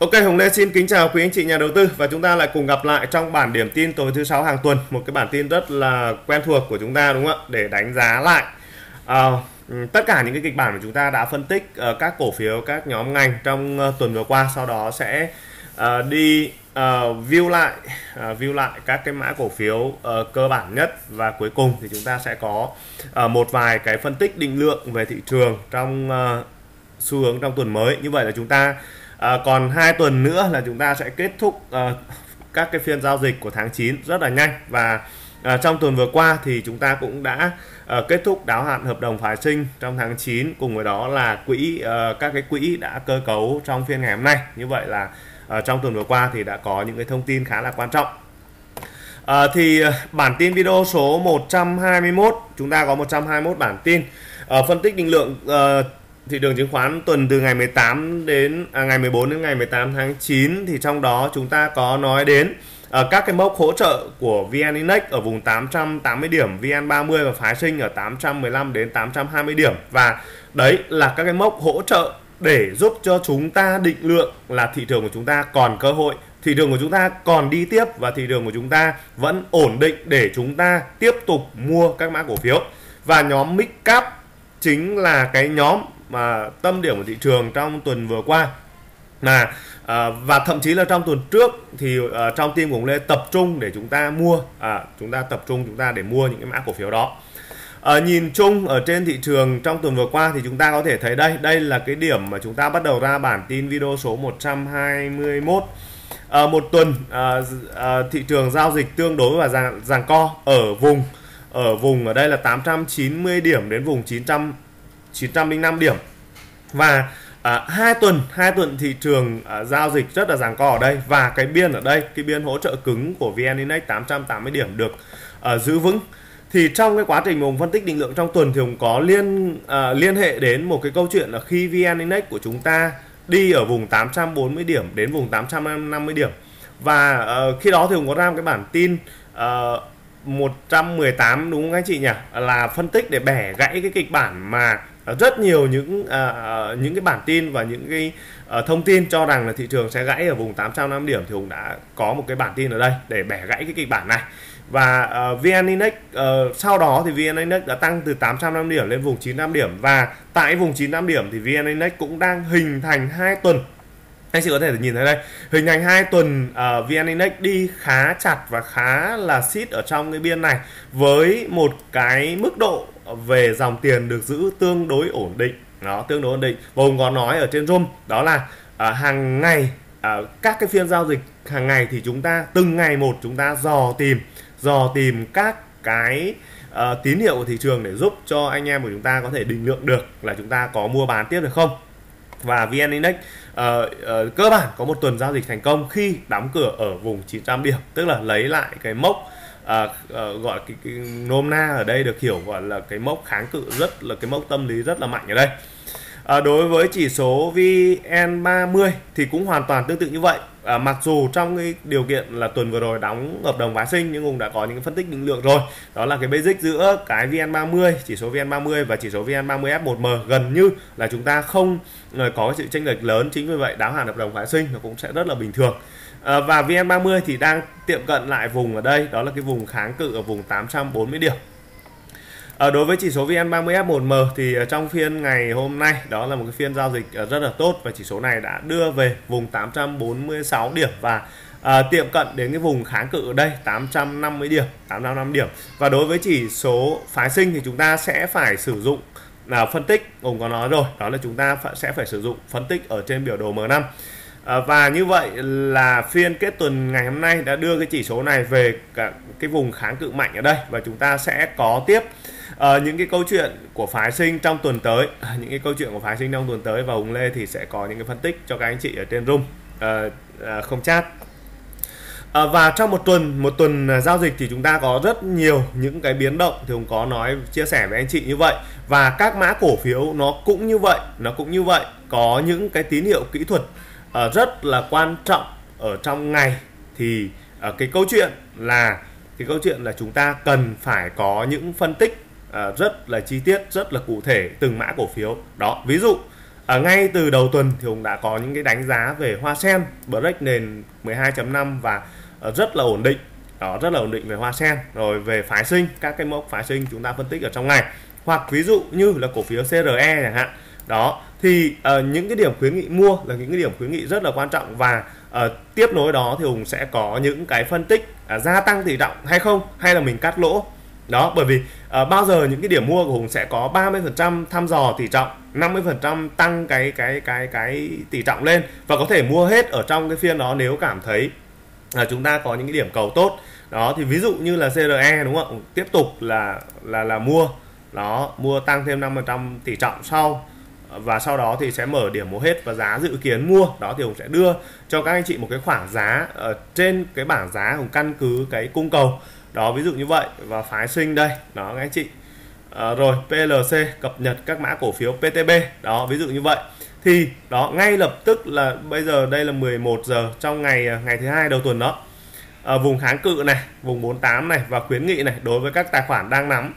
Ok, Hồng Lê xin kính chào quý anh chị nhà đầu tư và chúng ta lại cùng gặp lại trong bản điểm tin tối thứ sáu hàng tuần, một cái bản tin rất là quen thuộc của chúng ta đúng không ạ? Để đánh giá lại à, ừ, tất cả những cái kịch bản mà chúng ta đã phân tích uh, các cổ phiếu, các nhóm ngành trong uh, tuần vừa qua, sau đó sẽ uh, đi uh, view lại uh, view lại các cái mã cổ phiếu uh, cơ bản nhất và cuối cùng thì chúng ta sẽ có uh, một vài cái phân tích định lượng về thị trường trong uh, xu hướng trong tuần mới. Như vậy là chúng ta à, còn hai tuần nữa là chúng ta sẽ kết thúc à, các cái phiên giao dịch của tháng 9 rất là nhanh. Và à, trong tuần vừa qua thì chúng ta cũng đã à, kết thúc đáo hạn hợp đồng phái sinh trong tháng 9 cùng với đó là quỹ à, các cái quỹ đã cơ cấu trong phiên ngày hôm nay. Như vậy là à, trong tuần vừa qua thì đã có những cái thông tin khá là quan trọng. À, thì bản tin video số 121 chúng ta có 121 bản tin. À, phân tích định lượng à, thị trường chứng khoán tuần từ ngày 18 đến à, ngày 14 đến ngày 18 tháng 9 thì trong đó chúng ta có nói đến ở các cái mốc hỗ trợ của VN Index ở vùng 880 điểm, VN30 và phái sinh ở 815 đến 820 điểm. Và đấy là các cái mốc hỗ trợ để giúp cho chúng ta định lượng là thị trường của chúng ta còn cơ hội. Thị trường của chúng ta còn đi tiếp và thị trường của chúng ta vẫn ổn định để chúng ta tiếp tục mua các mã cổ phiếu. Và nhóm mid cap chính là cái nhóm mà tâm điểm của thị trường trong tuần vừa qua. Là à, và thậm chí là trong tuần trước thì à, trong team cũng lên tập trung để chúng ta mua à, chúng ta tập trung chúng ta để mua những cái mã cổ phiếu đó. À, nhìn chung ở trên thị trường trong tuần vừa qua thì chúng ta có thể thấy đây đây là cái điểm mà chúng ta bắt đầu ra bản tin video số 121 à, ờ, một tuần à, à, thị trường giao dịch tương đối và giằng, giằng co ở vùng ở vùng ở đây là 890 điểm đến vùng 900 905 điểm. Và à, hai tuần hai tuần thị trường à, giao dịch rất là giằng co ở đây. Và cái biên ở đây cái biên hỗ trợ cứng của VN Index 880 điểm được à, giữ vững. Thì trong cái quá trình mình phân tích định lượng trong tuần thì cũng có liên à, liên hệ đến một cái câu chuyện là khi VN Index của chúng ta đi ở vùng 840 điểm đến vùng 850 điểm. Và uh, khi đó thì cũng có ra một cái bản tin à, uh, 118 đúng không anh chị nhỉ? Là phân tích để bẻ gãy cái kịch bản mà À, rất nhiều những à, à, những cái bản tin và những cái à, thông tin cho rằng là thị trường sẽ gãy ở vùng 805 điểm thì hùng đã có một cái bản tin ở đây để bẻ gãy cái kịch bản này. Và uh, VN Index uh, sau đó thì VN Index đã tăng từ 805 điểm lên vùng 95 điểm. Và tại vùng 95 điểm thì VN Index cũng đang hình thành hai tuần. Anh chị có thể nhìn thấy đây hình thành hai tuần uh, VN Index đi khá chặt và khá là xít ở trong cái biên này với một cái mức độ về dòng tiền được giữ tương đối ổn định. Nó tương đối ổn định. Và có nói ở trên room đó là à, hàng ngày à, các cái phiên giao dịch hàng ngày thì chúng ta từng ngày một chúng ta dò tìm dò tìm các cái uh, tín hiệu của thị trường để giúp cho anh em của chúng ta có thể định lượng được là chúng ta có mua bán tiếp được không. Và VN Index uh, uh, cơ bản có một tuần giao dịch thành công khi đóng cửa ở vùng 900 điểm tức là lấy lại cái mốc à, à, gọi cái, cái nôm na ở đây được hiểu gọi là cái mốc kháng cự rất là cái mốc tâm lý rất là mạnh ở đây. À, đối với chỉ số VN30 thì cũng hoàn toàn tương tự như vậy. À, mặc dù trong cái điều kiện là tuần vừa rồi đóng hợp đồng phái sinh nhưng cũng đã có những phân tích định lượng rồi. Đó là cái basic giữa cái VN30 chỉ số VN30 và chỉ số VN30 F1M gần như là chúng ta không ờ, có sự chênh lệch lớn. Chính vì vậy đáo hạn hợp đồng phái sinh nó cũng sẽ rất là bình thường à, và VN30 thì đang tiệm cận lại vùng ở đây đó là cái vùng kháng cự ở vùng 840 điểm. À, đối với chỉ số VN30 F1M thì trong phiên ngày hôm nay đó là một cái phiên giao dịch ờ, rất là tốt và chỉ số này đã đưa về vùng 846 điểm và à, tiệm cận đến cái vùng kháng cự ở đây 850 điểm 855 điểm. Và đối với chỉ số phái sinh thì chúng ta sẽ phải sử dụng là phân tích ông có nói rồi đó là chúng ta sẽ phải sử dụng phân tích ở trên biểu đồ M5 À, và như vậy là phiên kết tuần ngày hôm nay đã đưa cái chỉ số này về cả cái vùng kháng cự mạnh ở đây. Và chúng ta sẽ có tiếp uh, những cái câu chuyện của phái sinh trong tuần tới. À, những cái câu chuyện của phái sinh trong tuần tới và hùng lê thì sẽ có những cái phân tích cho các anh chị ở trên room uh, uh, không chat. À, và trong một tuần một tuần à, giao dịch thì chúng ta có rất nhiều những cái biến động. Thì hùng có nói chia sẻ với anh chị như vậy. Và các mã cổ phiếu nó cũng như vậy nó cũng như vậy. Có những cái tín hiệu kỹ thuật uh, rất là quan trọng ở trong ngày. Thì uh, cái câu chuyện là cái câu chuyện là chúng ta cần phải có những phân tích uh, rất là chi tiết rất là cụ thể từng mã cổ phiếu. Đó ví dụ uh, à, ngay từ đầu tuần thì Hùng đã có những cái đánh giá về hoa sen break nền 12.5 và uh, rất là ổn định. Đó rất là ổn định về hoa sen. Rồi về phái sinh các cái mốc phái sinh chúng ta phân tích ở trong ngày. Hoặc ví dụ như là cổ phiếu CRE chẳng hạn. Đó thì uh, những cái điểm khuyến nghị mua là những cái điểm khuyến nghị rất là quan trọng và uh, tiếp nối đó thì hùng sẽ có những cái phân tích uh, gia tăng tỷ trọng hay không hay là mình cắt lỗ. Đó bởi vì uh, bao giờ những cái điểm mua của hùng sẽ có 30% thăm dò tỷ trọng 50% tăng cái cái cái cái tỷ trọng lên và có thể mua hết ở trong cái phiên đó nếu cảm thấy là chúng ta có những cái điểm cầu tốt. Đó thì ví dụ như là CRE đúng không? Tiếp tục là là là mua. Đó mua tăng thêm 5% tỷ trọng sau và sau đó thì sẽ mở điểm mua hết và giá dự kiến mua. Đó thì Hùng sẽ đưa cho các anh chị một cái khoảng giá ở trên cái bảng giá Hùng căn cứ cái cung cầu. Đó ví dụ như vậy. Và phái sinh đây. Đó các anh chị. À, rồi PLC cập nhật các mã cổ phiếu PTB đó ví dụ như vậy. Thì đó ngay lập tức là bây giờ đây là 11 giờ trong ngày ờ, ngày thứ hai đầu tuần đó. À, vùng kháng cự này vùng 48 này và khuyến nghị này đối với các tài khoản đang nắm.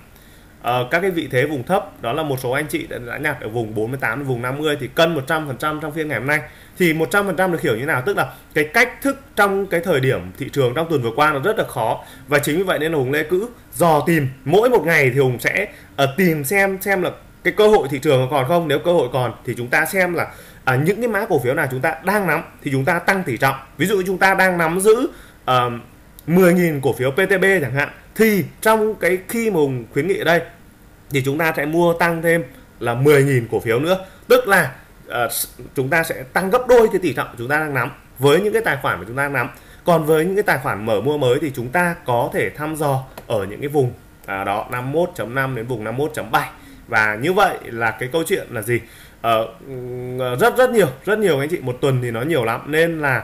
Ờ, các cái vị thế vùng thấp đó là một số anh chị đã, đã nhặt ở vùng 48 vùng 50 thì cân 100% trong phiên ngày hôm nay. Thì 100% được hiểu như nào? Tức là cái cách thức trong cái thời điểm thị trường trong tuần vừa qua nó rất là khó. Và chính vì vậy nên là Hùng Lê cứ dò tìm. Mỗi một ngày thì Hùng sẽ uh, tìm xem xem là cái cơ hội thị trường còn không. Nếu cơ hội còn thì chúng ta xem là à, những cái mã cổ phiếu nào chúng ta đang nắm thì chúng ta tăng tỷ trọng. Ví dụ chúng ta đang nắm giữ uh, 10.000 cổ phiếu PTB chẳng hạn thì trong cái khi mùng khuyến nghị ở đây thì chúng ta sẽ mua tăng thêm là 10.000 cổ phiếu nữa. Tức là uh, chúng ta sẽ tăng gấp đôi cái tỷ trọng chúng ta đang nắm với những cái tài khoản mà chúng ta đang nắm. Còn với những cái tài khoản mở mua mới thì chúng ta có thể thăm dò ở những cái vùng à, đó 51.5 đến vùng 51.7 và như vậy là cái câu chuyện là gì? Ờ, ờ, rất rất nhiều rất nhiều anh chị. Một tuần thì nó nhiều lắm. Nên là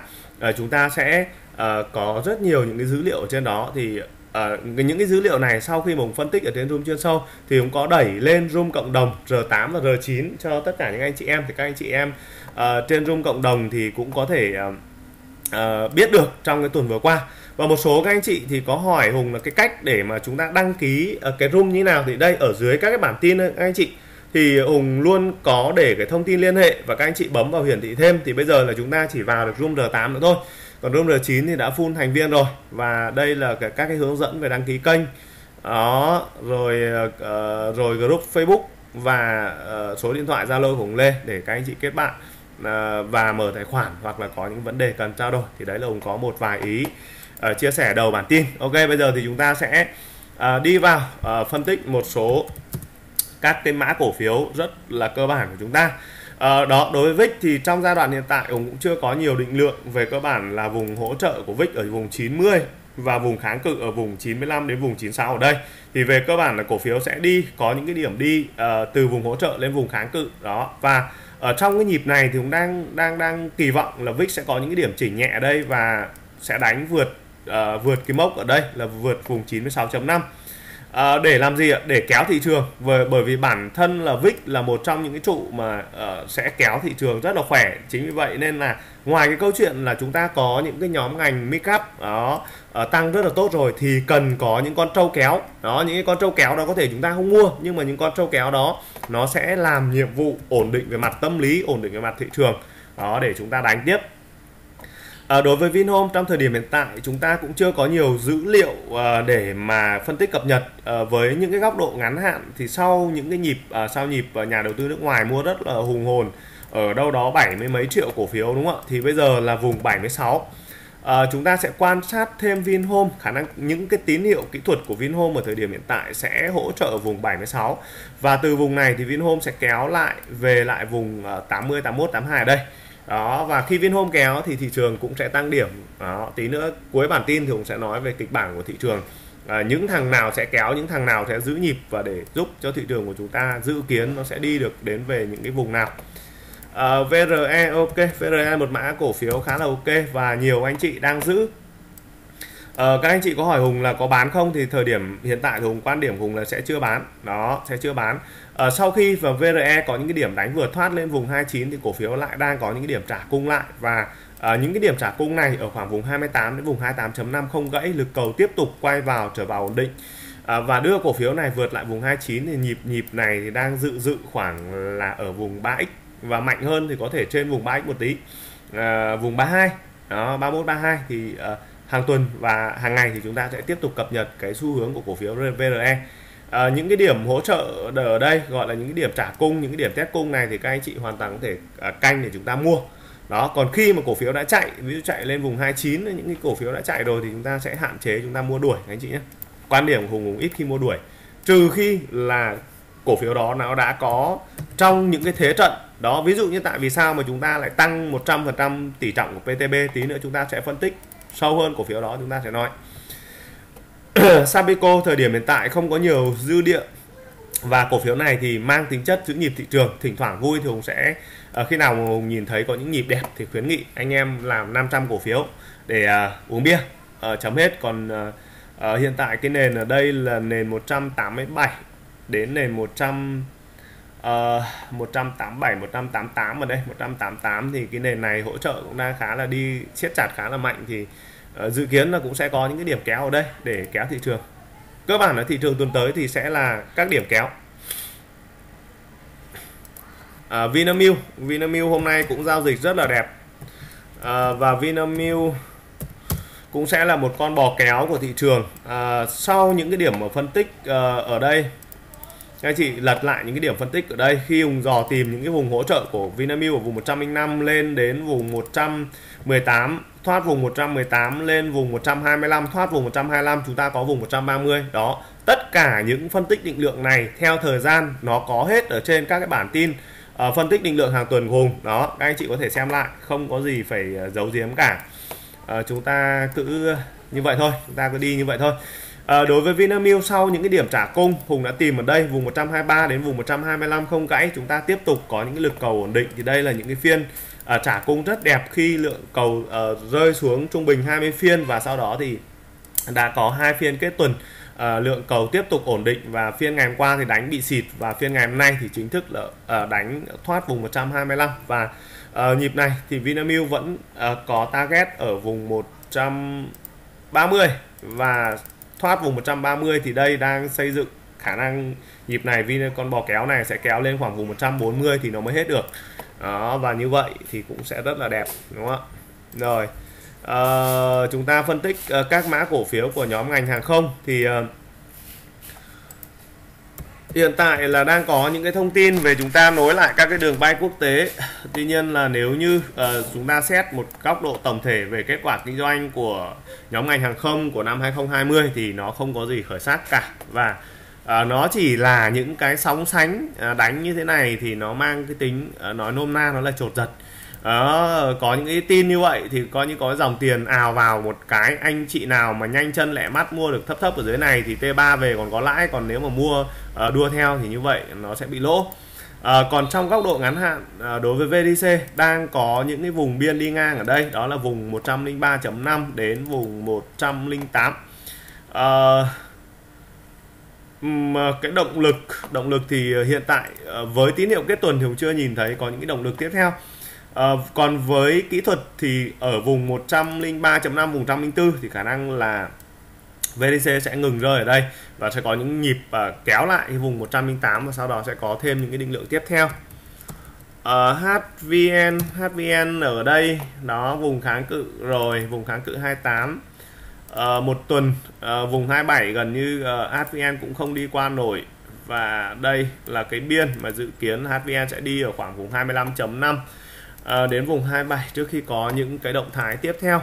uh, chúng ta sẽ uh, có rất nhiều những cái dữ liệu ở trên đó. Thì uh, những cái dữ liệu này sau khi mình phân tích ở trên room chuyên sâu thì cũng có đẩy lên room cộng đồng R8 và R9 cho tất cả những anh chị em. Thì các anh chị em uh, trên room cộng đồng thì cũng có thể uh, uh, biết được trong cái tuần vừa qua. Và một số các anh chị thì có hỏi hùng là cái cách để mà chúng ta đăng ký uh, cái room như nào. Thì đây ở dưới các cái bản tin các anh chị thì Hùng luôn có để cái thông tin liên hệ và các anh chị bấm vào hiển thị thêm. Thì bây giờ là chúng ta chỉ vào được room R8 nữa thôi còn room R9 thì đã full thành viên rồi. Và đây là các cái hướng dẫn về đăng ký kênh. Đó rồi uh, rồi group Facebook và uh, số điện thoại Zalo của Hùng Lê để các anh chị kết bạn uh, và mở tài khoản hoặc là có những vấn đề cần trao đổi. Thì đấy là Hùng có một vài ý uh, chia sẻ đầu bản tin. Ok bây giờ thì chúng ta sẽ uh, đi vào uh, phân tích một số các cái mã cổ phiếu rất là cơ bản của chúng ta. À, đó đối với VIX thì trong giai đoạn hiện tại cũng chưa có nhiều định lượng về cơ bản là vùng hỗ trợ của VIX ở vùng 90 và vùng kháng cự ở vùng 95 đến vùng 96 ở đây. Thì về cơ bản là cổ phiếu sẽ đi có những cái điểm đi uh, từ vùng hỗ trợ lên vùng kháng cự đó. Và ở trong cái nhịp này thì cũng đang đang đang kỳ vọng là VIX sẽ có những cái điểm chỉnh nhẹ ở đây và sẽ đánh vượt uh, vượt cái mốc ở đây là vượt vùng 96.5 à, để làm gì ạ? Để kéo thị trường. Bởi bởi vì bản thân là VIX là một trong những cái trụ mà uh, sẽ kéo thị trường rất là khỏe. Chính vì vậy nên là ngoài cái câu chuyện là chúng ta có những cái nhóm ngành mid cap đó uh, tăng rất là tốt rồi thì cần có những con trâu kéo. Đó những cái con trâu kéo đó có thể chúng ta không mua nhưng mà những con trâu kéo đó nó sẽ làm nhiệm vụ ổn định về mặt tâm lý ổn định về mặt thị trường. Đó để chúng ta đánh tiếp. À, đối với Vinhome trong thời điểm hiện tại chúng ta cũng chưa có nhiều dữ liệu à, để mà phân tích cập nhật. À, với những cái góc độ ngắn hạn thì sau những cái nhịp à, sau nhịp à, nhà đầu tư nước ngoài mua rất là hùng hồn ở đâu đó bảy mươi mấy triệu cổ phiếu đúng không ạ? Thì bây giờ là vùng 76 à, chúng ta sẽ quan sát thêm Vinhome. Khả năng những cái tín hiệu kỹ thuật của Vinhome ở thời điểm hiện tại sẽ hỗ trợ vùng 76 và từ vùng này thì Vinhome sẽ kéo lại về lại vùng 80 81 82 ở đây đó và khi Vinhome kéo thì thị trường cũng sẽ tăng điểm. Đó tí nữa cuối bản tin thì cũng sẽ nói về kịch bản của thị trường. À, những thằng nào sẽ kéo những thằng nào sẽ giữ nhịp và để giúp cho thị trường của chúng ta dự kiến nó sẽ đi được đến về những cái vùng nào. À, VRE ok VRE một mã cổ phiếu khá là ok và nhiều anh chị đang giữ. Ờ, các anh chị có hỏi Hùng là có bán không? Thì thời điểm hiện tại thì Hùng quan điểm Hùng là sẽ chưa bán. Đó sẽ chưa bán. Ờ, sau khi và VRE có những cái điểm đánh vừa thoát lên vùng 29 thì cổ phiếu lại đang có những cái điểm trả cung lại. Và À, những cái điểm trả cung này ở khoảng vùng 28 đến vùng 28.5 không gãy lực cầu tiếp tục quay vào trở vào ổn định. À, và đưa cổ phiếu này vượt lại vùng 29 thì nhịp nhịp này thì đang dự dự khoảng là ở vùng 3x và mạnh hơn thì có thể trên vùng 3x một tí. À, vùng 32 đó 31 32 thì à, hàng tuần và hàng ngày thì chúng ta sẽ tiếp tục cập nhật cái xu hướng của cổ phiếu VRE à, ờ, những cái điểm hỗ trợ ở đây gọi là những cái điểm trả cung những cái điểm test cung này thì các anh chị hoàn toàn có thể à, canh để chúng ta mua. Đó còn khi mà cổ phiếu đã chạy ví dụ chạy lên vùng 29 những cái cổ phiếu đã chạy rồi thì chúng ta sẽ hạn chế chúng ta mua đuổi anh chị nhé. Quan điểm của hùng hùng ít khi mua đuổi. Trừ khi là cổ phiếu đó nó đã có trong những cái thế trận. Đó ví dụ như tại vì sao mà chúng ta lại tăng 100% tỷ trọng của PTB tí nữa chúng ta sẽ phân tích sâu hơn cổ phiếu đó chúng ta sẽ nói. Sabeco thời điểm hiện tại không có nhiều dư địa và cổ phiếu này thì mang tính chất giữ nhịp thị trường thỉnh thoảng vui thì Hùng sẽ ờ, khi nào Hùng nhìn thấy có những nhịp đẹp thì khuyến nghị anh em làm 500 cổ phiếu để uh, uống bia. Uh, chấm hết. Còn uh, uh, hiện tại cái nền ở đây là nền 187 đến nền 100 uh, 187 188 ở đây 188 thì cái nền này hỗ trợ cũng đang khá là đi siết chặt khá là mạnh thì uh, dự kiến là cũng sẽ có những cái điểm kéo ở đây để kéo thị trường. Cơ bản là thị trường tuần tới thì sẽ là các điểm kéo. Uh, Vinamilk. Vinamilk hôm nay cũng giao dịch rất là đẹp. Uh, và Vinamilk cũng sẽ là một con bò kéo của thị trường. À, sau những cái điểm mà phân tích à, ở đây các anh chị lật lại những cái điểm phân tích ở đây. Khi Hùng dò tìm những cái vùng hỗ trợ của Vinamilk ở vùng 105 lên đến vùng 118 thoát vùng 118 lên vùng 125 thoát vùng 125 chúng ta có vùng 130 đó tất cả những phân tích định lượng này theo thời gian nó có hết ở trên các cái bản tin uh, phân tích định lượng hàng tuần của Hùng. Đó các anh chị có thể xem lại không có gì phải uh, giấu giếm cả. Uh, chúng ta cứ như vậy thôi chúng ta cứ đi như vậy thôi. À, đối với Vinamilk sau những cái điểm trả cung Hùng đã tìm ở đây vùng 123 đến vùng 125 không gãy. Chúng ta tiếp tục có những cái lực cầu ổn định. Thì đây là những cái phiên à, trả cung rất đẹp khi lượng cầu à, rơi xuống trung bình 20 phiên. Và sau đó thì đã có hai phiên kết tuần à, lượng cầu tiếp tục ổn định. Và phiên ngày hôm qua thì đánh bị xịt và phiên ngày hôm nay thì chính thức là à, đánh thoát vùng 125 và à, nhịp này thì Vinamilk vẫn à, có target ở vùng 130 và thoát vùng 130 thì đây đang xây dựng khả năng nhịp này. Vì con bò kéo này sẽ kéo lên khoảng vùng 140 thì nó mới hết được. Đó và như vậy thì cũng sẽ rất là đẹp đúng không ạ? Rồi uh, chúng ta phân tích uh, các mã cổ phiếu của nhóm ngành hàng không. Thì uh, hiện tại là đang có những cái thông tin về chúng ta nối lại các cái đường bay quốc tế. Tuy nhiên là nếu như uh, chúng ta xét một góc độ tổng thể về kết quả kinh doanh của nhóm ngành hàng không của năm 2020 thì nó không có gì khởi sắc cả. Và uh, nó chỉ là những cái sóng sánh uh, đánh như thế này thì nó mang cái tính uh, nói nôm na nó là trột giật đó, có những cái tin như vậy thì coi như có dòng tiền ào vào một cái anh chị nào mà nhanh chân lẹ mắt mua được thấp thấp ở dưới này thì T3 về còn có lãi còn nếu mà mua uh, đua theo thì như vậy nó sẽ bị lỗ. À, còn trong góc độ ngắn hạn à, đối với VDC đang có những cái vùng biên đi ngang ở đây đó là vùng 103.5 đến vùng 108 à, cái động lực động lực thì hiện tại với tín hiệu kết tuần thì cũng chưa nhìn thấy có những cái động lực tiếp theo. À, còn với kỹ thuật thì ở vùng 103.5 vùng 104 thì khả năng là VDC sẽ ngừng rơi ở đây và sẽ có những nhịp uh, kéo lại cái vùng 108 và sau đó sẽ có thêm những cái định lượng tiếp theo. Ờ, uh, HVN HVN ở đây đó vùng kháng cự rồi vùng kháng cự 28 uh, ờ, một tuần uh, vùng 27 gần như uh, HVN cũng không đi qua nổi và đây là cái biên mà dự kiến HVN sẽ đi ở khoảng vùng 25.5 à, đến vùng 27 trước khi có những cái động thái tiếp theo.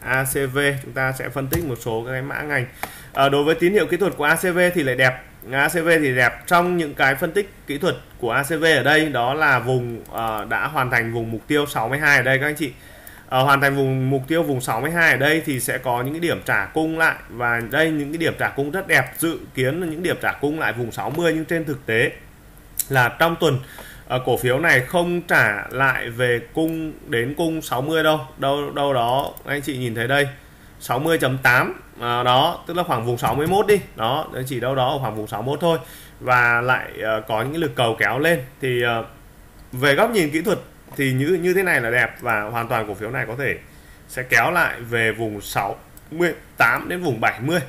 ACV chúng ta sẽ phân tích một số cái mã ngành. À, đối với tín hiệu kỹ thuật của ACV thì lại đẹp. ACV thì đẹp trong những cái phân tích kỹ thuật của ACV ở đây đó là vùng uh, đã hoàn thành vùng mục tiêu 62 ở đây các anh chị. Uh, hoàn thành vùng mục tiêu vùng 62 ở đây thì sẽ có những cái điểm trả cung lại và đây những cái điểm trả cung rất đẹp dự kiến là những điểm trả cung lại vùng 60 nhưng trên thực tế là trong tuần à, cổ phiếu này không trả lại về cung đến cung 60 đâu đâu đâu đó anh chị nhìn thấy đây 60.8 à, ờ, đó tức là khoảng vùng 61 đi đó chỉ đâu đó ở khoảng vùng 61 thôi và lại uh, có những lực cầu kéo lên thì uh, về góc nhìn kỹ thuật thì như như thế này là đẹp và hoàn toàn cổ phiếu này có thể sẽ kéo lại về vùng 68 đến vùng 70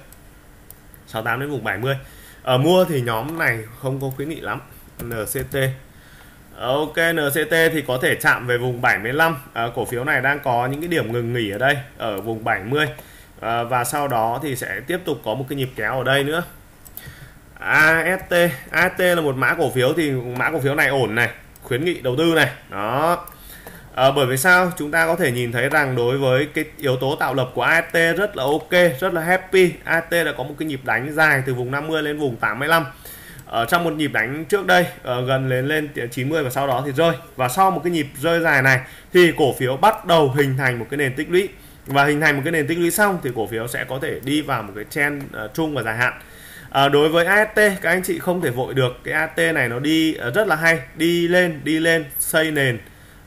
68 đến vùng 70 ở uh, mua thì nhóm này không có khuyến nghị lắm NCT Ok NCT thì có thể chạm về vùng 75 à, cổ phiếu này đang có những cái điểm ngừng nghỉ ở đây ở vùng 70 à, và sau đó thì sẽ tiếp tục có một cái nhịp kéo ở đây nữa. AST AST là một mã cổ phiếu thì mã cổ phiếu này ổn này khuyến nghị đầu tư này. Đó. À, bởi vì sao? Chúng ta có thể nhìn thấy rằng đối với cái yếu tố tạo lập của AST rất là ok rất là happy. AST đã có một cái nhịp đánh dài từ vùng 50 lên vùng 85 ở trong một nhịp đánh trước đây ở gần lên lên 90 và sau đó thì rơi. Và sau một cái nhịp rơi dài này thì cổ phiếu bắt đầu hình thành một cái nền tích lũy. Và hình thành một cái nền tích lũy xong thì cổ phiếu sẽ có thể đi vào một cái trend uh, và dài hạn. À, đối với AST các anh chị không thể vội được. Cái AST này nó đi rất là hay. Đi lên đi lên xây nền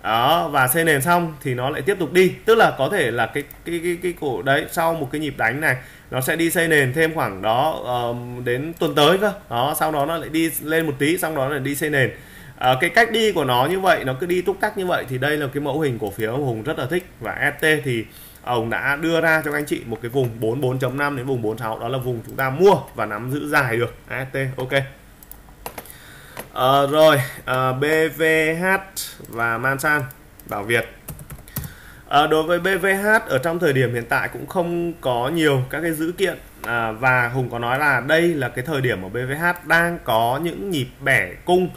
đó và xây nền xong thì nó lại tiếp tục đi. Tức là có thể là cái cái cái cái cổ đấy sau một cái nhịp đánh này nó sẽ đi xây nền thêm khoảng đó uh, đến tuần tới cơ. Đó sau đó nó lại đi lên một tí xong đó là đi xây nền. À, cái cách đi của nó như vậy nó cứ đi túc tắc như vậy thì đây là cái mẫu hình cổ phiếu hùng rất là thích. Và ST thì ông đã đưa ra cho anh chị một cái vùng 44.5 đến vùng 46 đó là vùng chúng ta mua và nắm giữ dài được. ST ok à, rồi ờ, à, BVH và Mansan Bảo Việt. À, đối với BVH ở trong thời điểm hiện tại cũng không có nhiều các cái dữ kiện. À, và Hùng có nói là đây là cái thời điểm mà BVH đang có những nhịp bẻ cung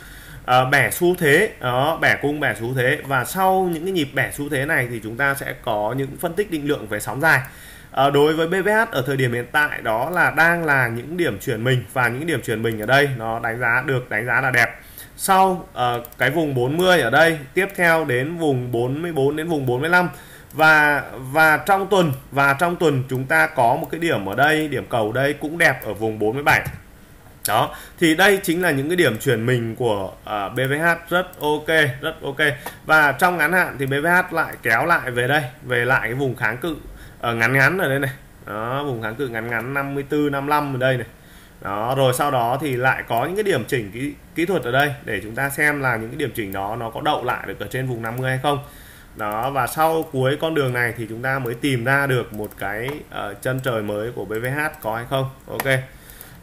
à, bẻ xu thế. Đó bẻ cung bẻ xu thế. Và sau những cái nhịp bẻ xu thế này thì chúng ta sẽ có những phân tích định lượng về sóng dài à, đối với BVH ở thời điểm hiện tại đó là đang là những điểm chuyển mình và những điểm chuyển mình ở đây. Nó đánh giá được đánh giá là đẹp. Sau uh, cái vùng 40 ở đây tiếp theo đến vùng 44 đến vùng 45 và và trong tuần và trong tuần chúng ta có một cái điểm ở đây điểm cầu đây cũng đẹp ở vùng 47 đó thì đây chính là những cái điểm chuyển mình của ờ, uh, BVH rất ok rất ok. Và trong ngắn hạn thì BVH lại kéo lại về đây về lại cái vùng kháng cự ở ngắn ngắn ở đây này. Đó vùng kháng cự ngắn ngắn 54 55 ở đây này. Đó rồi sau đó thì lại có những cái điểm chỉnh kỹ, kỹ thuật ở đây để chúng ta xem là những cái điểm chỉnh đó nó có đậu lại được ở trên vùng 50 hay không. Đó và sau cuối con đường này thì chúng ta mới tìm ra được một cái uh, chân trời mới của BVH có hay không. Ok.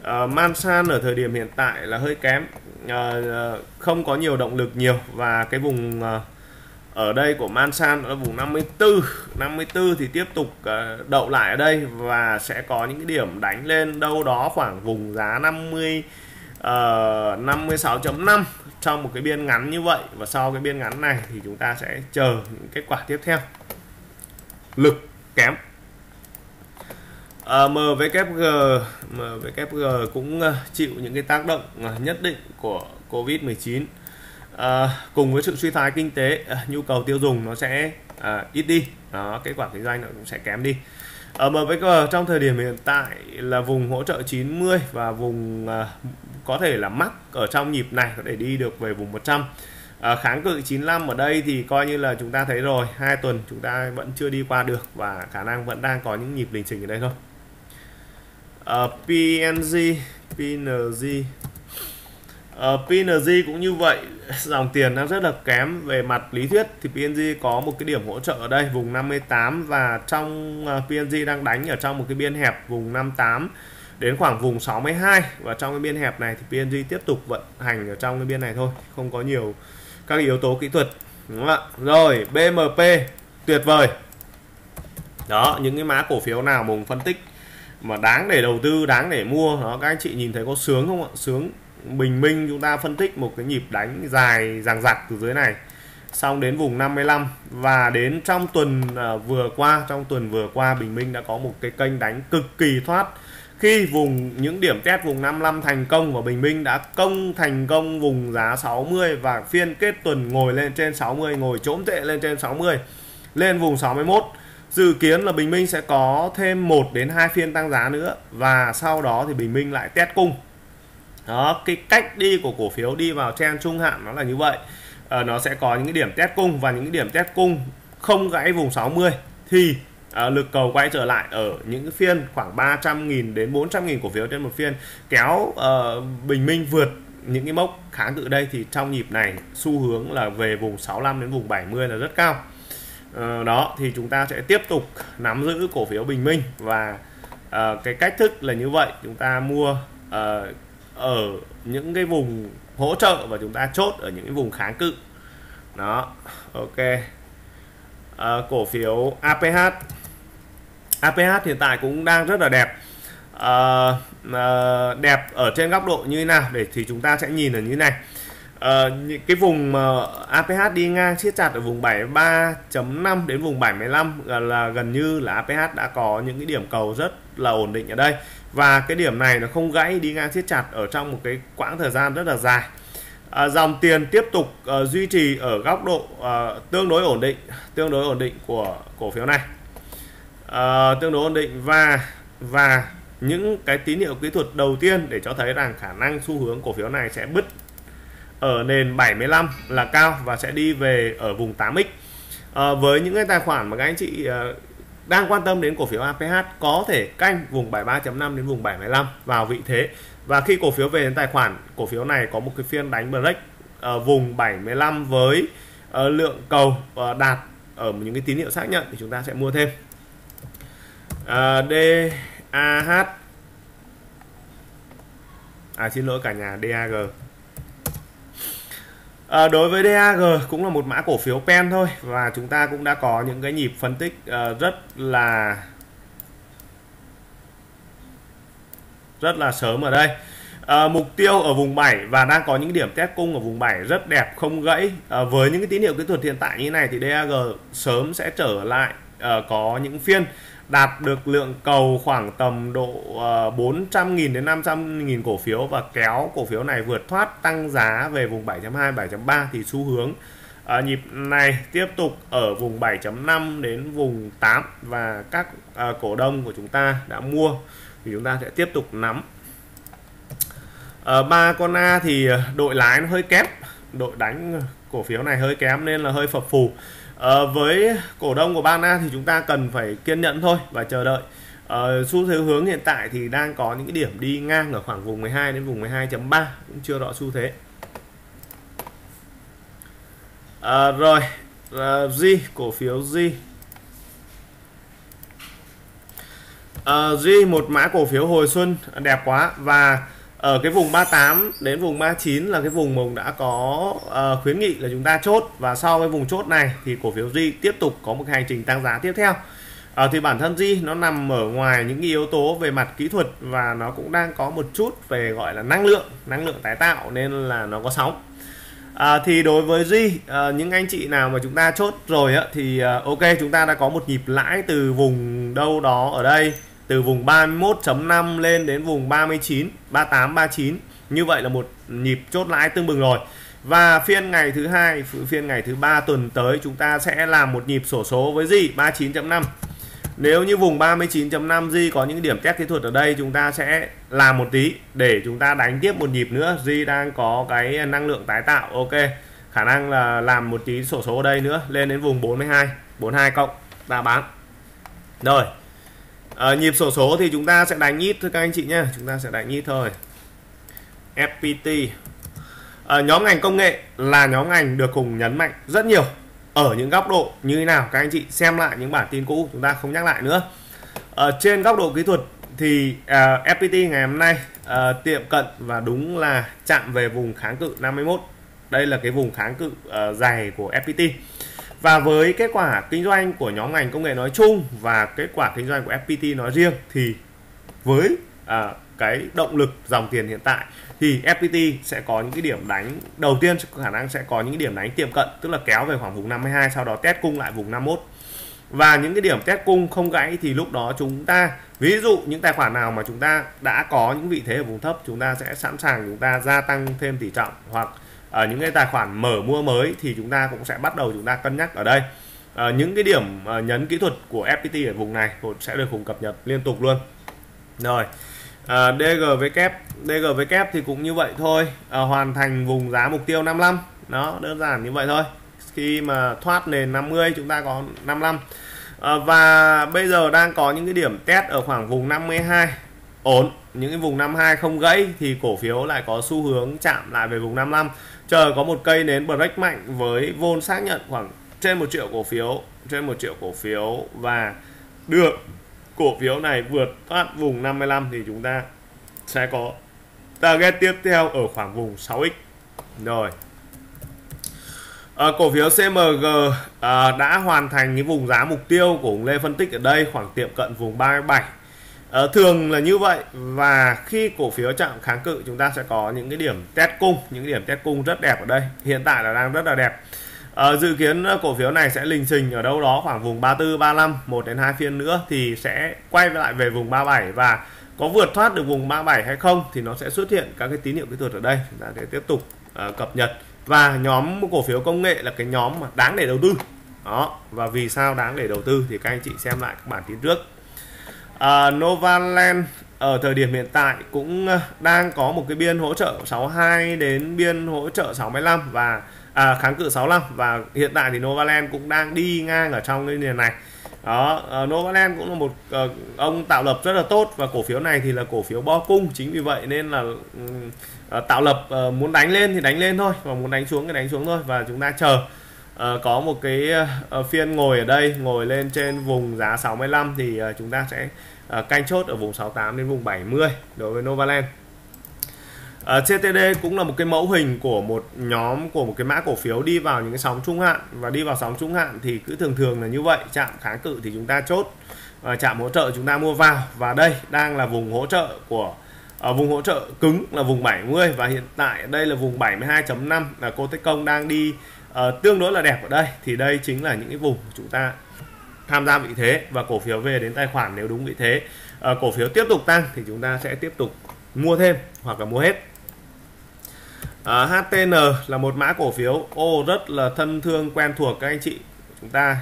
Ờ, uh, Mansan ở thời điểm hiện tại là hơi kém. Uh, không có nhiều động lực nhiều và cái vùng uh, ở đây của Mansan ở vùng 54 54 thì tiếp tục ờ, đậu lại ở đây và sẽ có những cái điểm đánh lên đâu đó khoảng vùng giá 50 uh, 56.5 trong một cái biên ngắn như vậy. Và sau cái biên ngắn này thì chúng ta sẽ chờ những kết quả tiếp theo. Lực kém. Ờ, uh, MWG MWG cũng uh, chịu những cái tác động uh, nhất định của Covid-19 à, cùng với sự suy thoái kinh tế à, nhu cầu tiêu dùng nó sẽ à, ít đi. Đó kết quả kinh doanh nó cũng sẽ kém đi. Ở MVG trong thời điểm hiện tại là vùng hỗ trợ 90 và vùng à, có thể là mắc ở trong nhịp này có thể đi được về vùng 100 à, kháng cự 95 ở đây thì coi như là chúng ta thấy rồi hai tuần chúng ta vẫn chưa đi qua được và khả năng vẫn đang có những nhịp lình chỉnh ở đây thôi. À, PNG PNG à, PNG cũng như vậy dòng tiền đang rất là kém. Về mặt lý thuyết thì PNG có một cái điểm hỗ trợ ở đây, vùng 58 và trong à, PNG đang đánh ở trong một cái biên hẹp vùng 58 đến khoảng vùng 62 và trong cái biên hẹp này thì PNG tiếp tục vận hành ở trong cái biên này thôi, không có nhiều các yếu tố kỹ thuật. Đúng không ạ? Rồi BMP tuyệt vời. Đó, những cái mã cổ phiếu nào mùng phân tích mà đáng để đầu tư, đáng để mua, đó, các anh chị nhìn thấy có sướng không ạ? Sướng bình minh, chúng ta phân tích một cái nhịp đánh dài, dằng dặc từ dưới này. Xong đến vùng 55 và đến trong tuần à, vừa qua, trong tuần vừa qua, Bình Minh đã có một cái kênh đánh cực kỳ thoát. Khi vùng, những điểm test vùng 55 thành công và Bình Minh đã công thành công vùng giá 60 và phiên kết tuần ngồi lên trên 60 ngồi trốn tệ lên trên 60 lên vùng 61 dự kiến là Bình Minh sẽ có thêm 1 đến 2 phiên tăng giá nữa và sau đó thì Bình Minh lại test cung đó cái cách đi của cổ phiếu đi vào trend trung hạn nó là như vậy. À, nó sẽ có những cái điểm test cung và những cái điểm test cung không gãy vùng 60 thì à, lực cầu quay trở lại ở những phiên khoảng 300.000 đến 400.000 cổ phiếu trên một phiên kéo à, Bình Minh vượt những cái mốc kháng cự đây thì trong nhịp này xu hướng là về vùng 65 đến vùng 70 là rất cao. À, đó thì chúng ta sẽ tiếp tục nắm giữ cổ phiếu Bình Minh và à, cái cách thức là như vậy. Chúng ta mua à, ở những cái vùng hỗ trợ và chúng ta chốt ở những cái vùng kháng cự. Đó ok. À, cổ phiếu APH APH hiện tại cũng đang rất là đẹp. À, à, đẹp ở trên góc độ như thế nào để thì chúng ta sẽ nhìn ở như thế này. À, những cái vùng mà APH đi ngang siết chặt ở vùng 73.5 đến vùng 75 là gần như là APH đã có những cái điểm cầu rất là ổn định ở đây và cái điểm này nó không gãy đi ngang siết chặt ở trong một cái quãng thời gian rất là dài. À, dòng tiền tiếp tục uh, duy trì ở góc độ uh, tương đối ổn định tương đối ổn định của cổ phiếu này. Uh, tương đối ổn định và và những cái tín hiệu kỹ thuật đầu tiên để cho thấy rằng khả năng xu hướng cổ phiếu này sẽ bứt ở nền 75 là cao và sẽ đi về ở vùng 8x à, với những cái tài khoản mà các anh chị uh, đang quan tâm đến cổ phiếu APH có thể canh vùng 73.5 đến vùng 75 vào vị thế. Và khi cổ phiếu về đến tài khoản cổ phiếu này có một cái phiên đánh break ở vùng 75 với ờ, lượng cầu ờ, đạt ở những cái tín hiệu xác nhận thì chúng ta sẽ mua thêm. Uh, DAH à xin lỗi cả nhà DAG À, đối với DAG cũng là một mã cổ phiếu pen thôi và chúng ta cũng đã có những cái nhịp phân tích uh, rất là rất là sớm ở đây. À, mục tiêu ở vùng 7 và đang có những điểm test cung ở vùng 7 rất đẹp không gãy. À, với những cái tín hiệu kỹ thuật hiện tại như này thì DAG sớm sẽ trở lại à, có những phiên đạt được lượng cầu khoảng tầm độ ờ, 400.000 đến 500.000 cổ phiếu và kéo cổ phiếu này vượt thoát tăng giá về vùng 7.2 7.3 thì xu hướng uh, nhịp này tiếp tục ở vùng 7.5 đến vùng 8 và các uh, cổ đông của chúng ta đã mua thì chúng ta sẽ tiếp tục nắm. Ở ba con A thì đội lái nó hơi kém đội đánh cổ phiếu này hơi kém nên là hơi phập phù à, với cổ đông của Bana thì chúng ta cần phải kiên nhẫn thôi và chờ đợi. À, xu thế hướng hiện tại thì đang có những cái điểm đi ngang ở khoảng vùng 12 đến vùng 12.3 cũng chưa rõ xu thế. À, rồi à, G cổ phiếu G. À, G một mã cổ phiếu hồi xuân đẹp quá và ở cái vùng 38 đến vùng 39 là cái vùng mà đã có uh, khuyến nghị là chúng ta chốt. Và sau cái vùng chốt này thì cổ phiếu di tiếp tục có một hành trình tăng giá tiếp theo. Uh, thì bản thân di nó nằm ở ngoài những yếu tố về mặt kỹ thuật và nó cũng đang có một chút về gọi là năng lượng năng lượng tái tạo nên là nó có sóng. À, thì đối với di à, những anh chị nào mà chúng ta chốt rồi á, thì à, ok chúng ta đã có một nhịp lãi từ vùng đâu đó ở đây từ vùng 31.5 lên đến vùng 39 38 39 như vậy là một nhịp chốt lãi tương bừng rồi. Và phiên ngày thứ hai, phiên ngày thứ ba tuần tới chúng ta sẽ làm một nhịp sổ số với gì 39.5 nếu như vùng 39.5 Di có những điểm test kỹ thuật ở đây, chúng ta sẽ làm một tí để chúng ta đánh tiếp một nhịp nữa. Di đang có cái năng lượng tái tạo, ok. Khả năng là làm một tí sổ số ở đây nữa, lên đến vùng 42 42 cộng ta bán. Rồi à, nhịp sổ số thì chúng ta sẽ đánh ít thôi các anh chị nhé chúng ta sẽ đánh ít thôi. FPT à, ờ, nhóm ngành công nghệ là nhóm ngành được cùng nhấn mạnh rất nhiều ở những góc độ như thế nào. Các anh chị xem lại những bản tin cũ chúng ta không nhắc lại nữa. Ở trên góc độ kỹ thuật thì à, FPT ngày hôm nay à, tiệm cận và đúng là chạm về vùng kháng cự 51 đây là cái vùng kháng cự à, dài của FPT và với kết quả kinh doanh của nhóm ngành công nghệ nói chung và kết quả kinh doanh của FPT nói riêng thì với à, cái động lực dòng tiền hiện tại thì FPT sẽ có những cái điểm đánh đầu tiên khả năng sẽ có những cái điểm đánh tiệm cận tức là kéo về khoảng vùng 52 sau đó test cung lại vùng 51 và những cái điểm test cung không gãy thì lúc đó chúng ta ví dụ những tài khoản nào mà chúng ta đã có những vị thế ở vùng thấp chúng ta sẽ sẵn sàng chúng ta gia tăng thêm tỷ trọng hoặc ở những cái tài khoản mở mua mới thì chúng ta cũng sẽ bắt đầu chúng ta cân nhắc ở đây. À, những cái điểm à, nhấn kỹ thuật của FPT ở vùng này sẽ được cùng cập nhật liên tục luôn. Rồi à, DGV kép DGV kép thì cũng như vậy thôi. À, hoàn thành vùng giá mục tiêu 55 nó đơn giản như vậy thôi. Khi mà thoát nền 50 chúng ta có 55 à, và bây giờ đang có những cái điểm test ở khoảng vùng 52 ổn những cái vùng 52 không gãy thì cổ phiếu lại có xu hướng chạm lại về vùng 55 chờ có một cây nến break mạnh với vôn xác nhận khoảng trên một triệu cổ phiếu trên một triệu cổ phiếu và được cổ phiếu này vượt thoát vùng 55 thì chúng ta sẽ có target tiếp theo ở khoảng vùng 6x rồi. À, cổ phiếu CMG à, đã hoàn thành cái vùng giá mục tiêu của Lê phân tích ở đây khoảng tiệm cận vùng 37 à, thường là như vậy. Và khi cổ phiếu chạm kháng cự chúng ta sẽ có những cái điểm test cung những cái điểm test cung rất đẹp ở đây. Hiện tại là đang rất là đẹp. À, dự kiến ờ, cổ phiếu này sẽ lình xình ở đâu đó khoảng vùng 34 35 1 đến 2 phiên nữa thì sẽ quay lại về vùng 37 và có vượt thoát được vùng 37 hay không thì nó sẽ xuất hiện các cái tín hiệu kỹ thuật ở đây. Chúng ta sẽ tiếp tục uh, cập nhật. Và nhóm cổ phiếu công nghệ là cái nhóm mà đáng để đầu tư. Đó và vì sao đáng để đầu tư thì các anh chị xem lại các bản tin trước uh, Novaland ở thời điểm hiện tại cũng ờ, đang có một cái biên hỗ trợ 62 đến biên hỗ trợ 65 và à, kháng cự 65 và hiện tại thì Novaland cũng đang đi ngang ở trong cái nền này. Đó uh, Novaland cũng là một uh, ông tạo lập rất là tốt và cổ phiếu này thì là cổ phiếu bo cung. Chính vì vậy nên là uh, tạo lập uh, muốn đánh lên thì đánh lên thôi và muốn đánh xuống thì đánh xuống thôi và chúng ta chờ uh, có một cái uh, phiên ngồi ở đây ngồi lên trên vùng giá 65 thì uh, chúng ta sẽ uh, canh chốt ở vùng 68 đến vùng 70 đối với Novaland. Uh, CTD cũng là một cái mẫu hình của một nhóm của một cái mã cổ phiếu đi vào những cái sóng trung hạn. Và đi vào sóng trung hạn thì cứ thường thường là như vậy chạm kháng cự thì chúng ta chốt và chạm hỗ trợ chúng ta mua vào. Và đây đang là vùng hỗ trợ của ở vùng hỗ trợ cứng là vùng 70 và hiện tại đây là vùng 72.5 là cô Tech Công đang đi à, tương đối là đẹp ở đây. Thì đây chính là những cái vùng chúng ta tham gia vị thế và cổ phiếu về đến tài khoản nếu đúng vị thế. À, cổ phiếu tiếp tục tăng thì chúng ta sẽ tiếp tục mua thêm hoặc là mua hết. Ờ, à, HTN là một mã cổ phiếu. Ô rất là thân thương quen thuộc các anh chị chúng ta.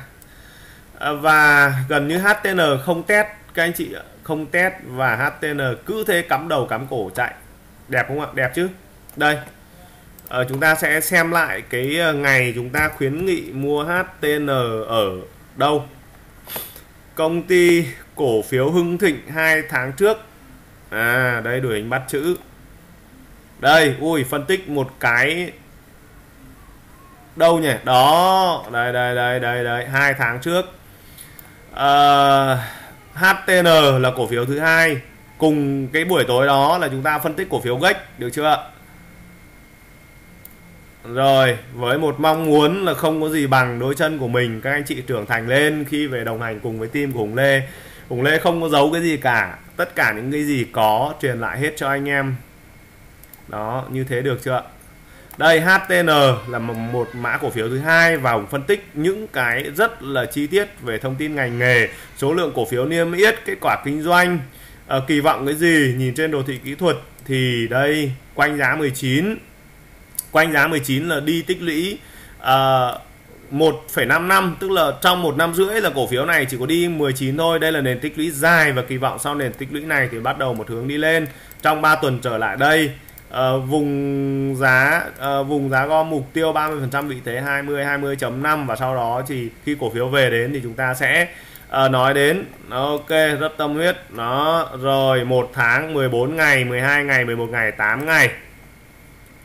À, và gần như HTN không test các anh chị không test và HTN cứ thế cắm đầu cắm cổ chạy. Đẹp không ạ? Đẹp chứ? Đây à, chúng ta sẽ xem lại cái ờ, ngày chúng ta khuyến nghị mua HTN ở đâu. Công ty cổ phiếu Hưng Thịnh hai tháng trước. À đây đuổi hình bắt chữ. Đây ui phân tích một cái đâu nhỉ? Đó đây đây đây đây đây hai tháng trước. Ờ, à, HTN là cổ phiếu thứ hai. Cùng cái buổi tối đó là chúng ta phân tích cổ phiếu gách được chưa rồi, với một mong muốn là không có gì bằng đôi chân của mình, các anh chị trưởng thành lên, khi về đồng hành cùng với team của Hùng Lê. Hùng Lê không có giấu cái gì cả, tất cả những cái gì có truyền lại hết cho anh em. Đó, như thế được chưa đây HTN là một mã cổ phiếu thứ hai và phân tích những cái rất là chi tiết về thông tin ngành nghề, số lượng cổ phiếu niêm yết, kết quả kinh doanh. Ờ, kỳ vọng cái gì? Nhìn trên đồ thị kỹ thuật thì đây, quanh giá 19 quanh giá 19 là đi tích lũy ờ, uh, 1,5 năm tức là trong một năm rưỡi là cổ phiếu này chỉ có đi 19 thôi. Đây là nền tích lũy dài và kỳ vọng sau nền tích lũy này thì bắt đầu một hướng đi lên. Trong 3 tuần trở lại đây uh, vùng giá uh, vùng giá gom mục tiêu 30% vị thế 20 20.5 và sau đó thì khi cổ phiếu về đến thì chúng ta sẽ à, nói đến ok rất tâm huyết. Nó rồi một tháng 14 ngày 12 ngày 11 ngày 8 ngày.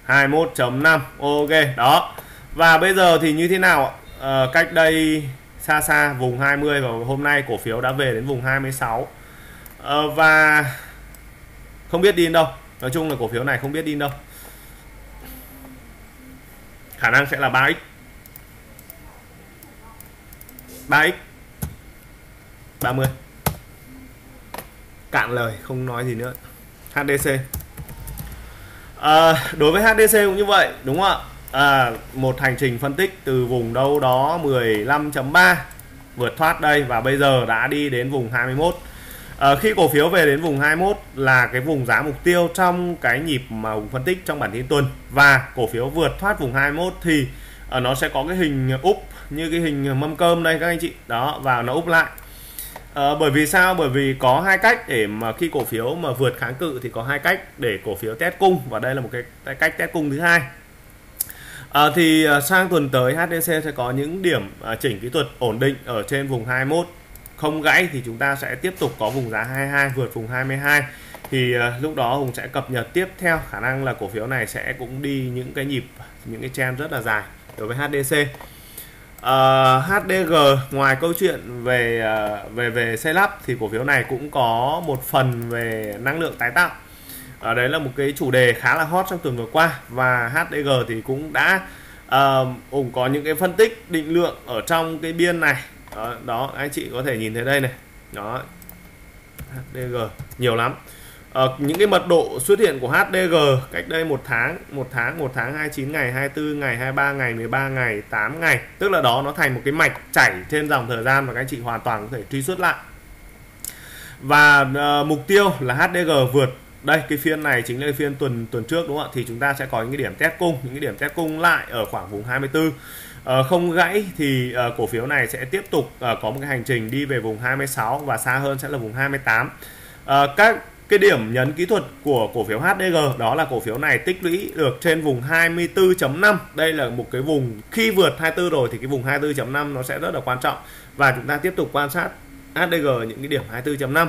21.5 ok đó. Và bây giờ thì như thế nào uh, cách đây xa xa vùng 20 và hôm nay cổ phiếu đã về đến vùng 26 uh, ờ, và không biết đi đến đâu. Nói chung là cổ phiếu này không biết đi đâu. Khả năng sẽ là 3x 3x 30 cạn lời không nói gì nữa. HDC à, đối với HDC cũng như vậy đúng không ạ? À, một hành trình phân tích từ vùng đâu đó 15.3 vượt thoát đây và bây giờ đã đi đến vùng 21 à, khi cổ phiếu về đến vùng 21 là cái vùng giá mục tiêu trong cái nhịp mà Hùng phân tích trong bản tin tuần. Và cổ phiếu vượt thoát vùng 21 thì uh, nó sẽ có cái hình úp như cái hình mâm cơm đây các anh chị. Đó và nó úp lại à, bởi vì sao? Bởi vì có hai cách để mà khi cổ phiếu mà vượt kháng cự thì có hai cách để cổ phiếu test cung và đây là một cái cách test cung thứ hai. À, thì ờ, sang tuần tới HDC sẽ có những điểm à, chỉnh kỹ thuật ổn định ở trên vùng 21 không gãy thì chúng ta sẽ tiếp tục có vùng giá 22 vượt vùng 22 thì uh, lúc đó Hùng sẽ cập nhật tiếp theo khả năng là cổ phiếu này sẽ cũng đi những cái nhịp những cái trend rất là dài đối với HDC Ờ, uh, HDG ngoài câu chuyện về uh, về về xây lắp thì cổ phiếu này cũng có một phần về năng lượng tái tạo. Ở đấy là một cái chủ đề khá là hot trong tuần vừa qua và HDG thì cũng đã à, cũng có những cái phân tích định lượng ở trong cái biên này. Đó, đó anh chị có thể nhìn thấy đây này. Đó HDG nhiều lắm à, những cái mật độ xuất hiện của HDG cách đây một tháng một tháng một tháng 29 ngày 24 ngày 23 ngày 13 ngày 8 ngày. Tức là đó nó thành một cái mạch chảy trên dòng thời gian mà các anh chị hoàn toàn có thể truy xuất lại. Và uh, mục tiêu là HDG vượt. Đây cái phiên này chính là cái phiên tuần tuần trước đúng không ạ? Thì chúng ta sẽ có những cái điểm test cung. Những cái điểm test cung lại ở khoảng vùng 24 à, ờ, không gãy thì à, cổ phiếu này sẽ tiếp tục à, có một cái hành trình đi về vùng 26 và xa hơn sẽ là vùng 28 à, các cái điểm nhấn kỹ thuật của cổ phiếu HDG đó là cổ phiếu này tích lũy được trên vùng 24.5 đây là một cái vùng khi vượt 24 rồi thì cái vùng 24.5 nó sẽ rất là quan trọng. Và chúng ta tiếp tục quan sát HDG những cái điểm 24.5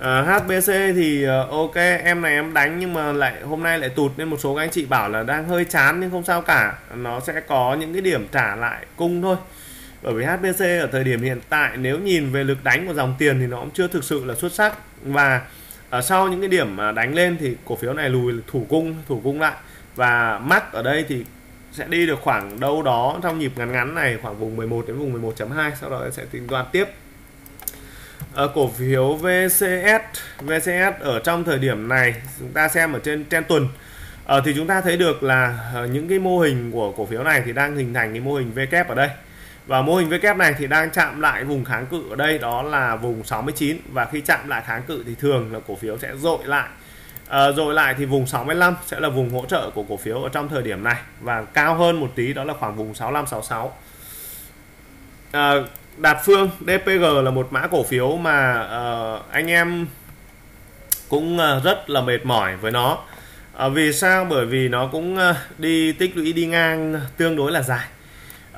À, HBC thì à, ok em này em đánh nhưng mà lại hôm nay lại tụt nên một số các anh chị bảo là đang hơi chán nhưng không sao cả. Nó sẽ có những cái điểm trả lại cung thôi. Bởi vì HBC ở thời điểm hiện tại nếu nhìn về lực đánh của dòng tiền thì nó cũng chưa thực sự là xuất sắc. Và ở sau những cái điểm mà đánh lên thì cổ phiếu này lùi thủ cung thủ cung lại. Và mắc ở đây thì sẽ đi được khoảng đâu đó trong nhịp ngắn ngắn này khoảng vùng 11 đến vùng 11.2 sau đó sẽ tính toán tiếp. Ở cổ phiếu VCS VCS ở trong thời điểm này chúng ta xem ở trên trên tuần. Uh, thì chúng ta thấy được là những cái mô hình của cổ phiếu này thì đang hình thành cái mô hình V kép ở đây và mô hình V kép này thì đang chạm lại vùng kháng cự ở đây đó là vùng 69 và khi chạm lại kháng cự thì thường là cổ phiếu sẽ dội lại. À, dội lại thì vùng 65 sẽ là vùng hỗ trợ của cổ phiếu ở trong thời điểm này. Và cao hơn một tí đó là khoảng vùng 65 66 à, Đạt Phương DPG là một mã cổ phiếu mà uh, anh em cũng uh, rất là mệt mỏi với nó. À, vì sao? Bởi vì nó cũng uh, đi tích lũy đi ngang tương đối là dài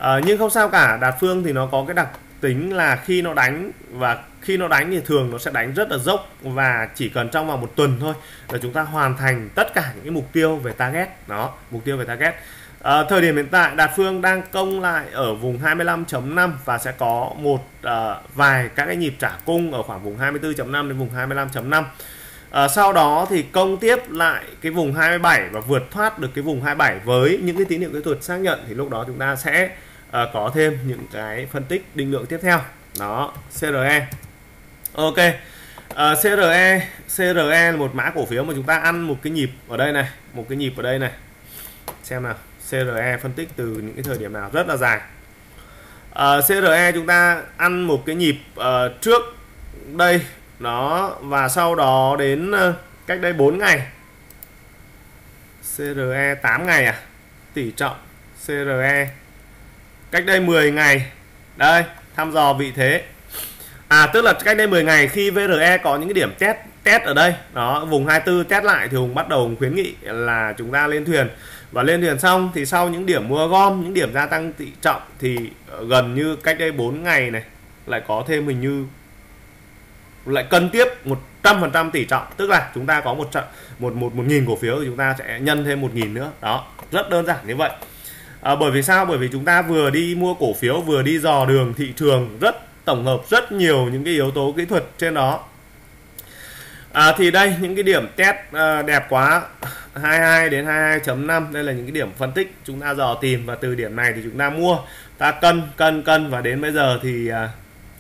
à, nhưng không sao cả. Đạt Phương thì nó có cái đặc tính là khi nó đánh và khi nó đánh thì thường nó sẽ đánh rất là dốc và chỉ cần trong vòng một tuần thôi là chúng ta hoàn thành tất cả những cái mục tiêu về target. Đó mục tiêu về target. À, thời điểm hiện tại Đạt Phương đang công lại ở vùng 25.5 và sẽ có một à, vài các cái nhịp trả cung ở khoảng vùng 24.5 đến vùng 25.5. À, sau đó thì công tiếp lại cái vùng 27 và vượt thoát được cái vùng 27 với những cái tín hiệu kỹ thuật xác nhận thì lúc đó chúng ta sẽ à, có thêm những cái phân tích định lượng tiếp theo. Đó, CRE. Ok. À, CRE CRE là một mã cổ phiếu mà chúng ta ăn một cái nhịp ở đây này, một cái nhịp ở đây này. Xem nào. CRE phân tích từ những cái thời điểm nào rất là dài à, uh, CRE chúng ta ăn một cái nhịp uh, trước đây nó và sau đó đến uh, cách đây 4 ngày CRE 8 ngày à tỷ trọng CRE cách đây 10 ngày. Đây, thăm dò vị thế. À tức là cách đây 10 ngày khi VRE có những cái điểm test test ở đây. Đó, vùng 24 test lại thì Hùng bắt đầu khuyến nghị là chúng ta lên thuyền. Và lên thuyền xong thì sau những điểm mua gom, những điểm gia tăng tỷ trọng thì ờ, gần như cách đây 4 ngày này lại có thêm hình như lại cân tiếp 100% tỷ trọng. Tức là chúng ta có một trận, một một một nghìn cổ phiếu thì chúng ta sẽ nhân thêm một nghìn nữa. Đó, rất đơn giản như vậy à, bởi vì sao? Bởi vì chúng ta vừa đi mua cổ phiếu vừa đi dò đường thị trường rất tổng hợp rất nhiều những cái yếu tố kỹ thuật trên đó. À, thì đây những cái điểm test uh, đẹp quá. 22 đến 22.5 đây là những cái điểm phân tích chúng ta dò tìm và từ điểm này thì chúng ta mua. Ta cân cân cân và đến bây giờ thì uh,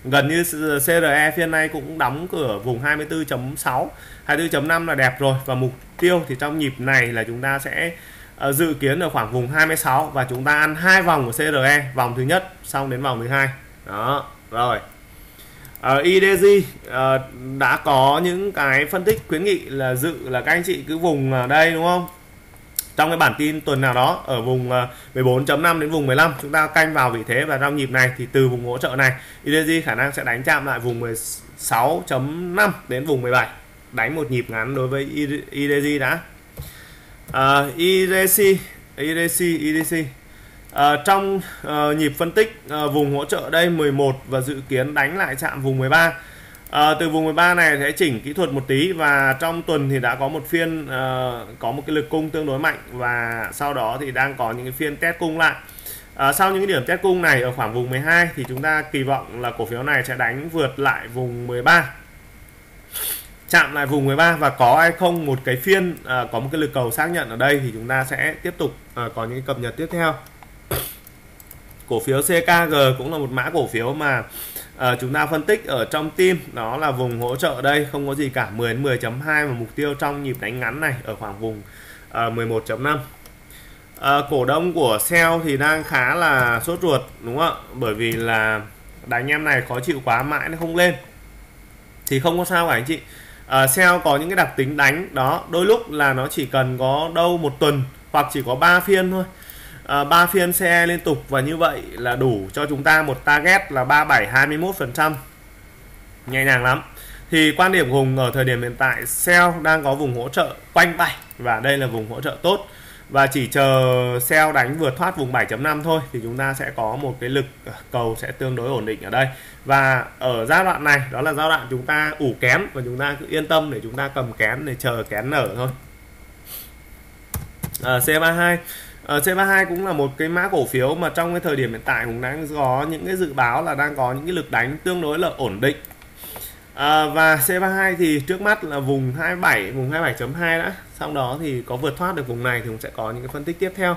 gần như CRE phiên nay cũng đóng cửa vùng 24.6 24.5 là đẹp rồi và mục tiêu thì trong nhịp này là chúng ta sẽ Ờ, dự kiến ở khoảng vùng 26 và chúng ta ăn hai vòng của CRE vòng thứ nhất xong đến vòng thứ hai. Đó, rồi. Ờ, ở IDG ờ, đã có những cái phân tích khuyến nghị là dự là các anh chị cứ vùng ở đây, đúng không? Trong cái bản tin tuần nào đó ở vùng 14.5 đến vùng 15 chúng ta canh vào vị thế và trong nhịp này thì từ vùng hỗ trợ này IDG khả năng sẽ đánh chạm lại vùng 16.5 đến vùng 17 đánh một nhịp ngắn đối với IDG đã. IDC IDC IDC À, trong à, nhịp phân tích à, vùng hỗ trợ đây 11 và dự kiến đánh lại chạm vùng 13 à, từ vùng 13 này sẽ chỉnh kỹ thuật một tí và trong tuần thì đã có một phiên à, có một cái lực cung tương đối mạnh và sau đó thì đang có những cái phiên test cung lại. À, sau những cái điểm test cung này ở khoảng vùng 12 thì chúng ta kỳ vọng là cổ phiếu này sẽ đánh vượt lại vùng 13 chạm lại vùng 13 và có hay không một cái phiên à, có một cái lực cầu xác nhận ở đây thì chúng ta sẽ tiếp tục à, có những cập nhật tiếp theo. Cổ phiếu CKG cũng là một mã cổ phiếu mà à, chúng ta phân tích ở trong team. Đó là vùng hỗ trợ đây không có gì cả. 10 đến 10.2 và mục tiêu trong nhịp đánh ngắn này ở khoảng vùng à, 11.5 à, cổ đông của Sell thì đang khá là sốt ruột đúng không ạ? Bởi vì là đánh em này khó chịu quá mãi nó không lên. Thì không có sao cả anh chị uh, có những cái đặc tính đánh đó đôi lúc là nó chỉ cần có đâu một tuần hoặc chỉ có 3 phiên thôi. Ờ, à, 3 phiên xe liên tục và như vậy là đủ cho chúng ta một target là 37 21 phần trăm. Nhẹ nhàng lắm. Thì quan điểm Hùng ở thời điểm hiện tại sell đang có vùng hỗ trợ quanh 7 và đây là vùng hỗ trợ tốt và chỉ chờ sell đánh vượt thoát vùng 7.5 thôi thì chúng ta sẽ có một cái lực ờ, cầu sẽ tương đối ổn định ở đây. Và ở giai đoạn này đó là giai đoạn chúng ta ủ kén và chúng ta cứ yên tâm để chúng ta cầm kén để chờ kén nở thôi. À, C32 à, C32 cũng là một cái mã cổ phiếu mà trong cái thời điểm hiện tại cũng đang có những cái dự báo là đang có những cái lực đánh tương đối là ổn định. À, và C32 thì trước mắt là vùng 27 vùng 27.2 đã sau đó thì có vượt thoát được vùng này thì cũng sẽ có những cái phân tích tiếp theo.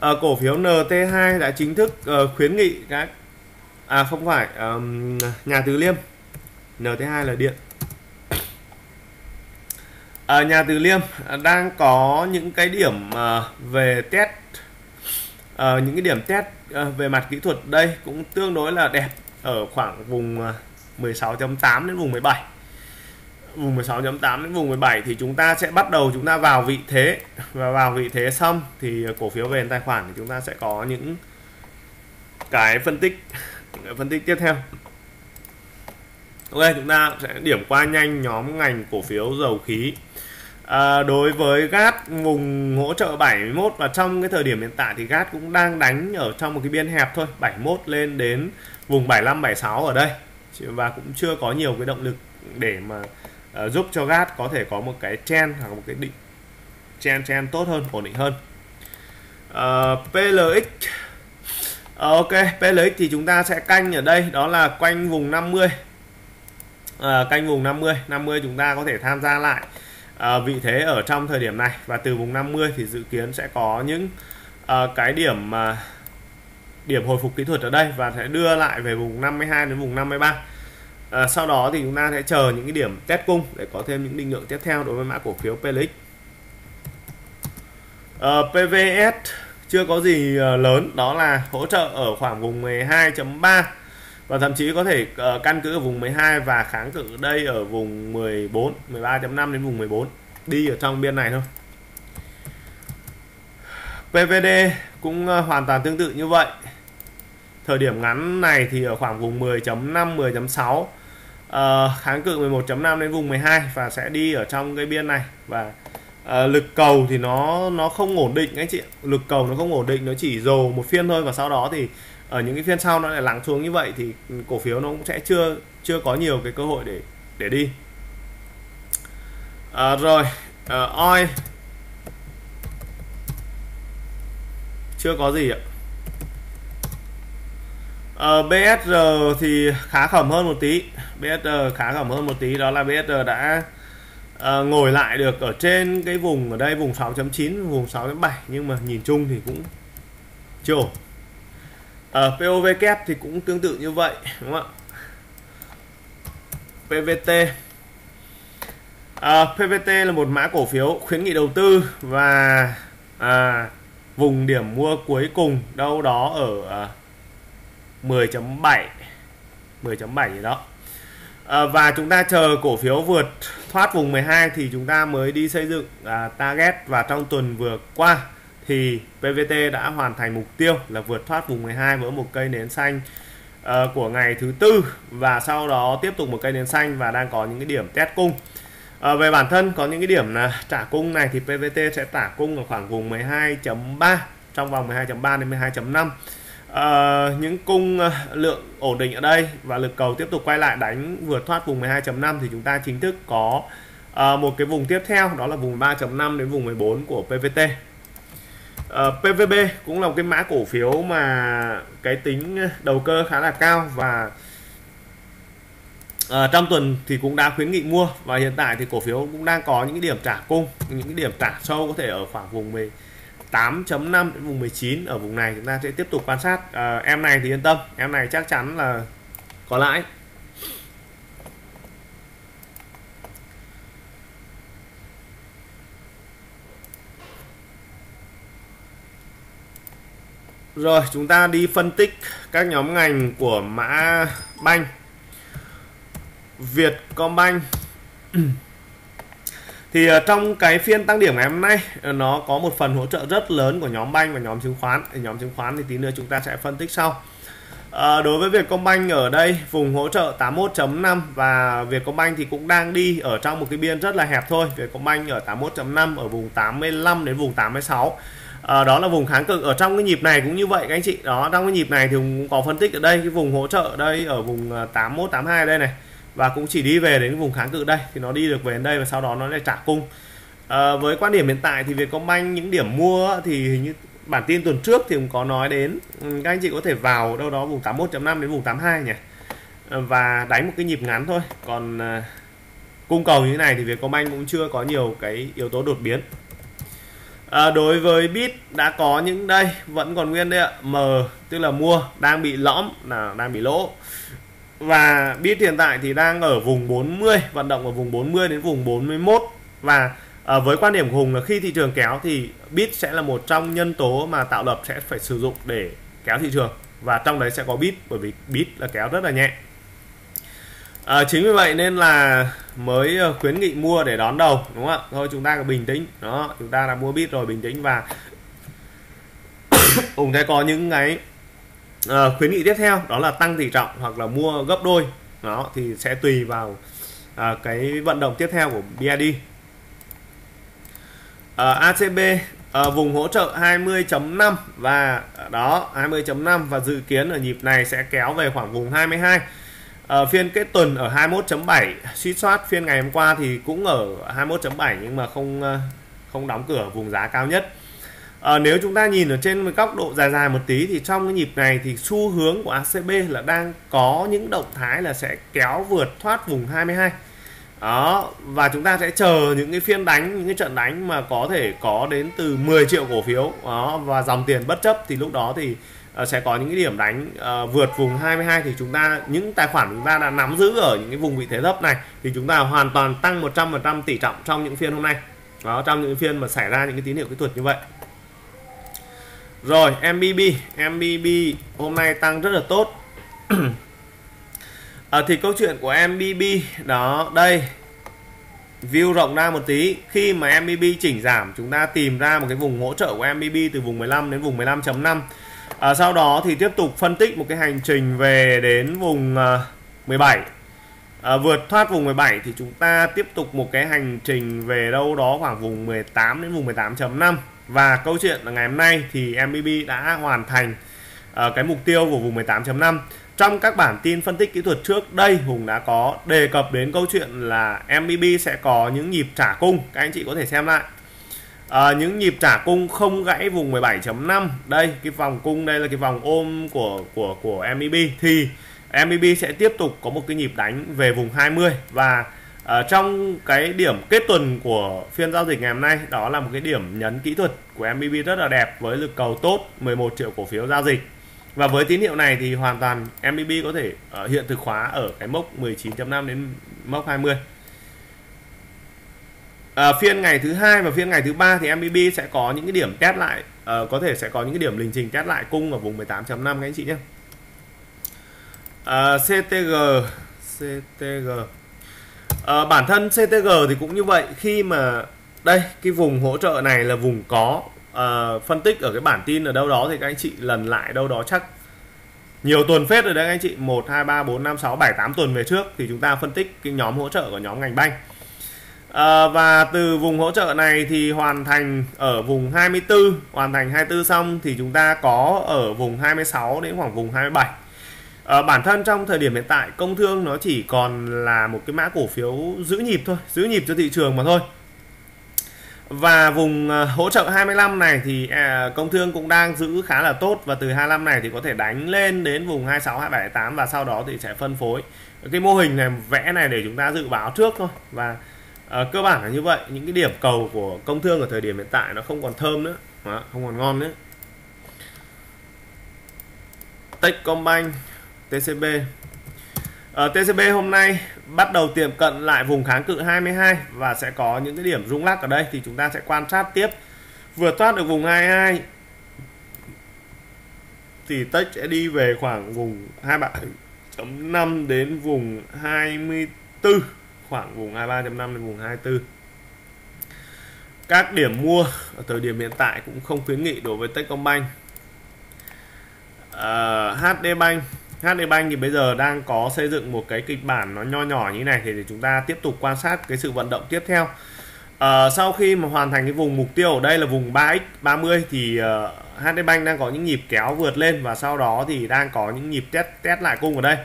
À, cổ phiếu NT2 đã chính thức uh, khuyến nghị các à không phải um, nhà Từ Liêm. NT2 là điện. À, nhà Từ Liêm đang có những cái điểm uh, về test uh, những cái điểm test uh, về mặt kỹ thuật đây cũng tương đối là đẹp ở khoảng vùng uh, 16.8 đến vùng 17 vùng 16.8 đến vùng 17 thì chúng ta sẽ bắt đầu chúng ta vào vị thế. Và vào vị thế xong thì cổ phiếu về tài khoản thì chúng ta sẽ có những cái phân tích phân tích tiếp theo. Ok chúng ta sẽ điểm qua nhanh nhóm ngành cổ phiếu dầu khí. À, đối với GAT vùng hỗ trợ 71 và trong cái thời điểm hiện tại thì GAT cũng đang đánh ở trong một cái biên hẹp thôi 71 lên đến vùng 75 76 ở đây. Và cũng chưa có nhiều cái động lực để mà uh, giúp cho GAT có thể có một cái trend hoặc một cái định trend trend tốt hơn ổn định hơn. Uh, ờ, PLX ờ, Ok, PLX thì chúng ta sẽ canh ở đây đó là quanh vùng 50 uh, ờ, canh vùng 50 50 chúng ta có thể tham gia lại. Uh, vị thế ở trong thời điểm này và từ vùng 50 thì dự kiến sẽ có những uh, cái điểm uh, điểm hồi phục kỹ thuật ở đây và sẽ đưa lại về vùng 52 đến vùng 53 à, sau đó thì chúng ta sẽ chờ những cái điểm test cung để có thêm những định lượng tiếp theo đối với mã cổ phiếu PLX à, ờ, PVS chưa có gì ờ, lớn đó là hỗ trợ ở khoảng vùng 12.3 và thậm chí có thể ờ, căn cứ ở vùng 12 và kháng cự đây ở vùng 14 13.5 đến vùng 14 đi ở trong biên này thôi. PVD cũng hoàn toàn tương tự như vậy. Thời điểm ngắn này thì ở khoảng vùng 10.5 10.6 uh, kháng cự 11.5 đến vùng 12 và sẽ đi ở trong cái biên này. Và uh, lực cầu thì nó nó không ổn định anh chị lực cầu nó không ổn định nó chỉ dồ một phiên thôi và sau đó thì ở những cái phiên sau nó lại lắng xuống như vậy thì cổ phiếu nó cũng sẽ chưa chưa có nhiều cái cơ hội để để đi. À, rồi à, oi chưa có gì ạ. Ờ, uh, BSR thì khá khẩm hơn một tí. BSR khá khẩm hơn một tí đó là BSR đã uh, ngồi lại được ở trên cái vùng ở đây vùng 6.9 vùng 6.7 nhưng mà nhìn chung thì cũng chưa ổn. Ờ, ở POV kép thì cũng tương tự như vậy đúng không ạ? PVT à, PVT là một mã cổ phiếu khuyến nghị đầu tư và à, vùng điểm mua cuối cùng đâu đó ở à, 10.7 10.7 gì đó. À, và chúng ta chờ cổ phiếu vượt thoát vùng 12 thì chúng ta mới đi xây dựng à, target. Và trong tuần vừa qua thì PVT đã hoàn thành mục tiêu là vượt thoát vùng 12 với một cây nến xanh uh, của ngày thứ tư. Và sau đó tiếp tục một cây nến xanh và đang có những cái điểm test cung. À, về bản thân có những cái điểm là trả cung này thì PVT sẽ trả cung ở khoảng vùng 12.3 trong vòng 12.3 đến 12.5 à, những cung ờ, lượng ổn định ở đây và lực cầu tiếp tục quay lại đánh vượt thoát vùng 12.5 thì chúng ta chính thức có à, một cái vùng tiếp theo đó là vùng 3.5 đến vùng 14 của PVT Uh, PVB cũng là một cái mã cổ phiếu mà cái tính đầu cơ khá là cao và uh, trong tuần thì cũng đã khuyến nghị mua và hiện tại thì cổ phiếu cũng đang có những cái điểm trả cung những cái điểm trả sâu có thể ở khoảng vùng 8.5 đến vùng 19 ở vùng này chúng ta sẽ tiếp tục quan sát. À, em này thì yên tâm em này chắc chắn là có lãi. Rồi chúng ta đi phân tích các nhóm ngành của mã banh. Vietcombank. thì ờ, trong cái phiên tăng điểm ngày hôm nay ờ, nó có một phần hỗ trợ rất lớn của nhóm banh và nhóm chứng khoán. Thì nhóm chứng khoán thì tí nữa chúng ta sẽ phân tích sau. À, đối với Vietcombank ở đây vùng hỗ trợ 81.5 và Vietcombank thì cũng đang đi ở trong một cái biên rất là hẹp thôi. Vietcombank ở 81.5 ở vùng 85 đến vùng 86 à, đó là vùng kháng cự ở trong cái nhịp này cũng như vậy các anh chị. Đó trong cái nhịp này thì cũng có phân tích ở đây cái vùng hỗ trợ ở đây ở vùng 81 82 đây này và cũng chỉ đi về đến vùng kháng cự đây thì nó đi được về đến đây và sau đó nó lại trả cung. À, với quan điểm hiện tại thì Vietcombank những điểm mua thì hình như bản tin tuần trước thì cũng có nói đến ừ, các anh chị có thể vào đâu đó vùng 81.5 đến vùng 82 nhỉ? Ờ, và đánh một cái nhịp ngắn thôi. Còn ờ, cung cầu như thế này thì Vietcombank cũng chưa có nhiều cái yếu tố đột biến. À, đối với bit đã có những đây vẫn còn nguyên đây ạ. M tức là mua đang bị lõm là đang bị lỗ và bit hiện tại thì đang ở vùng 40 vận động ở vùng 40 đến vùng 41 và à, với quan điểm của Hùng là khi thị trường kéo thì bit sẽ là một trong nhân tố mà tạo lập sẽ phải sử dụng để kéo thị trường. Và trong đấy sẽ có bit bởi vì bit là kéo rất là nhẹ. À, chính vì vậy nên là mới ờ, khuyến nghị mua để đón đầu đúng không ạ? Thôi chúng ta bình tĩnh. Đó chúng ta đã mua bit rồi bình tĩnh. Và Hùng sẽ có những cái à, khuyến nghị tiếp theo đó là tăng tỷ trọng hoặc là mua gấp đôi. Đó thì sẽ tùy vào à, cái vận động tiếp theo của BID à, ờ, ACB à, ờ, vùng hỗ trợ 20.5 và đó 20.5 và dự kiến ở nhịp này sẽ kéo về khoảng vùng 22 à, phiên kết tuần ở 21.7 suýt soát phiên ngày hôm qua thì cũng ở 21.7 nhưng mà không không đóng cửa vùng giá cao nhất à, nếu chúng ta nhìn ở trên một góc độ dài dài một tí thì trong cái nhịp này thì xu hướng của ACB là đang có những động thái là sẽ kéo vượt thoát vùng 22 đó và chúng ta sẽ chờ những cái phiên đánh những cái trận đánh mà có thể có đến từ 10 triệu cổ phiếu. Đó và dòng tiền bất chấp thì lúc đó thì ờ, sẽ có những cái điểm đánh uh, vượt vùng 22 thì chúng ta những tài khoản chúng ta đã nắm giữ ở những cái vùng vị thế thấp này thì chúng ta hoàn toàn tăng 100% tỷ trọng trong những phiên hôm nay. Đó trong những phiên mà xảy ra những cái tín hiệu kỹ thuật như vậy rồi MBB MBB hôm nay tăng rất là tốt. À, thì câu chuyện của MBB đó đây. View rộng ra một tí. Khi mà MBB chỉnh giảm chúng ta tìm ra một cái vùng hỗ trợ của MBB từ vùng 15 đến vùng 15.5 à, sau đó thì tiếp tục phân tích một cái hành trình về đến vùng à, uh, 17 à, vượt thoát vùng 17 thì chúng ta tiếp tục một cái hành trình về đâu đó khoảng vùng 18 đến vùng 18.5 và câu chuyện là ngày hôm nay thì MBB đã hoàn thành uh, cái mục tiêu của vùng 18.5 trong các bản tin phân tích kỹ thuật trước đây Hùng đã có đề cập đến câu chuyện là MBB sẽ có những nhịp trả cung. Các anh chị có thể xem lại. À, những nhịp trả cung không gãy vùng 17.5 đây cái vòng cung đây là cái vòng ôm của của của MBB thì MBB sẽ tiếp tục có một cái nhịp đánh về vùng 20 và À, trong cái điểm kết tuần của phiên giao dịch ngày hôm nay đó là một cái điểm nhấn kỹ thuật của MBB rất là đẹp với lực cầu tốt 11 triệu cổ phiếu giao dịch. Và với tín hiệu này thì hoàn toàn MBB có thể uh, hiện thực hóa ở cái mốc 19.5 đến mốc 20 à, ờ, phiên ngày thứ hai và phiên ngày thứ ba thì MBB sẽ có những cái điểm test lại uh, có thể sẽ có những cái điểm lình trình test lại cung ở vùng 18.5 các anh chị nhé. À, CTG CTG à, bản thân CTG thì cũng như vậy. Khi mà đây cái vùng hỗ trợ này là vùng có à, phân tích ở cái bản tin ở đâu đó thì các anh chị lần lại đâu đó chắc nhiều tuần phết rồi đấy các anh chị. 1 2 3 4 5 6 7 8 tuần về trước thì chúng ta phân tích cái nhóm hỗ trợ của nhóm ngành banh. À, và từ vùng hỗ trợ này thì hoàn thành ở vùng 24 hoàn thành 24 xong thì chúng ta có ở vùng 26 đến khoảng vùng 27 à, bản thân trong thời điểm hiện tại công thương nó chỉ còn là một cái mã cổ phiếu giữ nhịp thôi giữ nhịp cho thị trường mà thôi. Và vùng ờ, hỗ trợ 25 này thì à, công thương cũng đang giữ khá là tốt và từ 25 này thì có thể đánh lên đến vùng 26 27 28 và sau đó thì sẽ phân phối. Cái mô hình này vẽ này để chúng ta dự báo trước thôi. Và uh, cơ bản là như vậy những cái điểm cầu của công thương ở thời điểm hiện tại nó không còn thơm nữa. Đó, không còn ngon nữa. Techcombank TCB ở ờ, TCB hôm nay bắt đầu tiệm cận lại vùng kháng cự 22 và sẽ có những cái điểm rung lắc ở đây thì chúng ta sẽ quan sát tiếp. Vừa thoát được vùng 22 thì Tech sẽ đi về khoảng vùng 23.5 đến vùng 24 khoảng vùng 23.5 đến vùng 24 các điểm mua ở thời điểm hiện tại cũng không khuyến nghị đối với Techcombank uh, ờ, HD Bank HD Bank thì bây giờ đang có xây dựng một cái kịch bản nó nho nhỏ như này thì để chúng ta tiếp tục quan sát cái sự vận động tiếp theo. À, sau khi mà hoàn thành cái vùng mục tiêu ở đây là vùng 3x 30 thì ờ, uh, HD Bank đang có những nhịp kéo vượt lên và sau đó thì đang có những nhịp test test lại cung ở đây.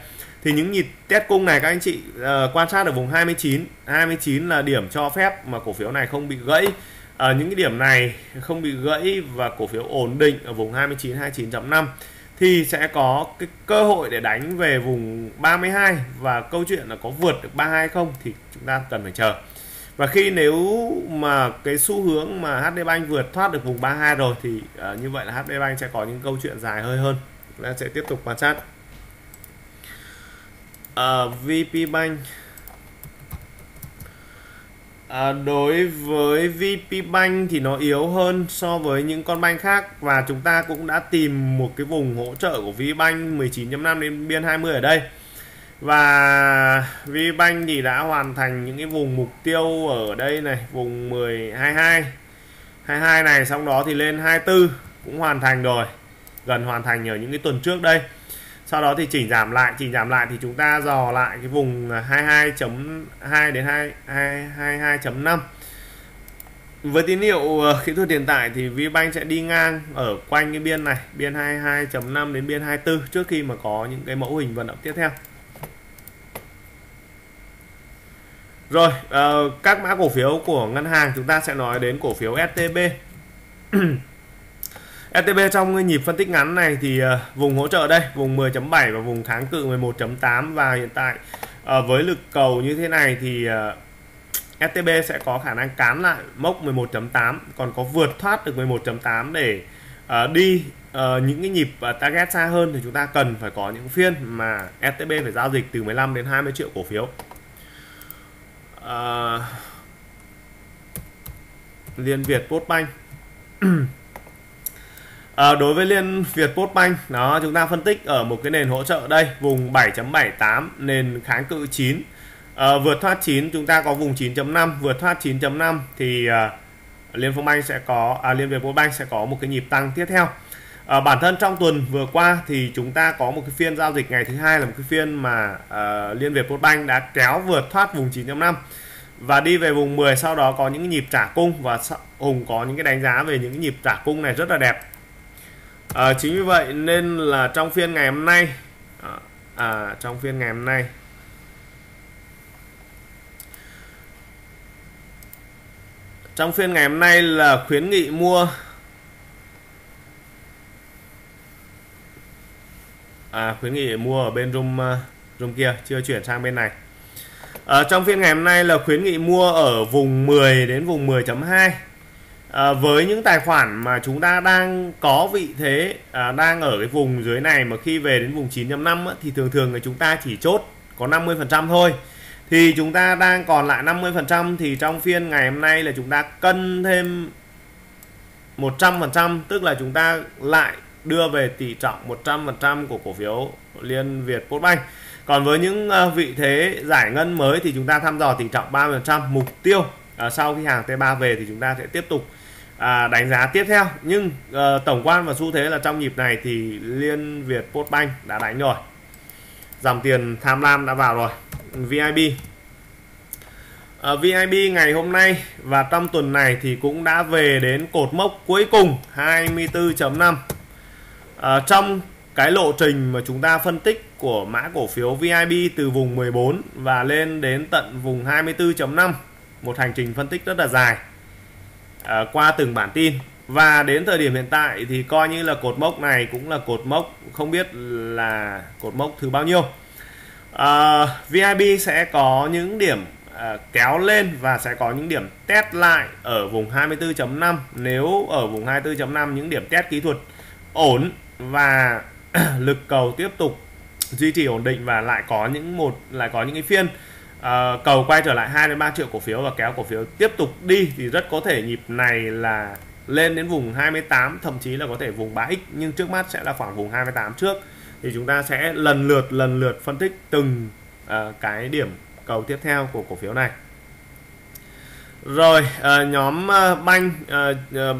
Thì những nhịp test cung này các anh chị uh, quan sát ở vùng 29 29 là điểm cho phép mà cổ phiếu này không bị gãy. Ở những cái điểm này không bị gãy và cổ phiếu ổn định ở vùng 29 29.5 thì sẽ có cái cơ hội để đánh về vùng 32 và câu chuyện là có vượt được 32 không thì chúng ta cần phải chờ. Và khi nếu mà cái xu hướng mà HD Bank vượt thoát được vùng 32 rồi thì uh, như vậy là HD Bank sẽ có những câu chuyện dài hơi hơn. Chúng ta sẽ tiếp tục quan sát. À, uh, VP Bank À, đối với VP Bank thì nó yếu hơn so với những con banh khác và chúng ta cũng đã tìm một cái vùng hỗ trợ của VPBank 19.5 đến biên 20 ở đây. Và VPBank thì đã hoàn thành những cái vùng mục tiêu ở đây này vùng 1022 22 này xong đó thì lên 24 cũng hoàn thành rồi gần hoàn thành ở những cái tuần trước đây sau đó thì chỉnh giảm lại chỉnh giảm lại thì chúng ta dò lại cái vùng 22.2 đến 22.5 với tín hiệu ờ, kỹ thuật hiện tại thì VBank sẽ đi ngang ở quanh cái biên này biên 22.5 đến biên 24 trước khi mà có những cái mẫu hình vận động tiếp theo. Rồi uh, các mã cổ phiếu của ngân hàng chúng ta sẽ nói đến cổ phiếu STB ETB trong nhịp phân tích ngắn này thì ờ, vùng hỗ trợ đây, vùng 10.7 và vùng kháng cự 11.8 và hiện tại. Ờ, với lực cầu như thế này thì ờ, STB sẽ có khả năng cán lại mốc 11.8 còn có vượt thoát được 11.8 để đi những cái nhịp target xa hơn thì chúng ta cần phải có những phiên mà STB phải giao dịch từ 15 đến 20 triệu cổ phiếu. Liên Việt Postbank. À, đối với Liên Việt Postbank đó chúng ta phân tích ở một cái nền hỗ trợ đây vùng 7.78 nền kháng cự 9 à, ờ, vượt thoát 9 chúng ta có vùng 9.5 vượt thoát 9.5 thì à, Liên Phong Bank sẽ có à, Liên Việt Postbank sẽ có một cái nhịp tăng tiếp theo. À, bản thân trong tuần vừa qua thì chúng ta có một cái phiên giao dịch ngày thứ hai là một cái phiên mà à, Liên Việt Postbank đã kéo vượt thoát vùng 9.5 và đi về vùng 10 sau đó có những nhịp trả cung và Hùng có những cái đánh giá về những nhịp trả cung này rất là đẹp à, chính vì vậy nên là trong phiên ngày hôm nay à, à, trong phiên ngày hôm nay trong phiên ngày hôm nay là khuyến nghị mua à, khuyến nghị mua ở bên room à, room kia chưa chuyển sang bên này. À, trong phiên ngày hôm nay là khuyến nghị mua ở vùng 10 đến vùng 10.2 à, với những tài khoản mà chúng ta đang có vị thế à, đang ở cái vùng dưới này mà khi về đến vùng 9.5 thì thường thường là chúng ta chỉ chốt có 50% thôi thì chúng ta đang còn lại 50% thì trong phiên ngày hôm nay là chúng ta cân thêm 100% tức là chúng ta lại đưa về tỷ trọng 100% của cổ phiếu Liên Việt Postbank. Còn với những ờ, vị thế giải ngân mới thì chúng ta thăm dò tỷ trọng 30% mục tiêu à, sau khi hàng T3 về thì chúng ta sẽ tiếp tục à, đánh giá tiếp theo. Nhưng à, tổng quan và xu thế là trong nhịp này thì liên việt postbank đã đánh rồi. Dòng tiền tham lam đã vào rồi. Vib à, ờ, vib ngày hôm nay và trong tuần này thì cũng đã về đến cột mốc cuối cùng 24.5 à, ờ, trong cái lộ trình mà chúng ta phân tích của mã cổ phiếu VIB từ vùng 14 và lên đến tận vùng 24.5 một hành trình phân tích rất là dài. À, qua từng bản tin. Và đến thời điểm hiện tại thì coi như là cột mốc này cũng là cột mốc không biết là cột mốc thứ bao nhiêu. À, VIB sẽ có những điểm uh, kéo lên và sẽ có những điểm test lại ở vùng 24.5 nếu ở vùng 24.5 những điểm test kỹ thuật ổn và lực cầu tiếp tục duy trì ổn định và lại có những một lại có những cái phiên uh, cầu quay trở lại 2 đến 3 triệu cổ phiếu và kéo cổ phiếu tiếp tục đi thì rất có thể nhịp này là lên đến vùng 28 thậm chí là có thể vùng 3x nhưng trước mắt sẽ là khoảng vùng 28 trước. Thì chúng ta sẽ lần lượt lần lượt phân tích từng uh, cái điểm cầu tiếp theo của cổ phiếu này. Rồi uh, nhóm uh, banh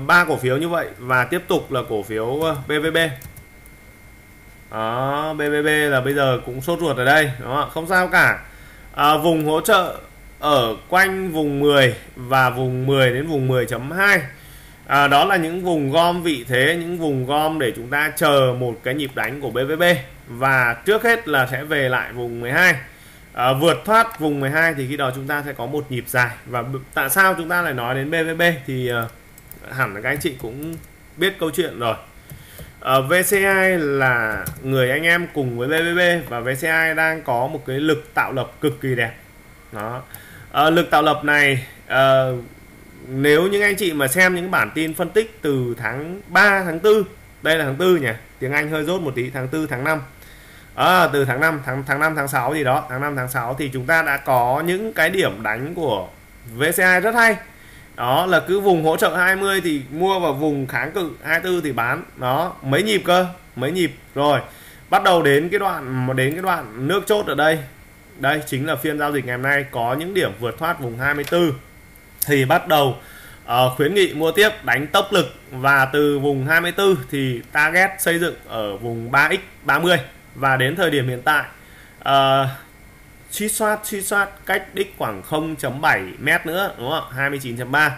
ba uh, cổ phiếu như vậy và tiếp tục là cổ phiếu uh, BVB đó BVB là bây giờ cũng sốt ruột ở đây đó không sao cả à, vùng hỗ trợ ở quanh vùng 10 và vùng 10 đến vùng 10.2 à, đó là những vùng gom vị thế những vùng gom để chúng ta chờ một cái nhịp đánh của BVB và trước hết là sẽ về lại vùng 12 à, vượt thoát vùng 12 thì khi đó chúng ta sẽ có một nhịp dài. Và tại sao chúng ta lại nói đến BVB thì uh, hẳn là các anh chị cũng biết câu chuyện rồi. Ờ, uh, VCI là người anh em cùng với BBB và VCI đang có một cái lực tạo lập cực kỳ đẹp. Đó. Uh, lực tạo lập này uh, nếu những anh chị mà xem những bản tin phân tích từ tháng 3 tháng 4 đây là tháng 4 nhỉ tiếng Anh hơi rốt một tí tháng 4 tháng 5 à, từ tháng 5 tháng tháng 5 tháng 6 gì đó tháng 5 tháng 6 thì chúng ta đã có những cái điểm đánh của VCI rất hay đó là cứ vùng hỗ trợ 20 thì mua vào vùng kháng cự 24 thì bán. Đó mấy nhịp cơ? Mấy nhịp. Rồi bắt đầu đến cái đoạn mà đến cái đoạn nước chốt ở đây. Đây chính là phiên giao dịch ngày hôm nay. Có những điểm vượt thoát vùng 24 thì bắt đầu uh, khuyến nghị mua tiếp đánh tốc lực. Và từ vùng 24 thì target xây dựng ở vùng 3x 30 và đến thời điểm hiện tại uh, truy soát truy soát cách đích khoảng 0.7 mét nữa đúng không 29.3 à,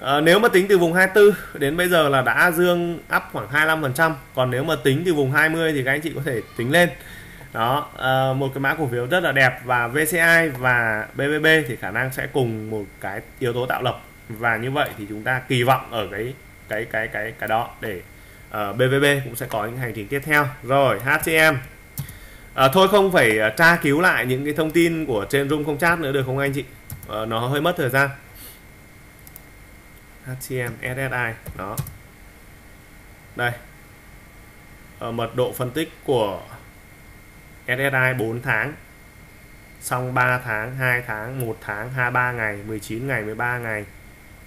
ờ, nếu mà tính từ vùng 24 đến bây giờ là đã dương up khoảng 25% còn nếu mà tính từ vùng 20 thì các anh chị có thể tính lên. Đó à, một cái mã cổ phiếu rất là đẹp và VCI và BBB thì khả năng sẽ cùng một cái yếu tố tạo lập. Và như vậy thì chúng ta kỳ vọng ở cái cái cái cái cái đó để ờ, uh, BBB cũng sẽ có những hành trình tiếp theo. Rồi HCM à, thôi không phải à, tra cứu lại những cái thông tin của trên room không chat nữa được không anh chị? À, nó hơi mất thời gian. HCM SSI đó. Đây. À, mật độ phân tích của SSI 4 tháng. Xong 3 tháng 2 tháng 1 tháng 23 ngày 19 ngày 13 ngày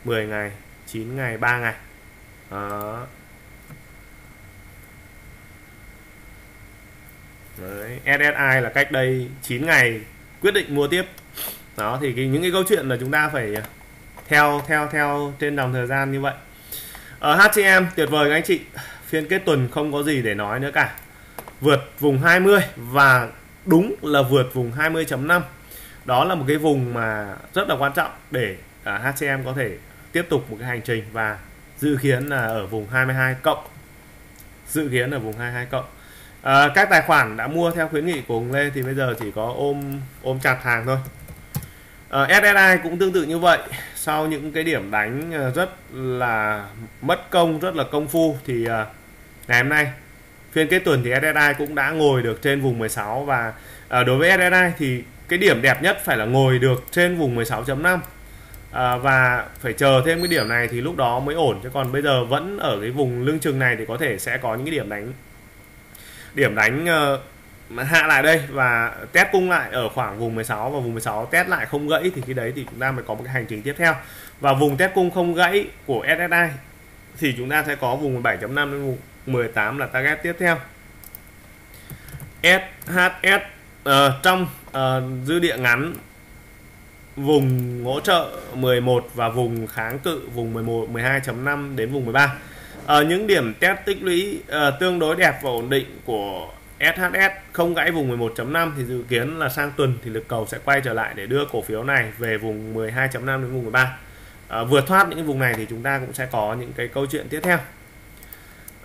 10 ngày 9 ngày 3 ngày. Đó. Đấy, SSI là cách đây 9 ngày quyết định mua tiếp. Đó thì cái, những cái câu chuyện là chúng ta phải theo theo theo trên dòng thời gian như vậy. Ờ, ở HCM tuyệt vời các anh chị. Phiên kết tuần không có gì để nói nữa cả. Vượt vùng 20 và đúng là vượt vùng 20.5 đó là một cái vùng mà rất là quan trọng để à, HCM có thể tiếp tục một cái hành trình và dự kiến là ở vùng 22 cộng. Dự kiến ở vùng 22 cộng à, các tài khoản đã mua theo khuyến nghị của ông Lê thì bây giờ chỉ có ôm ôm chặt hàng thôi. Ờ, à, SSI cũng tương tự như vậy. Sau những cái điểm đánh ờ, rất là mất công rất là công phu thì à, ngày hôm nay phiên kết tuần thì SSI cũng đã ngồi được trên vùng 16 và à, đối với SSI thì cái điểm đẹp nhất phải là ngồi được trên vùng 16.5 à, và phải chờ thêm cái điểm này thì lúc đó mới ổn. Chứ còn bây giờ vẫn ở cái vùng lưng chừng này thì có thể sẽ có những cái điểm đánh điểm đánh uh, hạ lại đây và test cung lại ở khoảng vùng 16 và vùng 16 test lại không gãy thì khi đấy thì chúng ta mới có một cái hành trình tiếp theo. Và vùng test cung không gãy của SSI thì chúng ta sẽ có vùng 17.5 đến vùng 18 là target tiếp theo. SHS uh, ờ, trong uh, dư địa ngắn vùng hỗ trợ 11 và vùng kháng cự vùng 11 12.5 đến vùng 13 ở những điểm test tích lũy uh, tương đối đẹp và ổn định của SHS không gãy vùng 11.5 thì dự kiến là sang tuần thì lực cầu sẽ quay trở lại để đưa cổ phiếu này về vùng 12.5 đến vùng 13 à, ờ, vượt thoát những vùng này thì chúng ta cũng sẽ có những cái câu chuyện tiếp theo.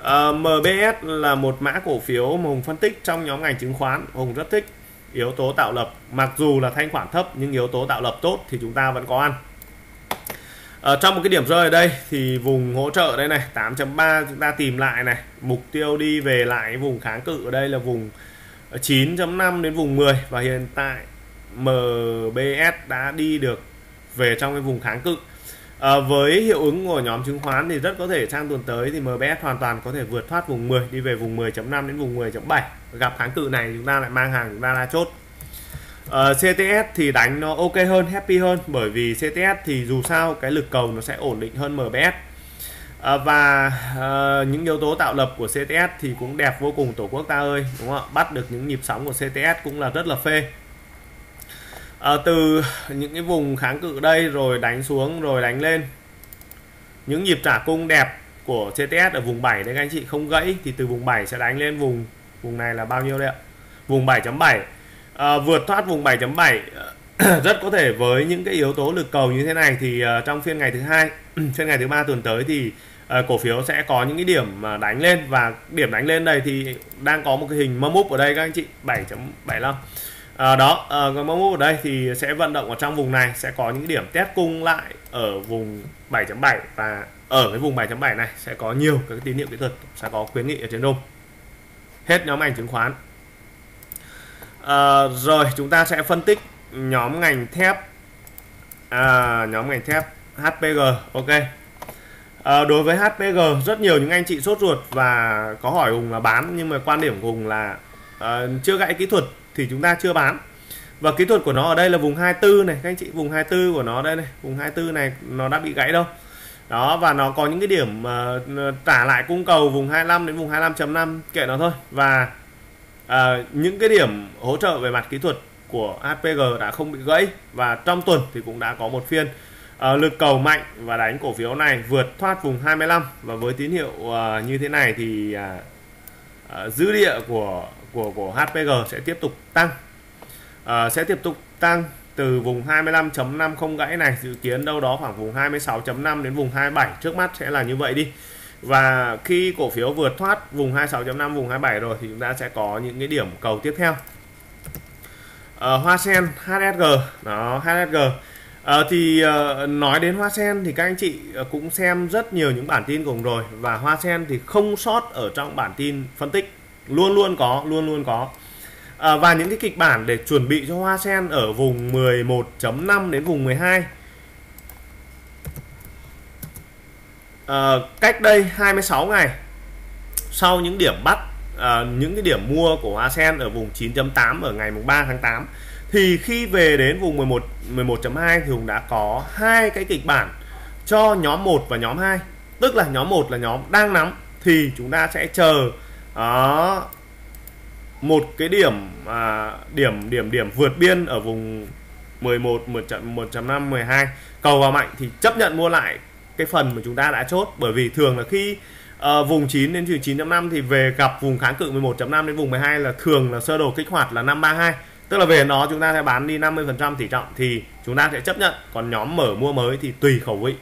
À, MBS là một mã cổ phiếu mà Hùng phân tích trong nhóm ngành chứng khoán. Hùng rất thích yếu tố tạo lập. Mặc dù là thanh khoản thấp nhưng yếu tố tạo lập tốt thì chúng ta vẫn có ăn ở trong một cái điểm rơi ở đây thì vùng hỗ trợ đây này 8.3 chúng ta tìm lại này. Mục tiêu đi về lại vùng kháng cự ở đây là vùng ờ, 9.5 đến vùng 10 và hiện tại MBS đã đi được về trong cái vùng kháng cự. À, với hiệu ứng của nhóm chứng khoán thì rất có thể sang tuần tới thì MBS hoàn toàn có thể vượt thoát vùng 10 đi về vùng 10.5 đến vùng 10.7 gặp kháng cự này chúng ta lại mang hàng chúng ta ra chốt. Ờ, uh, CTS thì đánh nó ok hơn happy hơn bởi vì CTS thì dù sao cái lực cầu nó sẽ ổn định hơn MBS uh, ờ, và uh, những yếu tố tạo lập của CTS thì cũng đẹp vô cùng tổ quốc ta ơi đúng không ạ? Bắt được những nhịp sóng của CTS cũng là rất là phê. À, từ những cái vùng kháng cự đây rồi đánh xuống rồi đánh lên. Những nhịp trả cung đẹp của CTS ở vùng 7 đấy các anh chị không gãy thì từ vùng 7 sẽ đánh lên vùng vùng này là bao nhiêu đấy ạ? Vùng 7.7 à, vượt thoát vùng 7.7 ờ, rất có thể với những cái yếu tố lực cầu như thế này thì uh, trong phiên ngày thứ hai phiên ngày thứ ba tuần tới thì uh, cổ phiếu sẽ có những cái điểm mà đánh lên. Và điểm đánh lên đây thì đang có một cái hình mâm úp ở đây các anh chị 7.75 à, đó à, cái mẫu ở đây thì sẽ vận động ở trong vùng này sẽ có những điểm test cung lại ở vùng 7.7 và ở cái vùng 7.7 này sẽ có nhiều các tín hiệu kỹ thuật sẽ có khuyến nghị ở trên rung. Hết nhóm ngành chứng khoán à, rồi chúng ta sẽ phân tích nhóm ngành thép. À, nhóm ngành thép HPG ok. À, đối với HPG rất nhiều những anh chị sốt ruột và có hỏi Hùng là bán nhưng mà quan điểm của Hùng là à, chưa gãy kỹ thuật thì chúng ta chưa bán. Và kỹ thuật của nó ở đây là vùng 24 này các anh chị vùng 24 của nó đây này vùng 24 này nó đã bị gãy đâu. Đó và nó có những cái điểm uh, trả lại cung cầu vùng 25 đến vùng 25.5 kệ nó thôi. Và à, những cái điểm hỗ trợ về mặt kỹ thuật của HPG đã không bị gãy và trong tuần thì cũng đã có một phiên. À, lực cầu mạnh và đánh cổ phiếu này vượt thoát vùng 25 và với tín hiệu à, như thế này thì à, à, dư địa của của của HPG sẽ tiếp tục tăng. À, sẽ tiếp tục tăng từ vùng 25.5 không gãy này dự kiến đâu đó khoảng vùng 26.5 đến vùng 27 trước mắt sẽ là như vậy đi và khi cổ phiếu vượt thoát vùng 26.5 vùng 27 rồi thì chúng ta sẽ có những cái điểm cầu tiếp theo. À, Hoa Sen HSG đó HSG à, ờ, thì uh, nói đến Hoa Sen thì các anh chị cũng xem rất nhiều những bản tin cùng rồi. Và Hoa Sen thì không sót ở trong bản tin phân tích. Luôn luôn có luôn luôn có. À, và những cái kịch bản để chuẩn bị cho hoa sen ở vùng 11.5 đến vùng 12 à, cách đây 26 ngày sau những điểm bắt à, những cái điểm mua của hoa sen ở vùng 9.8 ở ngày mùng 3 tháng 8 thì khi về đến vùng 11 11.2 thì Hùng đã có hai cái kịch bản cho nhóm 1 và nhóm 2 tức là nhóm 1 là nhóm đang nắm thì chúng ta sẽ chờ đó một cái điểm à, điểm điểm điểm vượt biên ở vùng 11 1.5 12 cầu vào mạnh thì chấp nhận mua lại cái phần mà chúng ta đã chốt. Bởi vì thường là khi uh, vùng 9 đến 9.5 thì về gặp vùng kháng cự 11.5 đến vùng 12 là thường là sơ đồ kích hoạt là 532 tức là về nó chúng ta sẽ bán đi 50% tỷ trọng thì chúng ta sẽ chấp nhận. Còn nhóm mở mua mới thì tùy khẩu vị.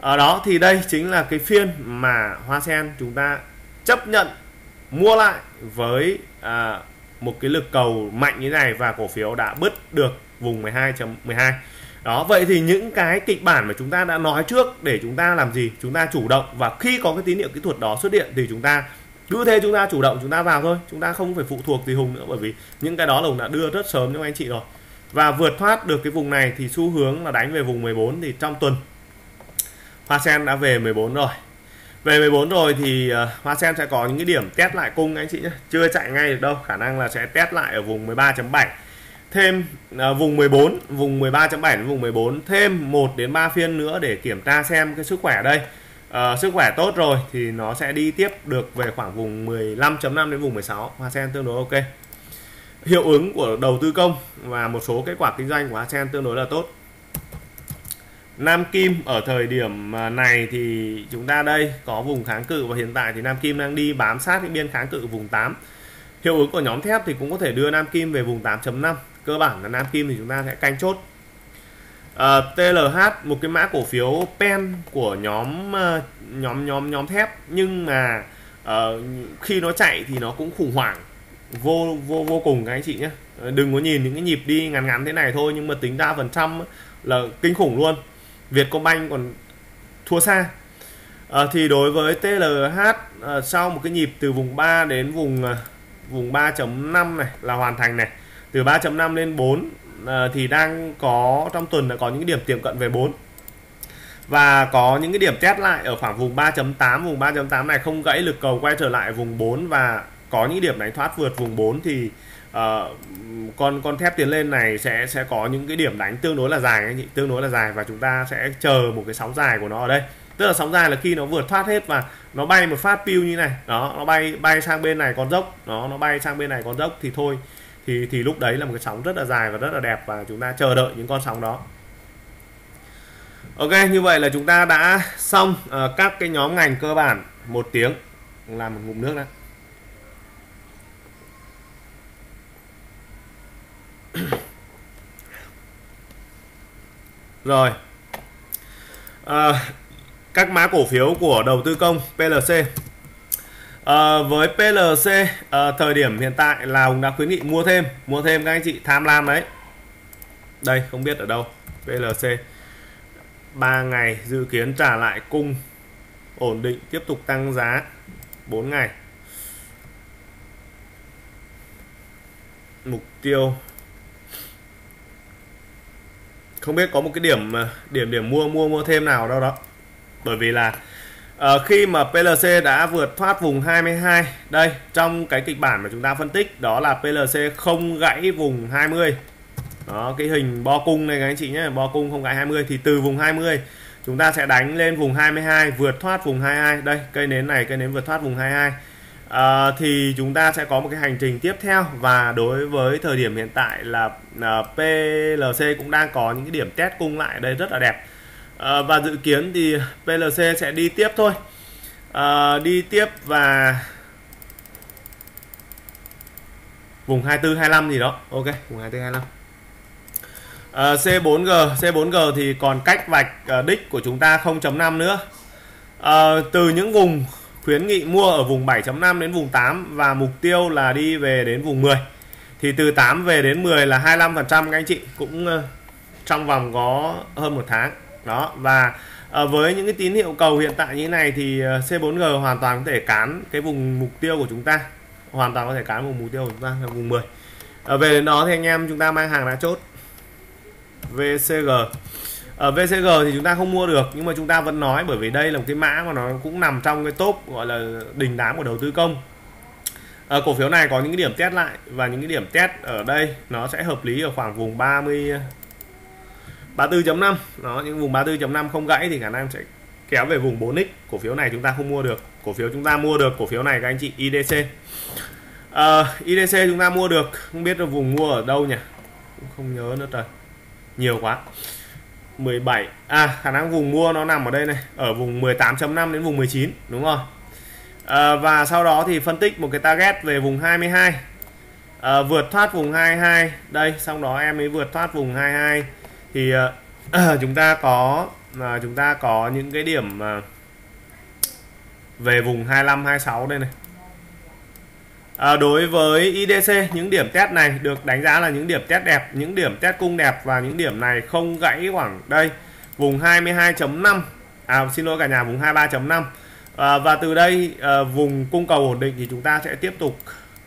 Ở đó thì đây chính là cái phiên mà hoa sen chúng ta chấp nhận mua lại với à, một cái lực cầu mạnh như này và cổ phiếu đã bứt được vùng 12.12 12 đó, vậy thì những cái kịch bản mà chúng ta đã nói trước để chúng ta làm gì? Chúng ta chủ động và khi có cái tín hiệu kỹ thuật đó xuất hiện thì chúng ta cứ thế chúng ta chủ động, chúng ta vào thôi. Chúng ta không phải phụ thuộc gì hùng nữa, bởi vì những cái đó là hùng đã đưa rất sớm cho anh chị rồi. Và vượt thoát được cái vùng này thì xu hướng là đánh về vùng 14 thì trong tuần Hoa Sen đã về 14 rồi. Về 14 rồi thì ờ, Hoa Sen sẽ có những cái điểm test lại cung anh chị nhé. Chưa chạy ngay được đâu, khả năng là sẽ test lại ở vùng 13.7 thêm à, vùng 14 vùng 13.7 đến vùng 14 thêm 1 đến 3 phiên nữa để kiểm tra xem cái sức khỏe ở đây. À, sức khỏe tốt rồi thì nó sẽ đi tiếp được về khoảng vùng 15.5 đến vùng 16 Hoa Sen tương đối ok. Hiệu ứng của đầu tư công và một số kết quả kinh doanh của Hoa Sen tương đối là tốt. Nam Kim ở thời điểm à, này thì chúng ta đây có vùng kháng cự và hiện tại thì Nam Kim đang đi bám sát cái biên kháng cự vùng 8 hiệu ứng của nhóm thép thì cũng có thể đưa Nam Kim về vùng 8.5 cơ bản là Nam Kim thì chúng ta sẽ canh chốt. Ờ, uh, TLH một cái mã cổ phiếu pen của nhóm uh, nhóm nhóm nhóm thép. Nhưng mà uh, khi nó chạy thì nó cũng khủng hoảng. Vô vô vô cùng các anh chị nhé. Đừng có nhìn những cái nhịp đi ngắn ngắn thế này thôi nhưng mà tính ra phần trăm là kinh khủng luôn. Vietcombank còn thua xa. À, thì đối với TLH à, sau một cái nhịp từ vùng 3 đến vùng à, vùng 3.5 này là hoàn thành này từ 3.5 lên 4 uh, à, thì đang có trong tuần đã có những điểm tiệm cận về 4 và có những cái điểm test lại ở khoảng vùng 3.8 vùng 3.8 này không gãy lực cầu quay trở lại vùng 4 và có những điểm đánh thoát vượt vùng 4 thì uh, con con thép tiến lên này sẽ sẽ có những cái điểm đánh tương đối là dài anh chị tương đối là dài và chúng ta sẽ chờ một cái sóng dài của nó ở đây. Tức là sóng dài là khi nó vượt thoát hết và nó bay một phát piu như này đó nó bay bay sang bên này con dốc nó nó bay sang bên này con dốc thì thôi thì thì lúc đấy là một cái sóng rất là dài và rất là đẹp và chúng ta chờ đợi những con sóng đó. Ok như vậy là chúng ta đã xong uh, các cái nhóm ngành cơ bản. Một tiếng làm một ngụm nước đã. rồi. À, các mã cổ phiếu của đầu tư công PLC à, với PLC à, ờ, thời điểm hiện tại là Hùng đã khuyến nghị mua thêm mua thêm các anh chị tham lam đấy. Đây không biết ở đâu PLC 3 ngày dự kiến trả lại cung ổn định tiếp tục tăng giá 4 ngày. Mục tiêu. Không biết có một cái điểm điểm điểm mua mua mua thêm nào đâu đó. Bởi vì là À, khi mà PLC đã vượt thoát vùng 22 đây trong cái kịch bản mà chúng ta phân tích đó là PLC không gãy vùng 20 đó cái hình bo cung này các anh chị nhé bo cung không gãy 20 thì từ vùng 20 chúng ta sẽ đánh lên vùng 22 vượt thoát vùng 22 đây cây nến này cây nến vượt thoát vùng 22 à, ờ, thì chúng ta sẽ có một cái hành trình tiếp theo và đối với thời điểm hiện tại là ờ, à, PLC cũng đang có những cái điểm test cung lại đây rất là đẹp à, và dự kiến thì PLC sẽ đi tiếp thôi. À, đi tiếp và vùng 24 25 gì đó. Ok vùng 24 25 à, C4G C4G thì còn cách vạch ờ, đích của chúng ta 0.5 nữa. À, từ những vùng khuyến nghị mua ở vùng 7.5 đến vùng 8 và mục tiêu là đi về đến vùng 10 thì từ 8 về đến 10 là 25% các anh chị cũng trong vòng có hơn một tháng đó và ờ, với những cái tín hiệu cầu hiện tại như thế này thì ờ, C4G hoàn toàn có thể cán cái vùng mục tiêu của chúng ta. Hoàn toàn có thể cán vùng mục tiêu của chúng ta là vùng 10 ờ, về đến đó thì anh em chúng ta mang hàng đã chốt VCG ở VCG thì chúng ta không mua được nhưng mà chúng ta vẫn nói bởi vì đây là một cái mã mà nó cũng nằm trong cái top gọi là đình đám của đầu tư công. À, cổ phiếu này có những cái điểm test lại và những cái điểm test ở đây nó sẽ hợp lý ở khoảng vùng 30 34.5 nó những vùng 34.5 không gãy thì khả năng sẽ kéo về vùng 4x cổ phiếu này chúng ta không mua được. Cổ phiếu chúng ta mua được cổ phiếu này các anh chị IDC à, ờ, IDC chúng ta mua được không biết là vùng mua ở đâu nhỉ? Cũng không nhớ nữa trời. Nhiều quá. 17 à khả năng vùng mua nó nằm ở đây này ở vùng 18.5 đến vùng 19 đúng không? À, và sau đó thì phân tích một cái target về vùng 22 à, ờ, vượt thoát vùng 22 đây xong đó em mới vượt thoát vùng 22 thì uh, chúng ta có uh, chúng ta có những cái điểm uh, về vùng 25 26 đây này. À, đối với IDC những điểm test này được đánh giá là những điểm test đẹp những điểm test cung đẹp và những điểm này không gãy khoảng đây. Vùng 22.5 à xin lỗi cả nhà vùng 23.5 à, và từ đây à, vùng cung cầu ổn định thì chúng ta sẽ tiếp tục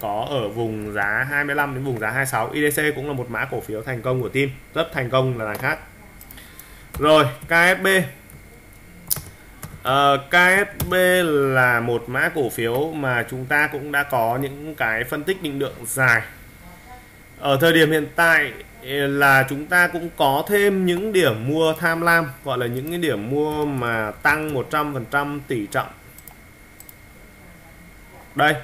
có ở vùng giá 25 đến vùng giá 26 IDC cũng là một mã cổ phiếu thành công của team rất thành công là đằng khác rồi KSB Uh, ờ, KSB là một mã cổ phiếu mà chúng ta cũng đã có những cái phân tích định lượng dài. Ở thời điểm hiện tại ờ, là chúng ta cũng có thêm những điểm mua tham lam gọi là những cái điểm mua mà tăng 100% tỷ trọng. Đây.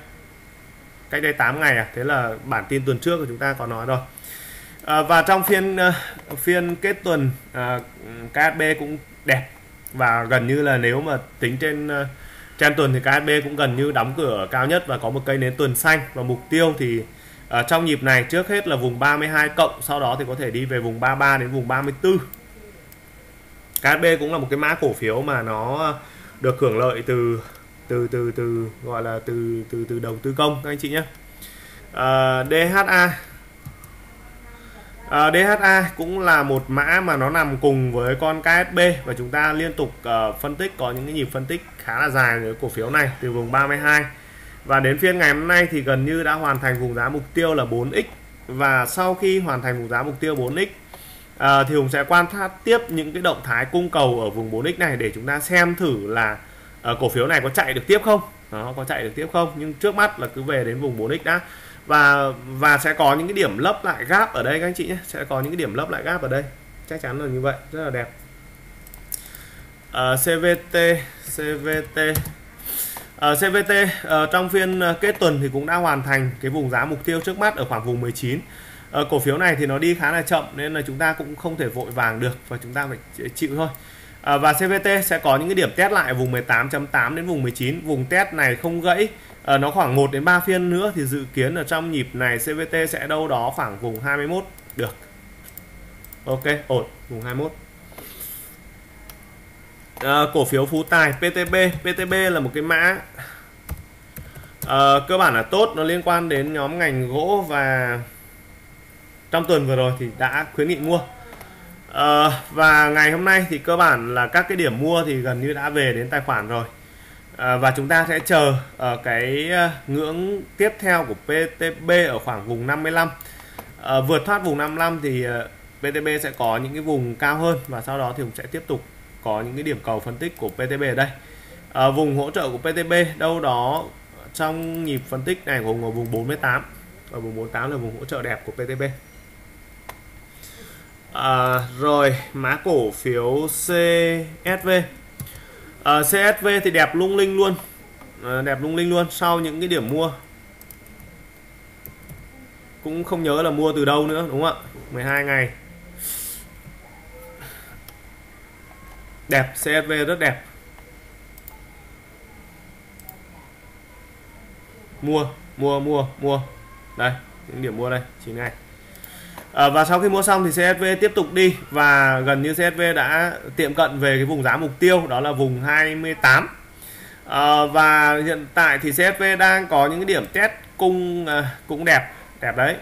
Cách đây 8 ngày à, thế là bản tin tuần trước của chúng ta có nói rồi. À, và trong phiên uh, phiên kết tuần à, uh, KSB cũng đẹp. Và gần như là nếu mà tính trên à, uh, trên tuần thì KSB cũng gần như đóng cửa cao nhất và có một cây nến tuần xanh. Và mục tiêu thì ở trong nhịp này trước hết là vùng 32 cộng sau đó thì có thể đi về vùng 33 đến vùng 34 KSB cũng là một cái mã cổ phiếu mà nó được hưởng lợi từ từ từ từ gọi là từ từ từ đầu tư công các anh chị nhé. À, DHA à, DHA cũng là một mã mà nó nằm cùng với con KSB và chúng ta liên tục uh, phân tích có những cái nhịp phân tích khá là dài với cổ phiếu này từ vùng 32 và đến phiên ngày hôm nay thì gần như đã hoàn thành vùng giá mục tiêu là 4x và sau khi hoàn thành vùng giá mục tiêu 4x à, thì Hùng sẽ quan sát tiếp những cái động thái cung cầu ở vùng 4x này để chúng ta xem thử là à, cổ phiếu này có chạy được tiếp không? Nó có chạy được tiếp không? Nhưng trước mắt là cứ về đến vùng 4x đã. Và và sẽ có những cái điểm lấp lại gap ở đây các anh chị nhé. Sẽ có những cái điểm lấp lại gap ở đây. Chắc chắn là như vậy. Rất là đẹp. Ờ, à, CVT CVT à, ờ, CVT à, trong phiên kết tuần thì cũng đã hoàn thành cái vùng giá mục tiêu trước mắt ở khoảng vùng 19 à, cổ phiếu này thì nó đi khá là chậm nên là chúng ta cũng không thể vội vàng được và chúng ta phải chịu thôi à, và CVT sẽ có những cái điểm test lại vùng 18.8 đến vùng 19 vùng test này không gãy à, nó khoảng 1 đến 3 phiên nữa thì dự kiến ở trong nhịp này CVT sẽ đâu đó khoảng vùng 21 được. Ok ổn vùng 21 à, cổ phiếu phú tài PTB PTB là một cái mã à, cơ bản là tốt nó liên quan đến nhóm ngành gỗ và trong tuần vừa rồi thì đã khuyến nghị mua à, và ngày hôm nay thì cơ bản là các cái điểm mua thì gần như đã về đến tài khoản rồi. À, và chúng ta sẽ chờ ở cái ờ, ngưỡng tiếp theo của PTB ở khoảng vùng 55 à, vượt thoát vùng 55 thì PTB sẽ có những cái vùng cao hơn và sau đó thì cũng sẽ tiếp tục có những cái điểm cầu phân tích của PTB ở đây. À, vùng hỗ trợ của PTB đâu đó trong nhịp phân tích này gồm ở vùng 48 ở vùng 48 là vùng hỗ trợ đẹp của PTB à, rồi mã cổ phiếu CSV à, CSV thì đẹp lung linh luôn. À, đẹp lung linh luôn sau những cái điểm mua. Cũng không nhớ là mua từ đâu nữa đúng không ạ? 12 ngày. Đẹp CSV rất đẹp. Mua mua mua mua. Đây những điểm mua đây 9 ngày à, và sau khi mua xong thì CSV tiếp tục đi. Và gần như CSV đã tiệm cận về cái vùng giá mục tiêu đó là vùng 28 à, ờ, và hiện tại thì CSV đang có những cái điểm test cung à, cũng đẹp đẹp đấy.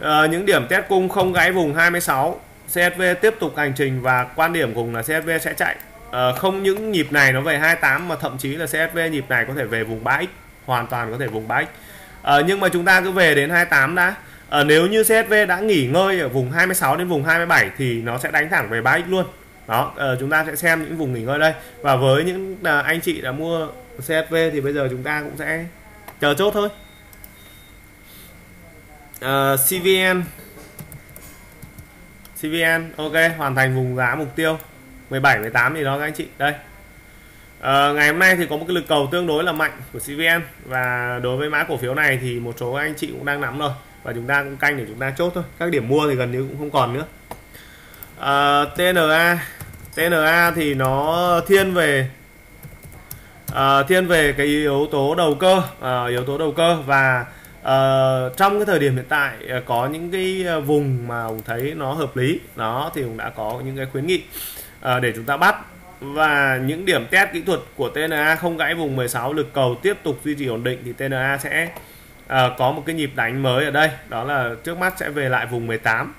À, những điểm test cung không gãy vùng 26 CSV tiếp tục hành trình và quan điểm cùng là CSV sẽ chạy. À, không những nhịp này nó về 28 mà thậm chí là CSV nhịp này có thể về vùng 3x hoàn toàn có thể vùng 3x à, nhưng mà chúng ta cứ về đến 28 đã à, nếu như CSV đã nghỉ ngơi ở vùng 26 đến vùng 27 thì nó sẽ đánh thẳng về 3x luôn. Đó à, chúng ta sẽ xem những vùng nghỉ ngơi đây. Và với những à, anh chị đã mua CSV thì bây giờ chúng ta cũng sẽ chờ chốt thôi. À, CVN CVN ok hoàn thành vùng giá mục tiêu 17 18 thì đó các anh chị. Đây. À, ngày hôm nay thì có một cái lực cầu tương đối là mạnh của CVN và đối với mã cổ phiếu này thì một số anh chị cũng đang nắm rồi và chúng ta cũng canh để chúng ta chốt thôi. Các điểm mua thì gần như cũng không còn nữa. À, TNA TNA thì nó thiên về à, thiên về cái yếu tố đầu cơ à, yếu tố đầu cơ. Và à, trong cái thời điểm hiện tại à, có những cái vùng mà ông thấy nó hợp lý đó thì cũng đã có những cái khuyến nghị à, để chúng ta bắt. Và những điểm test kỹ thuật của TNA không gãy vùng 16 lực cầu tiếp tục duy trì ổn định thì TNA sẽ Ờ, có một cái nhịp đánh mới ở đây đó là trước mắt sẽ về lại vùng 18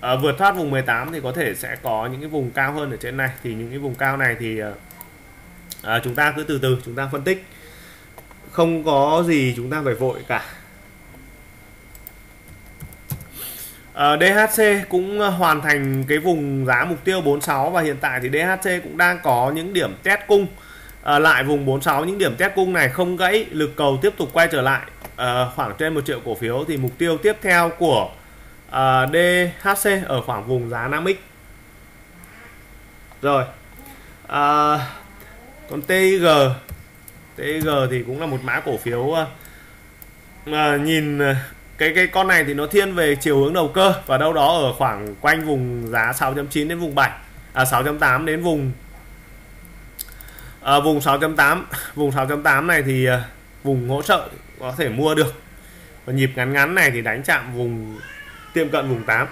à, ờ, vượt thoát vùng 18 thì có thể sẽ có những cái vùng cao hơn ở trên này. Thì những cái vùng cao này thì à, chúng ta cứ từ từ chúng ta phân tích. Không có gì chúng ta phải vội cả. À, DHC cũng hoàn thành cái vùng giá mục tiêu 46 và hiện tại thì DHC cũng đang có những điểm test cung. À, lại vùng 46 những điểm test cung này không gãy lực cầu tiếp tục quay trở lại uh, khoảng trên 1 triệu cổ phiếu thì mục tiêu tiếp theo của ờ, uh, DHC ở khoảng vùng giá 5x rồi uh, còn TIG TIG thì cũng là một mã cổ phiếu uh, uh, nhìn cái cái con này thì nó thiên về chiều hướng đầu cơ và đâu đó ở khoảng quanh vùng giá 6.9 đến vùng 7 à 6.8 đến vùng à, vùng 6.8 vùng 6.8 này thì à, vùng hỗ trợ có thể mua được. Và nhịp ngắn ngắn này thì đánh chạm vùng tiệm cận vùng 8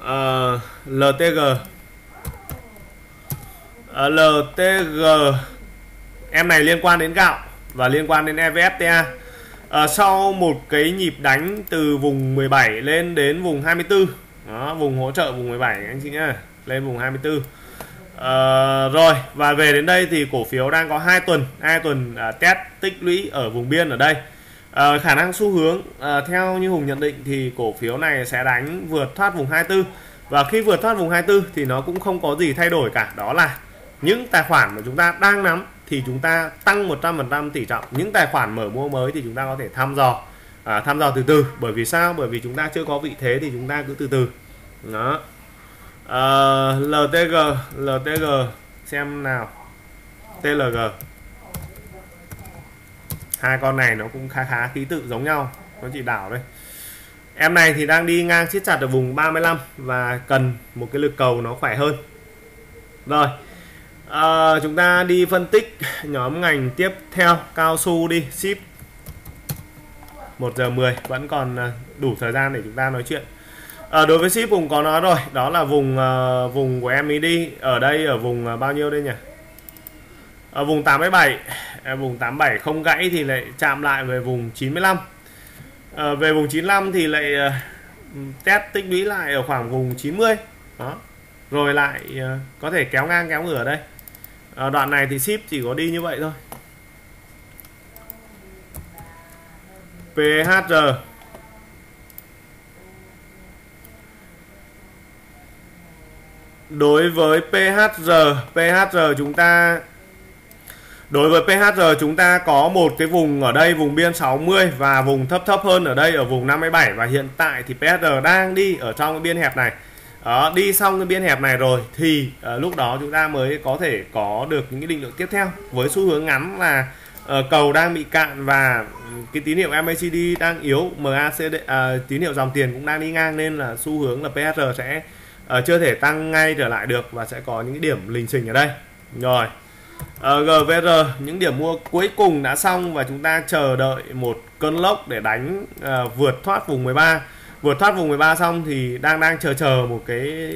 à, ờ, LTG à, ờ, LTG em này liên quan đến gạo và liên quan đến EVFTA à, ờ, sau một cái nhịp đánh từ vùng 17 lên đến vùng 24 đó, vùng hỗ trợ vùng 17 anh chị nhá lên vùng 24 à, rồi và về đến đây thì cổ phiếu đang có hai tuần hai tuần à, test tích lũy ở vùng biên ở đây. À, khả năng xu hướng à, theo như Hùng nhận định thì cổ phiếu này sẽ đánh vượt thoát vùng 24 và khi vượt thoát vùng 24 thì nó cũng không có gì thay đổi cả đó là những tài khoản mà chúng ta đang nắm thì chúng ta tăng 100% tỷ trọng những tài khoản mở mua mới thì chúng ta có thể thăm dò. À, thăm dò từ từ bởi vì sao? Bởi vì chúng ta chưa có vị thế thì chúng ta cứ từ từ. Đó. Ờ, à, LTG LTG xem nào. TLG hai con này nó cũng khá khá ký tự giống nhau nó chỉ đảo đây em này thì đang đi ngang siết chặt ở vùng 35 và cần một cái lực cầu nó khỏe hơn. Rồi à, chúng ta đi phân tích nhóm ngành tiếp theo. Cao su đi ship. 1 giờ 10 vẫn còn ờ, đủ thời gian để chúng ta nói chuyện à, đối với ship vùng có nói rồi đó là vùng uh, vùng của em ý đi. Ở đây ở vùng uh, bao nhiêu đây nhỉ? Ở vùng 87 à, vùng 87 không gãy thì lại chạm lại về vùng 95 à, về vùng 95 thì lại uh, test tích lũy lại ở khoảng vùng 90 đó. Rồi lại uh, có thể kéo ngang kéo ngửa đây. À, đoạn này thì ship chỉ có đi như vậy thôi. PHR đối với PHR PHR chúng ta Đối với PHR chúng ta có một cái vùng ở đây vùng biên 60 và vùng thấp thấp hơn ở đây ở vùng 57 và hiện tại thì PHR đang đi ở trong cái biên hẹp này. Đó, đi xong cái biên hẹp này rồi thì uh, lúc đó chúng ta mới có thể có được những cái định lượng tiếp theo. Với xu hướng ngắn là uh, cầu đang bị cạn và cái tín hiệu MACD đang yếu. MACD uh, à, tín hiệu dòng tiền cũng đang đi ngang nên là xu hướng là PHR sẽ uh, chưa thể tăng ngay trở lại được và sẽ có những điểm lình xình ở đây. Rồi. Ờ, uh, GVR những điểm mua cuối cùng đã xong và chúng ta chờ đợi một cơn lốc để đánh uh, vượt thoát vùng 13 vượt thoát vùng 13 xong thì đang đang chờ chờ một cái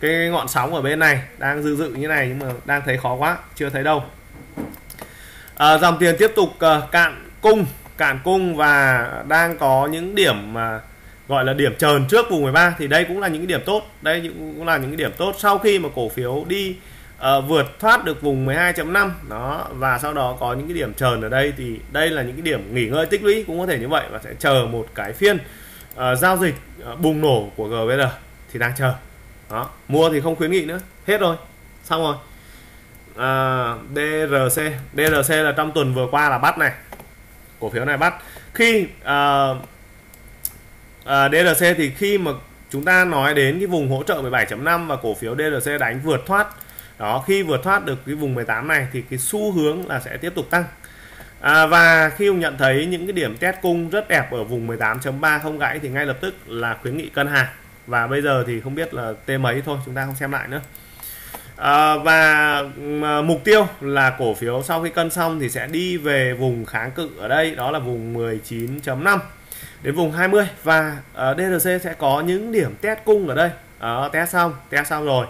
cái ngọn sóng ở bên này đang dự dự như này nhưng mà đang thấy khó quá chưa thấy đâu. À, dòng tiền tiếp tục uh, cạn cung cạn cung và đang có những điểm mà gọi là điểm trờn trước vùng 13 thì đây cũng là những cái điểm tốt. Đây cũng là những cái điểm tốt sau khi mà cổ phiếu đi uh, vượt thoát được vùng 12.5 đó và sau đó có những cái điểm trờn ở đây thì đây là những cái điểm nghỉ ngơi tích lũy cũng có thể như vậy và sẽ chờ một cái phiên uh, giao dịch uh, bùng nổ của GVR thì đang chờ. Đó mua thì không khuyến nghị nữa. Hết rồi xong rồi. À, DRC DRC là trong tuần vừa qua là bắt này. Cổ phiếu này bắt. Khi uh, à, DRC thì khi mà chúng ta nói đến cái vùng hỗ trợ 17.5 và cổ phiếu DRC đánh vượt thoát đó khi vượt thoát được cái vùng 18 này thì cái xu hướng là sẽ tiếp tục tăng. À, và khi ông nhận thấy những cái điểm test cung rất đẹp ở vùng 18.3 không gãy thì ngay lập tức là khuyến nghị cân hàng. Và bây giờ thì không biết là t mấy thôi chúng ta không xem lại nữa. À, và mục tiêu là cổ phiếu sau khi cân xong thì sẽ đi về vùng kháng cự ở đây đó là vùng 19.5 đến vùng 20 và ờ, uh, DRC sẽ có những điểm test cung ở đây. Uh, test xong test xong rồi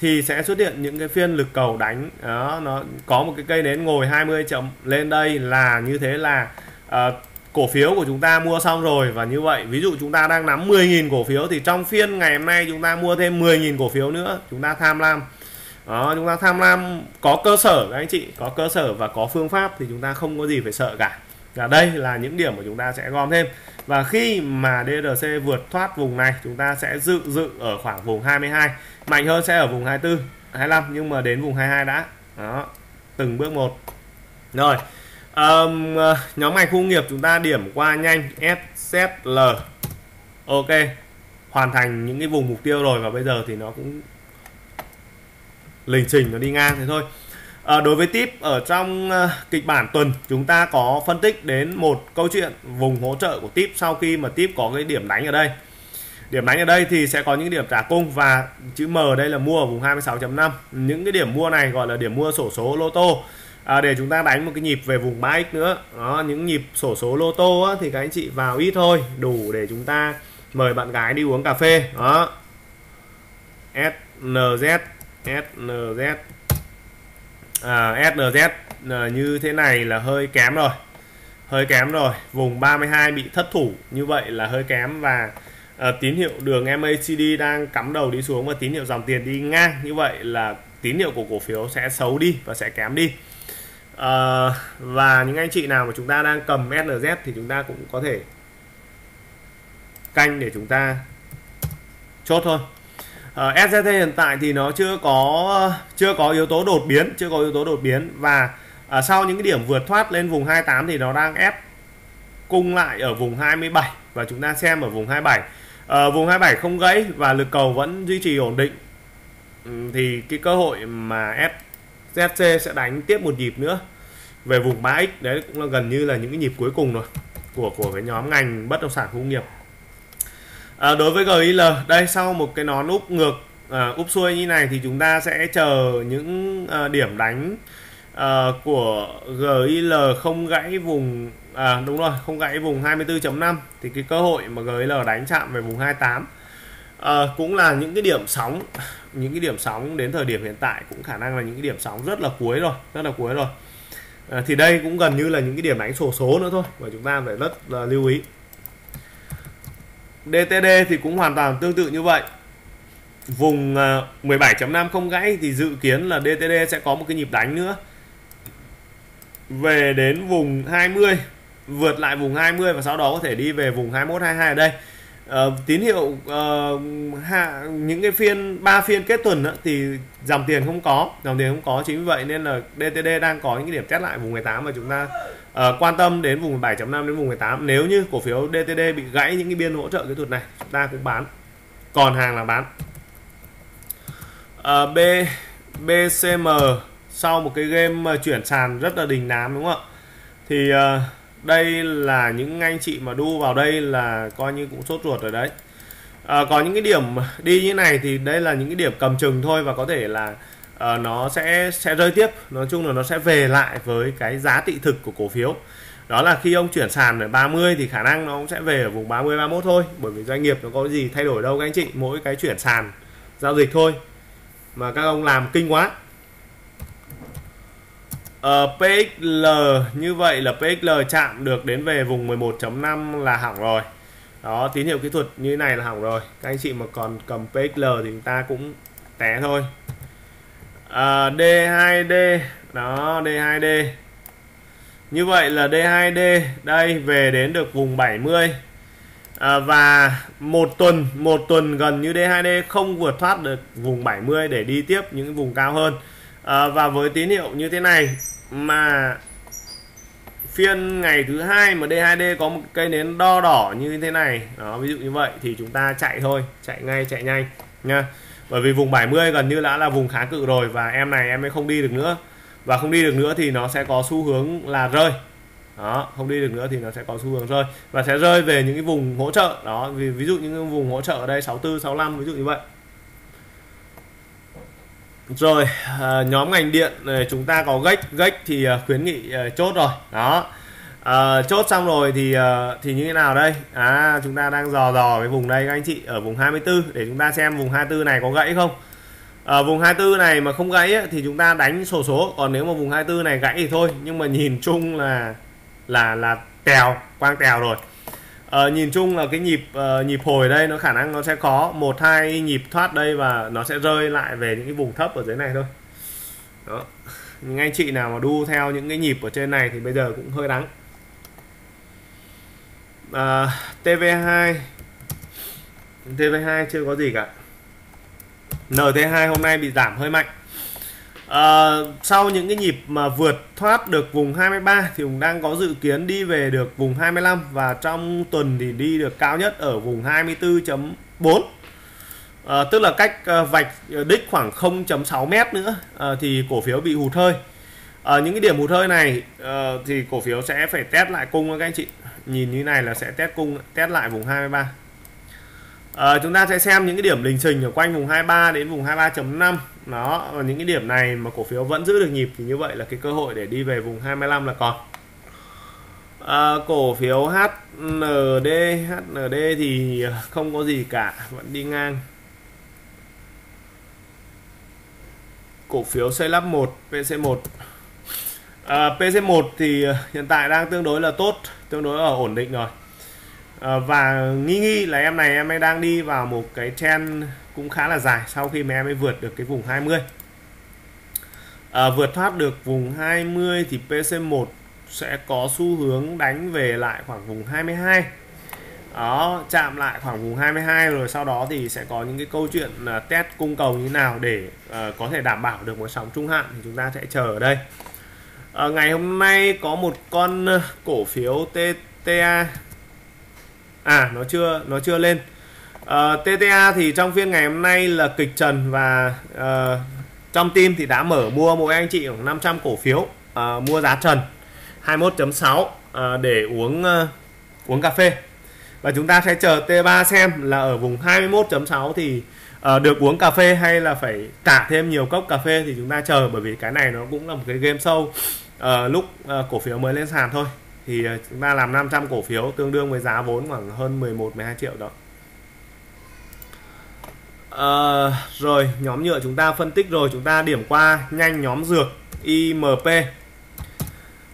thì sẽ xuất hiện những cái phiên lực cầu đánh. Đó nó có một cái cây nến ngồi 20 chậm lên đây là như thế là uh, cổ phiếu của chúng ta mua xong rồi. Và như vậy ví dụ chúng ta đang nắm 10.000 cổ phiếu thì trong phiên ngày hôm nay chúng ta mua thêm 10.000 cổ phiếu nữa chúng ta tham lam. Đó chúng ta tham lam có cơ sở các anh chị có cơ sở và có phương pháp thì chúng ta không có gì phải sợ cả. Và đây là những điểm mà chúng ta sẽ gom thêm và khi mà DRC vượt thoát vùng này chúng ta sẽ dự dự ở khoảng vùng 22 mạnh hơn sẽ ở vùng 24 25 nhưng mà đến vùng 22 đã. Đó từng bước một. Rồi um, nhóm ngành khu nghiệp chúng ta điểm qua nhanh SZL ok hoàn thành những cái vùng mục tiêu rồi và bây giờ thì nó cũng lình trình nó đi ngang thế thôi à, đối với tip ở trong uh, kịch bản tuần chúng ta có phân tích đến một câu chuyện vùng hỗ trợ của tip sau khi mà tip có cái điểm đánh ở đây. Điểm đánh ở đây thì sẽ có những điểm trả cung và chữ M đây là mua ở vùng 26.5 những cái điểm mua này gọi là điểm mua sổ số lô tô. À, để chúng ta đánh một cái nhịp về vùng 3x nữa. Đó những nhịp sổ số lô tô á, thì các anh chị vào ít thôi đủ để chúng ta mời bạn gái đi uống cà phê. Đó. SNZ SNZ à, SNZ à, như thế này là hơi kém rồi. Hơi kém rồi. Vùng 32 bị thất thủ như vậy là hơi kém và à, tín hiệu đường MACD đang cắm đầu đi xuống và tín hiệu dòng tiền đi ngang như vậy là tín hiệu của cổ phiếu sẽ xấu đi và sẽ kém đi. À, và những anh chị nào mà chúng ta đang cầm SNZ thì chúng ta cũng có thể canh để chúng ta chốt thôi. Ờ, uh, SZT hiện tại thì nó chưa có chưa có yếu tố đột biến chưa có yếu tố đột biến. Và uh, sau những cái điểm vượt thoát lên vùng 28 thì nó đang ép cung lại ở vùng 27 và chúng ta xem ở vùng 27 uh, ờ, vùng 27 không gãy và lực cầu vẫn duy trì ổn định. Um, thì cái cơ hội mà SZC sẽ đánh tiếp một nhịp nữa về vùng 3x đấy cũng là gần như là những cái nhịp cuối cùng rồi của của cái nhóm ngành bất động sản công nghiệp à, đối với GIL đây sau một cái nón úp ngược à, úp xuôi như này thì chúng ta sẽ chờ những à, điểm đánh à, của GIL không gãy vùng à, đúng rồi không gãy vùng 24.5 thì cái cơ hội mà GIL đánh chạm về vùng 28 à, cũng là những cái điểm sóng những cái điểm sóng đến thời điểm hiện tại cũng khả năng là những cái điểm sóng rất là cuối rồi rất là cuối rồi. À, thì đây cũng gần như là những cái điểm đánh sổ số nữa thôi và chúng ta phải rất là lưu ý. DTD thì cũng hoàn toàn tương tự như vậy. Vùng à, 17.5 không gãy thì dự kiến là DTD sẽ có một cái nhịp đánh nữa. Về đến vùng 20 vượt lại vùng 20 và sau đó có thể đi về vùng 21 22 ở đây uh, tín hiệu uh, hạ, những cái phiên ba phiên kết tuần đó, thì dòng tiền không có dòng tiền không có chính vì vậy nên là DTD đang có những cái điểm test lại vùng 18 và chúng ta uh, quan tâm đến vùng 17.5 đến vùng 18 nếu như cổ phiếu DTD bị gãy những cái biên hỗ trợ kỹ thuật này chúng ta cũng bán. Còn hàng là bán. Uh, B BCM sau một cái game chuyển sàn rất là đình đám đúng không ạ? Thì uh, đây là những anh chị mà đu vào đây là coi như cũng sốt ruột rồi đấy. À, có những cái điểm đi như này thì đây là những cái điểm cầm chừng thôi và có thể là uh, nó sẽ sẽ rơi tiếp. Nói chung là nó sẽ về lại với cái giá trị thực của cổ phiếu. Đó là khi ông chuyển sàn ở 30 thì khả năng nó cũng sẽ về ở vùng 30 31 thôi bởi vì doanh nghiệp nó có gì thay đổi đâu các anh chị. Mỗi cái chuyển sàn giao dịch thôi mà các ông làm kinh quá. Ờ, uh, PXL như vậy là PXL chạm được đến về vùng 11.5 là hỏng rồi. Đó tín hiệu kỹ thuật như này là hỏng rồi. Các anh chị mà còn cầm PXL thì chúng ta cũng té thôi. Ờ, uh, D2D đó D2D như vậy là D2D đây về đến được vùng 70 à, ờ, và một tuần một tuần gần như D2D không vượt thoát được vùng 70 để đi tiếp những vùng cao hơn. À, và với tín hiệu như thế này mà phiên ngày thứ hai mà D2D có một cây nến đo đỏ như thế này. Đó, ví dụ như vậy thì chúng ta chạy thôi, chạy ngay, chạy nhanh, nha. Bởi vì vùng 70 gần như đã là vùng khá cự rồi và em này em ấy không đi được nữa. Và không đi được nữa thì nó sẽ có xu hướng là rơi. Đó, không đi được nữa thì nó sẽ có xu hướng rơi. Và sẽ rơi về những cái vùng hỗ trợ. Đó, vì, ví dụ những vùng hỗ trợ ở đây 64 65 ví dụ như vậy rồi à, nhóm ngành điện này, chúng ta có gách. Gách thì à, khuyến nghị à, chốt rồi. Đó. À, chốt xong rồi thì à, thì như thế nào đây? À chúng ta đang dò dò cái vùng đây các anh chị ở vùng 24 để chúng ta xem vùng 24 này có gãy không. Ở vùng 24 này mà không gãy ấy, thì chúng ta đánh sổ số. Còn nếu mà vùng 24 này gãy thì thôi. Nhưng mà nhìn chung là là là tèo quang tèo rồi uh, nhìn chung là cái nhịp uh, nhịp hồi đây nó khả năng nó sẽ có một hai nhịp thoát đây và nó sẽ rơi lại về những cái vùng thấp ở dưới này thôi. Đó. Những anh chị nào mà đu theo những cái nhịp ở trên này thì bây giờ cũng hơi đắng. Uh, TV2 TV2 chưa có gì cả. NT2 hôm nay bị giảm hơi mạnh à, sau những cái nhịp mà vượt thoát được vùng 23 thì cũng đang có dự kiến đi về được vùng 25 và trong tuần thì đi được cao nhất ở vùng 24.4 à, ờ, tức là cách à, vạch đích khoảng 0.6 mét nữa à, thì cổ phiếu bị hụt hơi. Ở những cái điểm hụt hơi này à, thì cổ phiếu sẽ phải test lại cung các anh chị. Nhìn như này là sẽ test cung test lại vùng 23 à, chúng ta sẽ xem những cái điểm lình trình ở quanh vùng 23 đến vùng 23.5 nó và những cái điểm này mà cổ phiếu vẫn giữ được nhịp thì như vậy là cái cơ hội để đi về vùng 25 là còn. À, cổ phiếu HND HND thì không có gì cả vẫn đi ngang. Cổ phiếu xây lắp 1 PC1 à, PC1 thì hiện tại đang tương đối là tốt tương đối là ổn định rồi. À, và nghi nghi là em này em ấy đang đi vào một cái trend cũng khá là dài sau khi mà em ấy vượt được cái vùng 20 à, ờ, vượt thoát được vùng 20 thì PC1 sẽ có xu hướng đánh về lại khoảng vùng 22 đó chạm lại khoảng vùng 22 rồi sau đó thì sẽ có những cái câu chuyện ờ, test cung cầu như nào để uh, có thể đảm bảo được một sóng trung hạn thì chúng ta sẽ chờ ở đây. Uh, ngày hôm nay có một con cổ phiếu TTA à nó chưa nó chưa lên. Ờ, uh, TTA thì trong phiên ngày hôm nay là kịch trần và uh, trong team thì đã mở mua mỗi anh chị khoảng 500 cổ phiếu uh, mua giá trần 21.6 uh, để uống uh, uống cà phê và chúng ta sẽ chờ T3 xem là ở vùng 21.6 thì uh, được uống cà phê hay là phải trả thêm nhiều cốc cà phê thì chúng ta chờ bởi vì cái này nó cũng là một cái game sâu uh, lúc uh, cổ phiếu mới lên sàn thôi thì uh, chúng ta làm 500 cổ phiếu tương đương với giá vốn khoảng hơn 11 12 triệu đó à, rồi nhóm nhựa chúng ta phân tích rồi chúng ta điểm qua nhanh nhóm dược IMP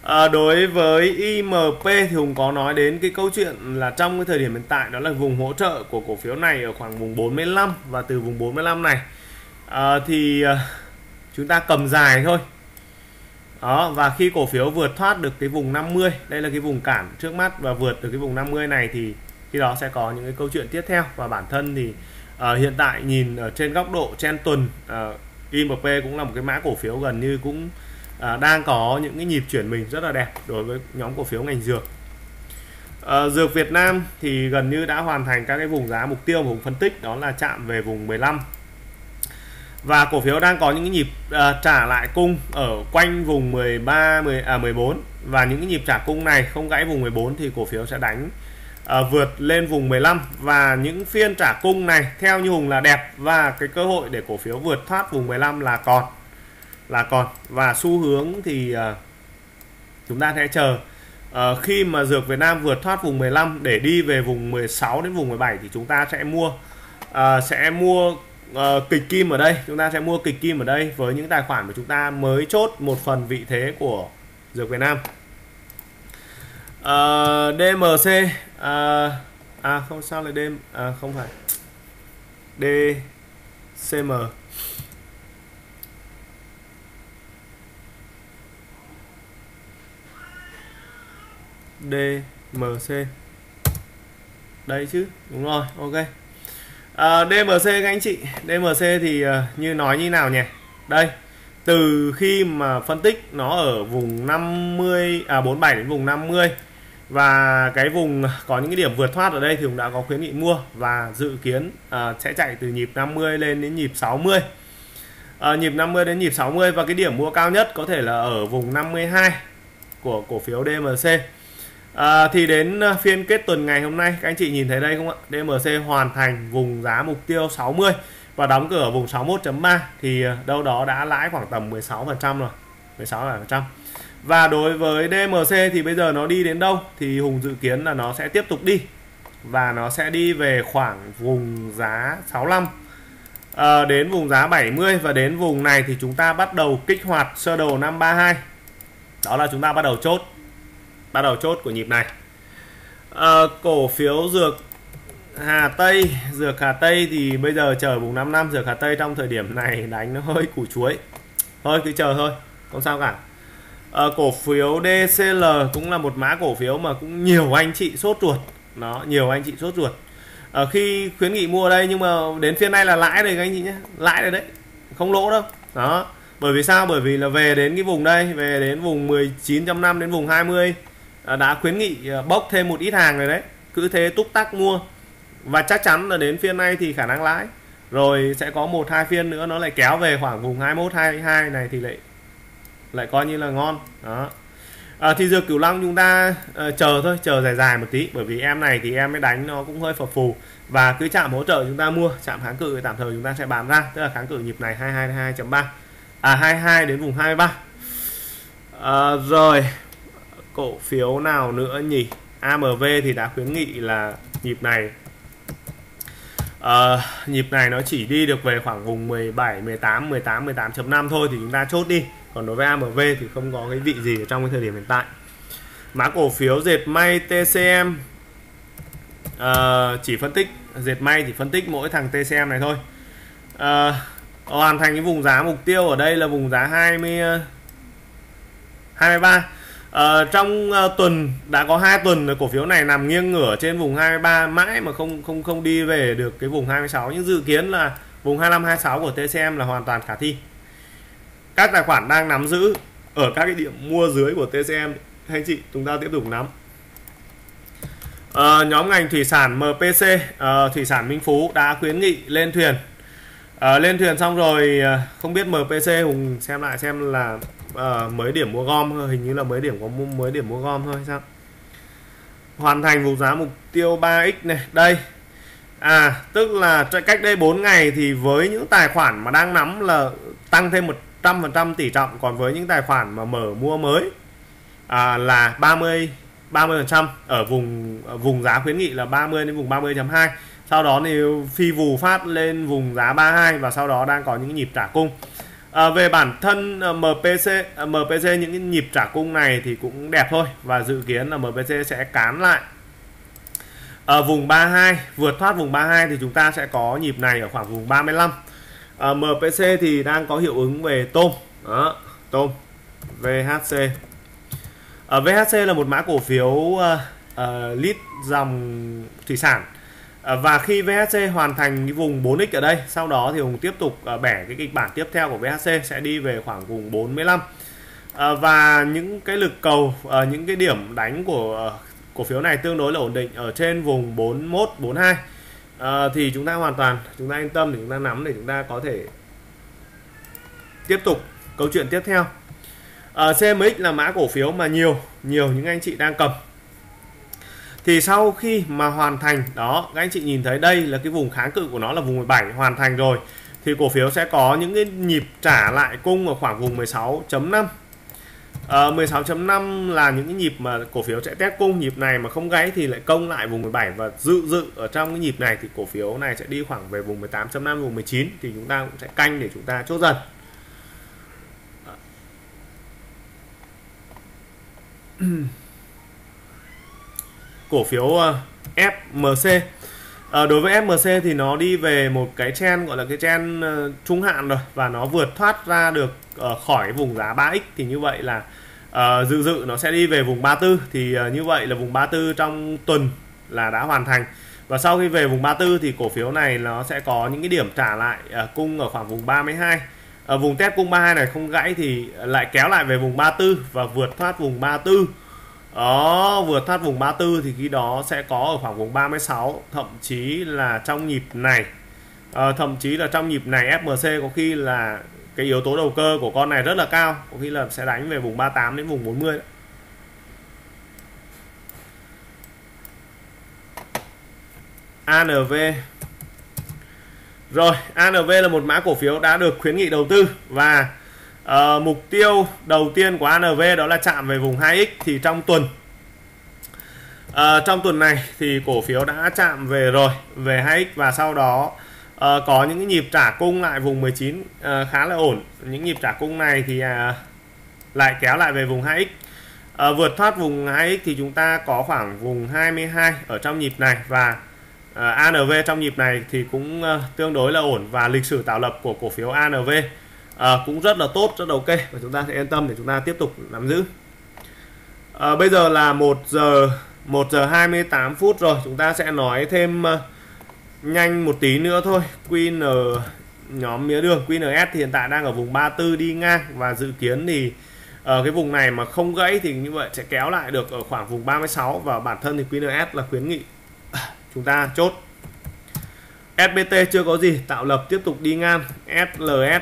À, ờ, đối với IMP thì Hùng có nói đến cái câu chuyện là trong cái thời điểm hiện tại đó là vùng hỗ trợ của cổ phiếu này ở khoảng vùng 45 và từ vùng 45 này. À, thì chúng ta cầm dài thôi. Đó và khi cổ phiếu vượt thoát được cái vùng 50 đây là cái vùng cản trước mắt và vượt được cái vùng 50 này thì khi đó sẽ có những cái câu chuyện tiếp theo. Và bản thân thì à, hiện tại nhìn ở trên góc độ trên tuần ờ, à, IMP cũng là một cái mã cổ phiếu gần như cũng à, đang có những cái nhịp chuyển mình rất là đẹp đối với nhóm cổ phiếu ngành dược. À, dược Việt Nam thì gần như đã hoàn thành các cái vùng giá mục tiêu vùng phân tích đó là chạm về vùng 15 và cổ phiếu đang có những cái nhịp à, trả lại cung ở quanh vùng 13 10 à 14 và những cái nhịp trả cung này không gãy vùng 14 thì cổ phiếu sẽ đánh à, vượt lên vùng 15 và những phiên trả cung này theo như Hùng là đẹp. Và cái cơ hội để cổ phiếu vượt thoát vùng 15 là còn là còn. Và xu hướng thì à, chúng ta sẽ chờ. À, khi mà dược Việt Nam vượt thoát vùng 15 để đi về vùng 16 đến vùng 17 thì chúng ta sẽ mua à, sẽ mua à, kịch kim ở đây. Chúng ta sẽ mua kịch kim ở đây với những tài khoản mà chúng ta mới chốt một phần vị thế của dược Việt Nam. Ờ, uh, DMC uh, ờ, à không sao lại đêm à, không phải. DCM DMC đây chứ đúng rồi ok. Ờ, à, DMC các anh chị. DMC thì uh, như nói như nào nhỉ? Đây từ khi mà phân tích nó ở vùng 50 à 47 đến vùng 50 và cái vùng có những cái điểm vượt thoát ở đây thì cũng đã có khuyến nghị mua và dự kiến uh, sẽ chạy từ nhịp 50 lên đến nhịp 60 uh, ờ, nhịp 50 đến nhịp 60 và cái điểm mua cao nhất có thể là ở vùng 52 của cổ phiếu DMC À, ờ, thì đến phiên kết tuần ngày hôm nay các anh chị nhìn thấy đây không ạ? DMC hoàn thành vùng giá mục tiêu 60 và đóng cửa vùng 61.3 thì đâu đó đã lãi khoảng tầm 16 phần trăm rồi 16 phần trăm và đối với DMC thì bây giờ nó đi đến đâu? Thì Hùng dự kiến là nó sẽ tiếp tục đi. Và nó sẽ đi về khoảng vùng giá 65 à, ờ, đến vùng giá 70 và đến vùng này thì chúng ta bắt đầu kích hoạt sơ đồ 532 đó là chúng ta bắt đầu chốt. Bắt đầu chốt của nhịp này. À, cổ phiếu dược Hà Tây. Dược Hà Tây thì bây giờ chờ vùng 5 năm. Dược Hà Tây trong thời điểm này đánh nó hơi củ chuối. Thôi cứ chờ thôi. Không sao cả à, cổ phiếu DCL cũng là một mã cổ phiếu mà cũng nhiều anh chị sốt ruột. Nó nhiều anh chị sốt ruột. À, khi khuyến nghị mua đây nhưng mà đến phiên này là lãi rồi các anh chị nhé. Lãi rồi đấy không lỗ đâu. Đó bởi vì sao? Bởi vì là về đến cái vùng đây về đến vùng 19.5 đến vùng 20 À, đã khuyến nghị à, bốc thêm một ít hàng rồi đấy. Cứ thế túc tắc mua. Và chắc chắn là đến phiên này thì khả năng lãi. Rồi sẽ có một hai phiên nữa nó lại kéo về khoảng vùng 21 22 này thì lại lại coi như là ngon. Đó. À, thì dược cửu long chúng ta uh, chờ thôi chờ dài dài một tí bởi vì em này thì em mới đánh nó cũng hơi phập phù. Và cứ chạm hỗ trợ chúng ta mua chạm kháng cự tạm thời chúng ta sẽ bán ra tức là kháng cự nhịp này 222.3 à 22 đến vùng 23 à, ờ, rồi cổ phiếu nào nữa nhỉ? AMV thì đã khuyến nghị là nhịp này. À, nhịp này nó chỉ đi được về khoảng vùng 17 18 18 18.5 thôi thì chúng ta chốt đi còn đối với AMV thì không có cái vị gì ở trong cái thời điểm hiện tại. Mã cổ phiếu dệt may TCM uh, ờ, chỉ phân tích dệt may chỉ phân tích mỗi thằng TCM này thôi. Uh, hoàn thành cái vùng giá mục tiêu ở đây là vùng giá 20 23 Ờ, trong uh, tuần đã có hai tuần cổ phiếu này nằm nghiêng ngửa trên vùng 23 mãi mà không không không đi về được cái vùng 26 nhưng dự kiến là vùng 25 26 của TCM là hoàn toàn khả thi. Các tài khoản đang nắm giữ ở các cái điểm mua dưới của TCM anh chị chúng ta tiếp tục nắm. à, nhóm ngành thủy sản MPC à, ờ, thủy sản Minh Phú đã khuyến nghị lên thuyền. À, lên thuyền xong rồi không biết MPC Hùng xem lại xem là à, mới điểm mua gom hình như là mới điểm có mới điểm mua gom thôi sao? Hoàn thành vùng giá mục tiêu 3x này đây. À tức là cách đây 4 ngày thì với những tài khoản mà đang nắm là tăng thêm một 100% tỷ trọng còn với những tài khoản mà mở mua mới à, là 30 30% ở vùng à, vùng giá khuyến nghị là 30 đến vùng 30.2 sau đó thì phi vù phát lên vùng giá 32 và sau đó đang có những nhịp trả cung. À, về bản thân à, MPC à, MPC những cái nhịp trả cung này thì cũng đẹp thôi và dự kiến là MPC sẽ cán lại. Ở vùng 32 vượt thoát vùng 32 thì chúng ta sẽ có nhịp này ở khoảng vùng 35 à, MPC thì đang có hiệu ứng về tôm. Đó tôm VHC ở à, VHC là một mã cổ phiếu uh, uh, lít dòng thủy sản. À, và khi VHC hoàn thành cái vùng 4x ở đây sau đó thì Hùng tiếp tục à, bẻ cái kịch bản tiếp theo của VHC sẽ đi về khoảng vùng 45 à, và những cái lực cầu những cái điểm đánh của cổ phiếu này tương đối là ổn định ở trên vùng 41 42 à, thì chúng ta hoàn toàn chúng ta yên tâm để chúng ta nắm để chúng ta có thể tiếp tục câu chuyện tiếp theo. Ờ, à, CMX là mã cổ phiếu mà nhiều nhiều những anh chị đang cầm. Thì sau khi mà hoàn thành đó các anh chị nhìn thấy đây là cái vùng kháng cự của nó là vùng 17 hoàn thành rồi. Thì cổ phiếu sẽ có những cái nhịp trả lại cung ở khoảng vùng 16.5 Ờ, uh, 16.5 là những cái nhịp mà cổ phiếu sẽ test cung. Nhịp này mà không gáy thì lại công lại vùng 17 và dự dự ở trong cái nhịp này thì cổ phiếu này sẽ đi khoảng về vùng 18.5 vùng 19 thì chúng ta cũng sẽ canh để chúng ta chốt dần. Cổ phiếu ờ, FMC à, ờ, đối với FMC thì nó đi về một cái trend gọi là cái trend uh, trung hạn rồi và nó vượt thoát ra được uh, khỏi vùng giá 3x thì như vậy là uh, dự dự nó sẽ đi về vùng 34 thì uh, như vậy là vùng 34 trong tuần là đã hoàn thành. Và sau khi về vùng 34 thì cổ phiếu này nó sẽ có những cái điểm trả lại uh, cung ở khoảng vùng 32 ở vùng test cung 32 này không gãy thì lại kéo lại về vùng 34 và vượt thoát vùng 34 đó vượt thoát vùng 34 thì khi đó sẽ có ở khoảng vùng 36 thậm chí là trong nhịp này. À, thậm chí là trong nhịp này FMC có khi là cái yếu tố đầu cơ của con này rất là cao có khi là sẽ đánh về vùng 38 đến vùng 40 đấy. ANV rồi ANV là một mã cổ phiếu đã được khuyến nghị đầu tư và uh, mục tiêu đầu tiên của ANV đó là chạm về vùng 2x thì trong tuần uh, trong tuần này thì cổ phiếu đã chạm về rồi về 2x và sau đó à, có những cái nhịp trả cung lại vùng 19 à, ờ, khá là ổn. Những nhịp trả cung này thì à, lại kéo lại về vùng 2x à, ờ, vượt thoát vùng 2x thì chúng ta có khoảng vùng 22 ở trong nhịp này và à, ANV trong nhịp này thì cũng à, tương đối là ổn và lịch sử tạo lập của cổ phiếu ANV à, cũng rất là tốt rất là ok và chúng ta sẽ yên tâm để chúng ta tiếp tục nắm giữ. À, bây giờ là 1 giờ 1 giờ 28 phút rồi. Chúng ta sẽ nói thêm uh, nhanh một tí nữa thôi. QN nhóm mía đường QNS thì hiện tại đang ở vùng 34 đi ngang. Và dự kiến thì ở cái vùng này mà không gãy thì như vậy sẽ kéo lại được ở khoảng vùng 36 và bản thân thì QNS là khuyến nghị chúng ta chốt. SBT chưa có gì, tạo lập tiếp tục đi ngang. SLS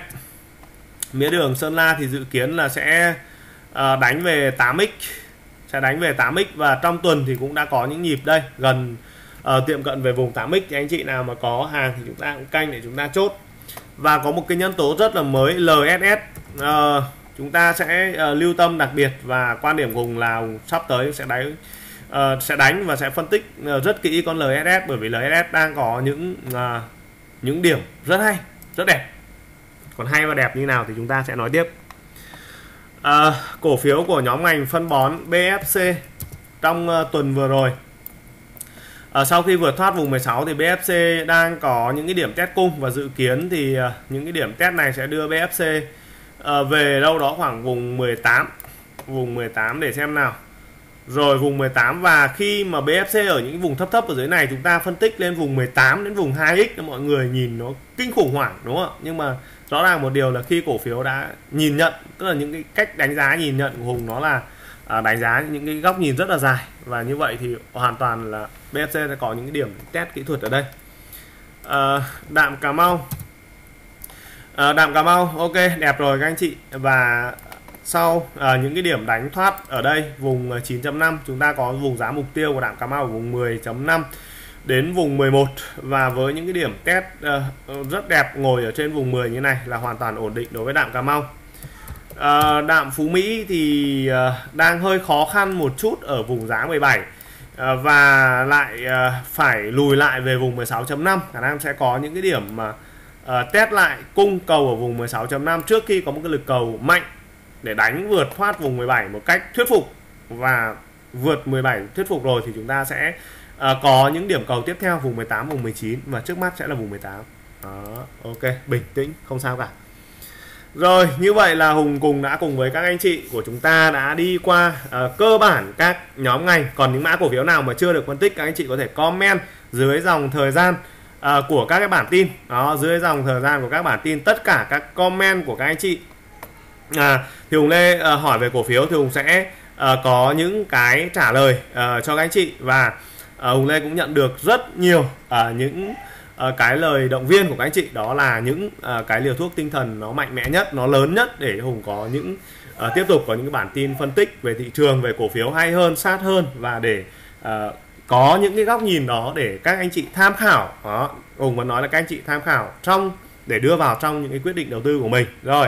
mía đường, Sơn La thì dự kiến là sẽ ờ, đánh về 8x sẽ đánh về 8x và trong tuần thì cũng đã có những nhịp đây, gần uh, tiệm cận về vùng 8x thì anh chị nào mà có hàng thì chúng ta cũng canh để chúng ta chốt. Và có một cái nhân tố rất là mới LSS uh, ờ, chúng ta sẽ uh, lưu tâm đặc biệt và quan điểm cùng là sắp tới sẽ đánh uh, sẽ đánh và sẽ phân tích uh, rất kỹ con LSS bởi vì LSS đang có những uh, những điểm rất hay rất đẹp. Còn hay và đẹp như nào thì chúng ta sẽ nói tiếp. Uh, cổ phiếu của nhóm ngành phân bón BFC trong uh, tuần vừa rồi À, sau khi vượt thoát vùng 16 thì BFC đang có những cái điểm test cung và dự kiến thì ờ, những cái điểm test này sẽ đưa BFC ờ, về đâu đó khoảng vùng 18 vùng 18 để xem nào. Rồi vùng 18 và khi mà BFC ở những vùng thấp thấp ở dưới này chúng ta phân tích lên vùng 18 đến vùng 2x cho mọi người nhìn nó kinh khủng hoảng đúng không ạ? Nhưng mà rõ ràng một điều là khi cổ phiếu đã nhìn nhận tức là những cái cách đánh giá nhìn nhận của Hùng nó là à, đánh giá những cái góc nhìn rất là dài. Và như vậy thì hoàn toàn là BFC sẽ có những điểm test kỹ thuật ở đây. À, đạm Cà Mau. À, đạm Cà Mau ok đẹp rồi các anh chị. Và sau à, những cái điểm đánh thoát ở đây vùng 9.5 chúng ta có vùng giá mục tiêu của đạm Cà Mau ở vùng 10.5 đến vùng 11 và với những cái điểm test uh, rất đẹp ngồi ở trên vùng 10 như này là hoàn toàn ổn định đối với đạm Cà Mau. Uh, đạm Phú Mỹ thì uh, đang hơi khó khăn một chút ở vùng giá 17 uh, Ờ, và lại ờ, phải lùi lại về vùng 16.5 khả năng sẽ có những cái điểm mà ờ, test lại cung cầu ở vùng 16.5 trước khi có một cái lực cầu mạnh để đánh vượt thoát vùng 17 một cách thuyết phục. Và vượt 17 thuyết phục rồi thì chúng ta sẽ có những điểm cầu tiếp theo vùng 18 vùng 19 và trước mắt sẽ là vùng 18 đó, ok, bình tĩnh, không sao cả rồi như vậy là Hùng cùng đã cùng với các anh chị của chúng ta đã đi qua uh, cơ bản các nhóm ngành còn những mã cổ phiếu nào mà chưa được phân tích các anh chị có thể comment dưới dòng thời gian uh, của các cái bản tin. Đó dưới dòng thời gian của các bản tin tất cả các comment của các anh chị. À, thì Hùng Lê uh, hỏi về cổ phiếu thì Hùng sẽ uh, có những cái trả lời uh, cho các anh chị. Và uh, Hùng Lê cũng nhận được rất nhiều uh, những uh, cái lời động viên của các anh chị đó là những uh, cái liều thuốc tinh thần nó mạnh mẽ nhất nó lớn nhất để Hùng có những uh, tiếp tục có những cái bản tin phân tích về thị trường về cổ phiếu hay hơn sát hơn và để uh, có những cái góc nhìn đó để các anh chị tham khảo. Đó Hùng vẫn nói là các anh chị tham khảo trong để đưa vào trong những cái quyết định đầu tư của mình. Rồi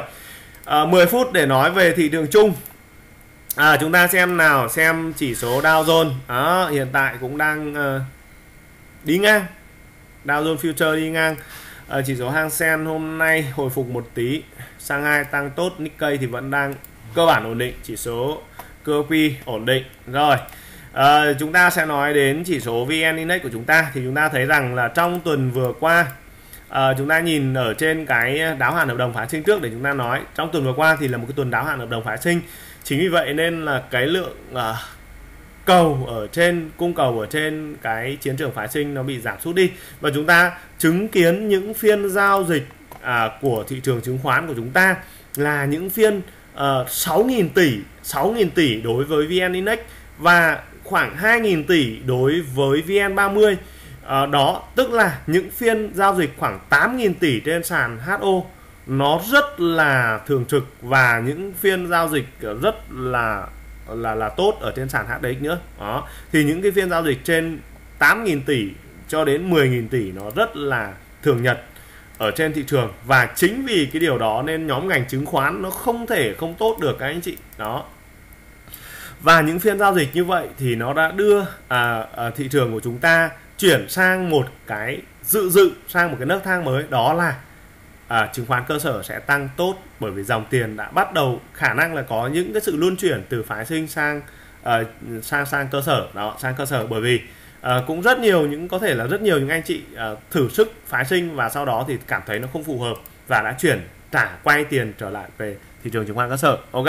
à, 10 phút để nói về thị trường chung. À, chúng ta xem nào xem chỉ số Dow Jones. Đó, hiện tại cũng đang uh, đi ngang. Dow Jones Future đi ngang. À, chỉ số Hang Seng hôm nay hồi phục một tí. Sang hai tăng tốt Nikkei thì vẫn đang cơ bản ổn định chỉ số Copy ổn định. Rồi à, chúng ta sẽ nói đến chỉ số VN Index của chúng ta. Thì chúng ta thấy rằng là trong tuần vừa qua à, chúng ta nhìn ở trên cái đáo hạn hợp đồng phá sinh trước để chúng ta nói. Trong tuần vừa qua thì là một cái tuần đáo hạn hợp đồng phá sinh. Chính vì vậy nên là cái lượng à, cầu ở trên cung cầu ở trên cái chiến trường phái sinh nó bị giảm sút đi. Và chúng ta chứng kiến những phiên giao dịch à, của thị trường chứng khoán của chúng ta là những phiên ờ, uh, 6.000 tỷ 6.000 tỷ đối với VN Index và khoảng 2.000 tỷ đối với VN30 à, ờ, đó tức là những phiên giao dịch khoảng 8.000 tỷ trên sàn HO nó rất là thường trực và những phiên giao dịch rất là là là tốt ở trên sàn HDX nữa. Đó. Thì những cái phiên giao dịch trên 8.000 tỷ cho đến 10.000 tỷ nó rất là thường nhật ở trên thị trường. Và chính vì cái điều đó nên nhóm ngành chứng khoán nó không thể không tốt được các anh chị. Đó. Và những phiên giao dịch như vậy thì nó đã đưa à, à, thị trường của chúng ta chuyển sang một cái dự dự sang một cái nấc thang mới. Đó là à, chứng khoán cơ sở sẽ tăng tốt bởi vì dòng tiền đã bắt đầu khả năng là có những cái sự luân chuyển từ phái sinh sang à, sang sang cơ sở. Đó sang cơ sở bởi vì à, cũng rất nhiều những có thể là rất nhiều những anh chị à, thử sức phái sinh và sau đó thì cảm thấy nó không phù hợp và đã chuyển trả quay tiền trở lại về thị trường chứng khoán cơ sở. Ok.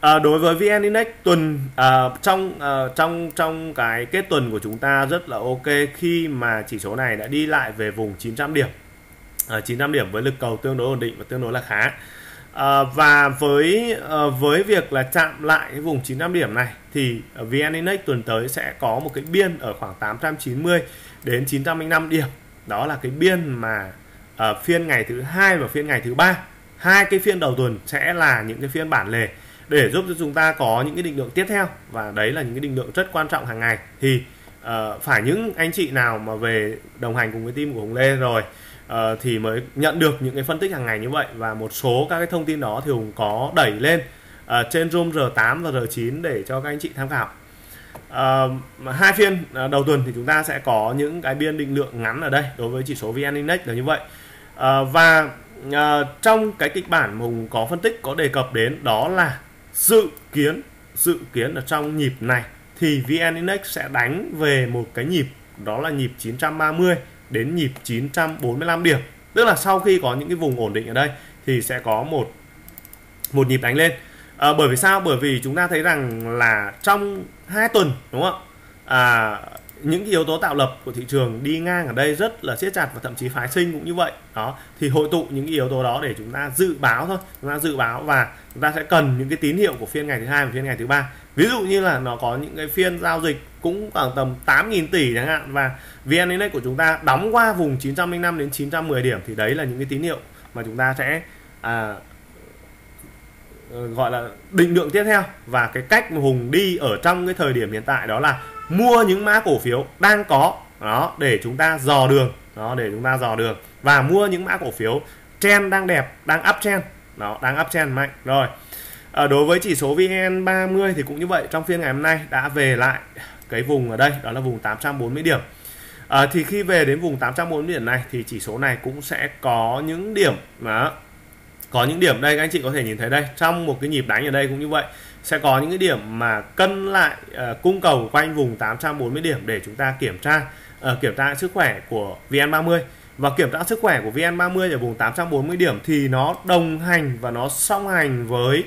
À, đối với VN Index tuần à, trong à, trong trong cái kết tuần của chúng ta rất là ok khi mà chỉ số này đã đi lại về vùng 900 điểm. Ờ, à, 900 điểm với lực cầu tương đối ổn định và tương đối là khá. À, và với à, với việc là chạm lại cái vùng 95 điểm này thì VN Index tuần tới sẽ có một cái biên ở khoảng 890 đến 905 điểm. Đó là cái biên mà ở phiên ngày thứ hai và phiên ngày thứ ba. Hai cái phiên đầu tuần sẽ là những cái phiên bản lề để giúp cho chúng ta có những cái định lượng tiếp theo và đấy là những cái định lượng rất quan trọng hàng ngày. Thì uh, phải những anh chị nào mà về đồng hành cùng với team của Hùng Lê rồi uh, thì mới nhận được những cái phân tích hàng ngày như vậy và một số các cái thông tin đó thì Hùng có đẩy lên uh, trên Zoom R8 và R9 để cho các anh chị tham khảo. Uh, hai phiên uh, đầu tuần thì chúng ta sẽ có những cái biên định lượng ngắn ở đây đối với chỉ số VN Index là như vậy. Uh, và uh, trong cái kịch bản Hùng có phân tích có đề cập đến đó là dự kiến dự kiến ở trong nhịp này thì VN Index sẽ đánh về một cái nhịp đó là nhịp 930 đến nhịp 945 điểm. Tức là sau khi có những cái vùng ổn định ở đây thì sẽ có một một nhịp đánh lên. À, bởi vì sao? Bởi vì chúng ta thấy rằng là trong hai tuần đúng không à, những yếu tố tạo lập của thị trường đi ngang ở đây rất là siết chặt và thậm chí phái sinh cũng như vậy. Đó thì hội tụ những yếu tố đó để chúng ta dự báo thôi chúng ta dự báo và chúng ta sẽ cần những cái tín hiệu của phiên ngày thứ hai và phiên ngày thứ ba. Ví dụ như là nó có những cái phiên giao dịch cũng khoảng tầm 8.000 tỷ chẳng hạn và VN Index của chúng ta đóng qua vùng 905 đến 910 điểm thì đấy là những cái tín hiệu mà chúng ta sẽ à, ờ, gọi là định lượng tiếp theo. Và cái cách mà Hùng đi ở trong cái thời điểm hiện tại đó là mua những mã cổ phiếu đang có đó để chúng ta dò đường đó để chúng ta dò đường và mua những mã cổ phiếu trend đang đẹp đang uptrend đó đang uptrend mạnh. Rồi à, đối với chỉ số VN30 thì cũng như vậy trong phiên ngày hôm nay đã về lại cái vùng ở đây đó là vùng 840 điểm. À, thì khi về đến vùng 840 điểm này thì chỉ số này cũng sẽ có những điểm mà có những điểm đây các anh chị có thể nhìn thấy đây trong một cái nhịp đánh ở đây cũng như vậy sẽ có những cái điểm mà cân lại uh, cung cầu quanh vùng 840 điểm để chúng ta kiểm tra uh, kiểm tra sức khỏe của VN30. Và kiểm tra sức khỏe của VN30 ở vùng 840 điểm thì nó đồng hành và nó song hành với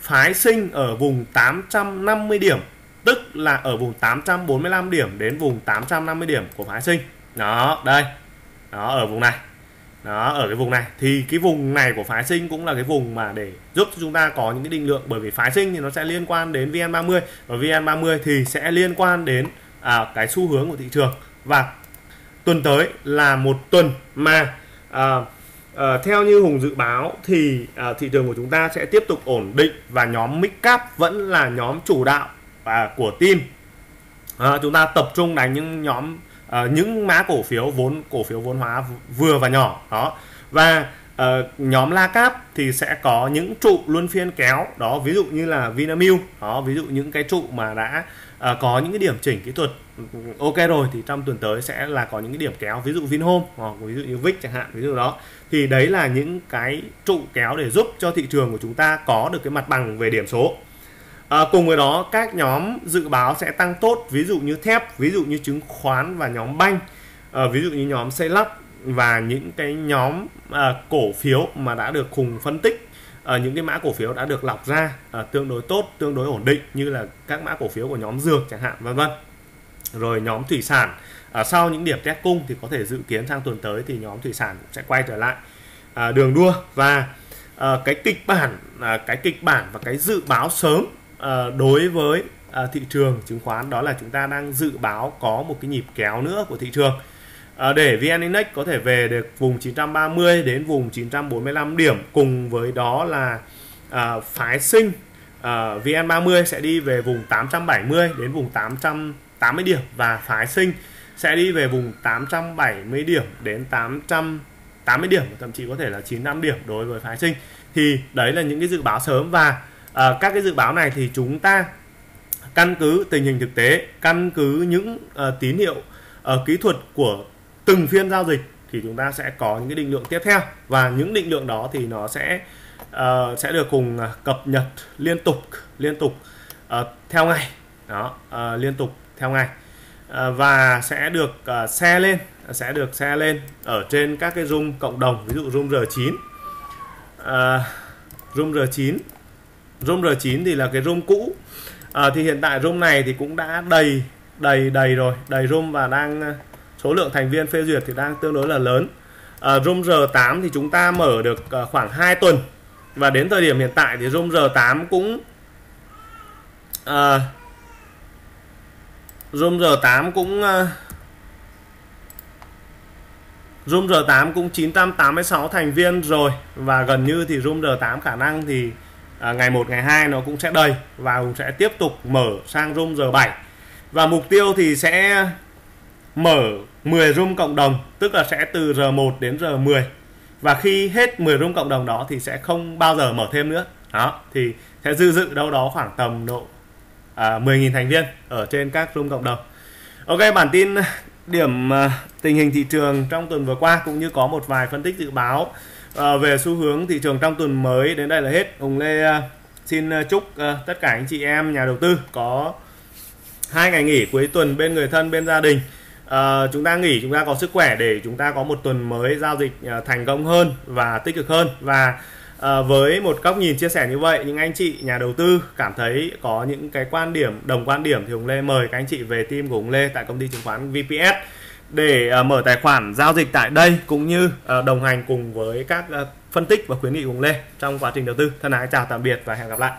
phái sinh ở vùng 850 điểm tức là ở vùng 845 điểm đến vùng 850 điểm của phái sinh. Đó đây. Đó ở vùng này đó ở cái vùng này. Thì cái vùng này của phái sinh cũng là cái vùng mà để giúp cho chúng ta có những cái định lượng bởi vì phái sinh thì nó sẽ liên quan đến VN30 và VN30 thì sẽ liên quan đến à, cái xu hướng của thị trường. Và tuần tới là một tuần mà à, à, theo như Hùng dự báo thì à, thị trường của chúng ta sẽ tiếp tục ổn định và nhóm mid cap vẫn là nhóm chủ đạo và của team. À, chúng ta tập trung đánh những nhóm uh, những mã cổ phiếu vốn cổ phiếu vốn hóa vừa và nhỏ đó. Và uh, nhóm la cáp thì sẽ có những trụ luân phiên kéo đó ví dụ như là Vinamilk đó ví dụ những cái trụ mà đã uh, có những cái điểm chỉnh kỹ thuật ừ, ok rồi thì trong tuần tới sẽ là có những cái điểm kéo ví dụ Vinhome hoặc ví dụ như Vic chẳng hạn ví dụ đó. Thì đấy là những cái trụ kéo để giúp cho thị trường của chúng ta có được cái mặt bằng về điểm số. À, cùng với đó các nhóm dự báo sẽ tăng tốt ví dụ như thép, ví dụ như chứng khoán và nhóm banh, à, ví dụ như nhóm xây lắp và những cái nhóm à, cổ phiếu mà đã được cùng phân tích à, những cái mã cổ phiếu đã được lọc ra à, tương đối tốt, tương đối ổn định như là các mã cổ phiếu của nhóm dược chẳng hạn vân vân. Rồi nhóm thủy sản à, sau những điểm test cung thì có thể dự kiến sang tuần tới thì nhóm thủy sản sẽ quay trở lại à, đường đua và à, cái kịch bản à, cái kịch bản và cái dự báo sớm uh, đối với uh, thị trường chứng khoán đó là chúng ta đang dự báo có một cái nhịp kéo nữa của thị trường. Uh, để VN Index có thể về được vùng 930 đến vùng 945 điểm cùng với đó là uh, phái sinh uh, VN30 sẽ đi về vùng 870 đến vùng 880 điểm và phái sinh sẽ đi về vùng 870 điểm đến 880 điểm thậm chí có thể là 95 điểm đối với phái sinh. Thì đấy là những cái dự báo sớm và à, các cái dự báo này thì chúng ta căn cứ tình hình thực tế căn cứ những uh, tín hiệu uh, kỹ thuật của từng phiên giao dịch thì chúng ta sẽ có những cái định lượng tiếp theo. Và những định lượng đó thì nó sẽ uh, sẽ được cùng cập nhật liên tục liên tục uh, theo ngày. Đó uh, liên tục theo ngày. Uh, và sẽ được uh, share lên sẽ được share lên ở trên các cái room cộng đồng ví dụ room R9 uh, room R9 room R9 thì là cái room cũ. À, thì hiện tại room này thì cũng đã đầy đầy đầy rồi. Đầy room và đang à, số lượng thành viên phê duyệt thì đang tương đối là lớn. À, room R8 thì chúng ta mở được à, khoảng 2 tuần. Và đến thời điểm hiện tại thì room R8 cũng à, room R8 cũng à, Room R8 cũng 986 thành viên rồi. Và gần như thì Room R8 khả năng thì à, ngày 1 ngày 2 nó cũng sẽ đầy và Hùng sẽ tiếp tục mở sang room R7 và mục tiêu thì sẽ mở 10 room cộng đồng tức là sẽ từ R1 đến R10 và khi hết 10 room cộng đồng đó thì sẽ không bao giờ mở thêm nữa. Đó thì sẽ dư dự đâu đó khoảng tầm độ à, 10.000 thành viên ở trên các room cộng đồng. Ok bản tin điểm à, tình hình thị trường trong tuần vừa qua cũng như có một vài phân tích dự báo à, về xu hướng thị trường trong tuần mới đến đây là hết. Hùng lê uh, xin à, chúc uh, tất cả anh chị em nhà đầu tư có hai ngày nghỉ cuối tuần bên người thân bên gia đình. Uh, chúng ta nghỉ chúng ta có sức khỏe để chúng ta có một tuần mới giao dịch uh, thành công hơn và tích cực hơn. Và uh, với một góc nhìn chia sẻ như vậy những anh chị nhà đầu tư cảm thấy có những cái quan điểm đồng quan điểm thì Hùng Lê mời các anh chị về team của Hùng Lê tại công ty chứng khoán VPS để uh, mở tài khoản giao dịch tại đây cũng như uh, đồng hành cùng với các uh, phân tích và khuyến nghị cùng Lê trong quá trình đầu tư. Thân ái chào tạm biệt và hẹn gặp lại.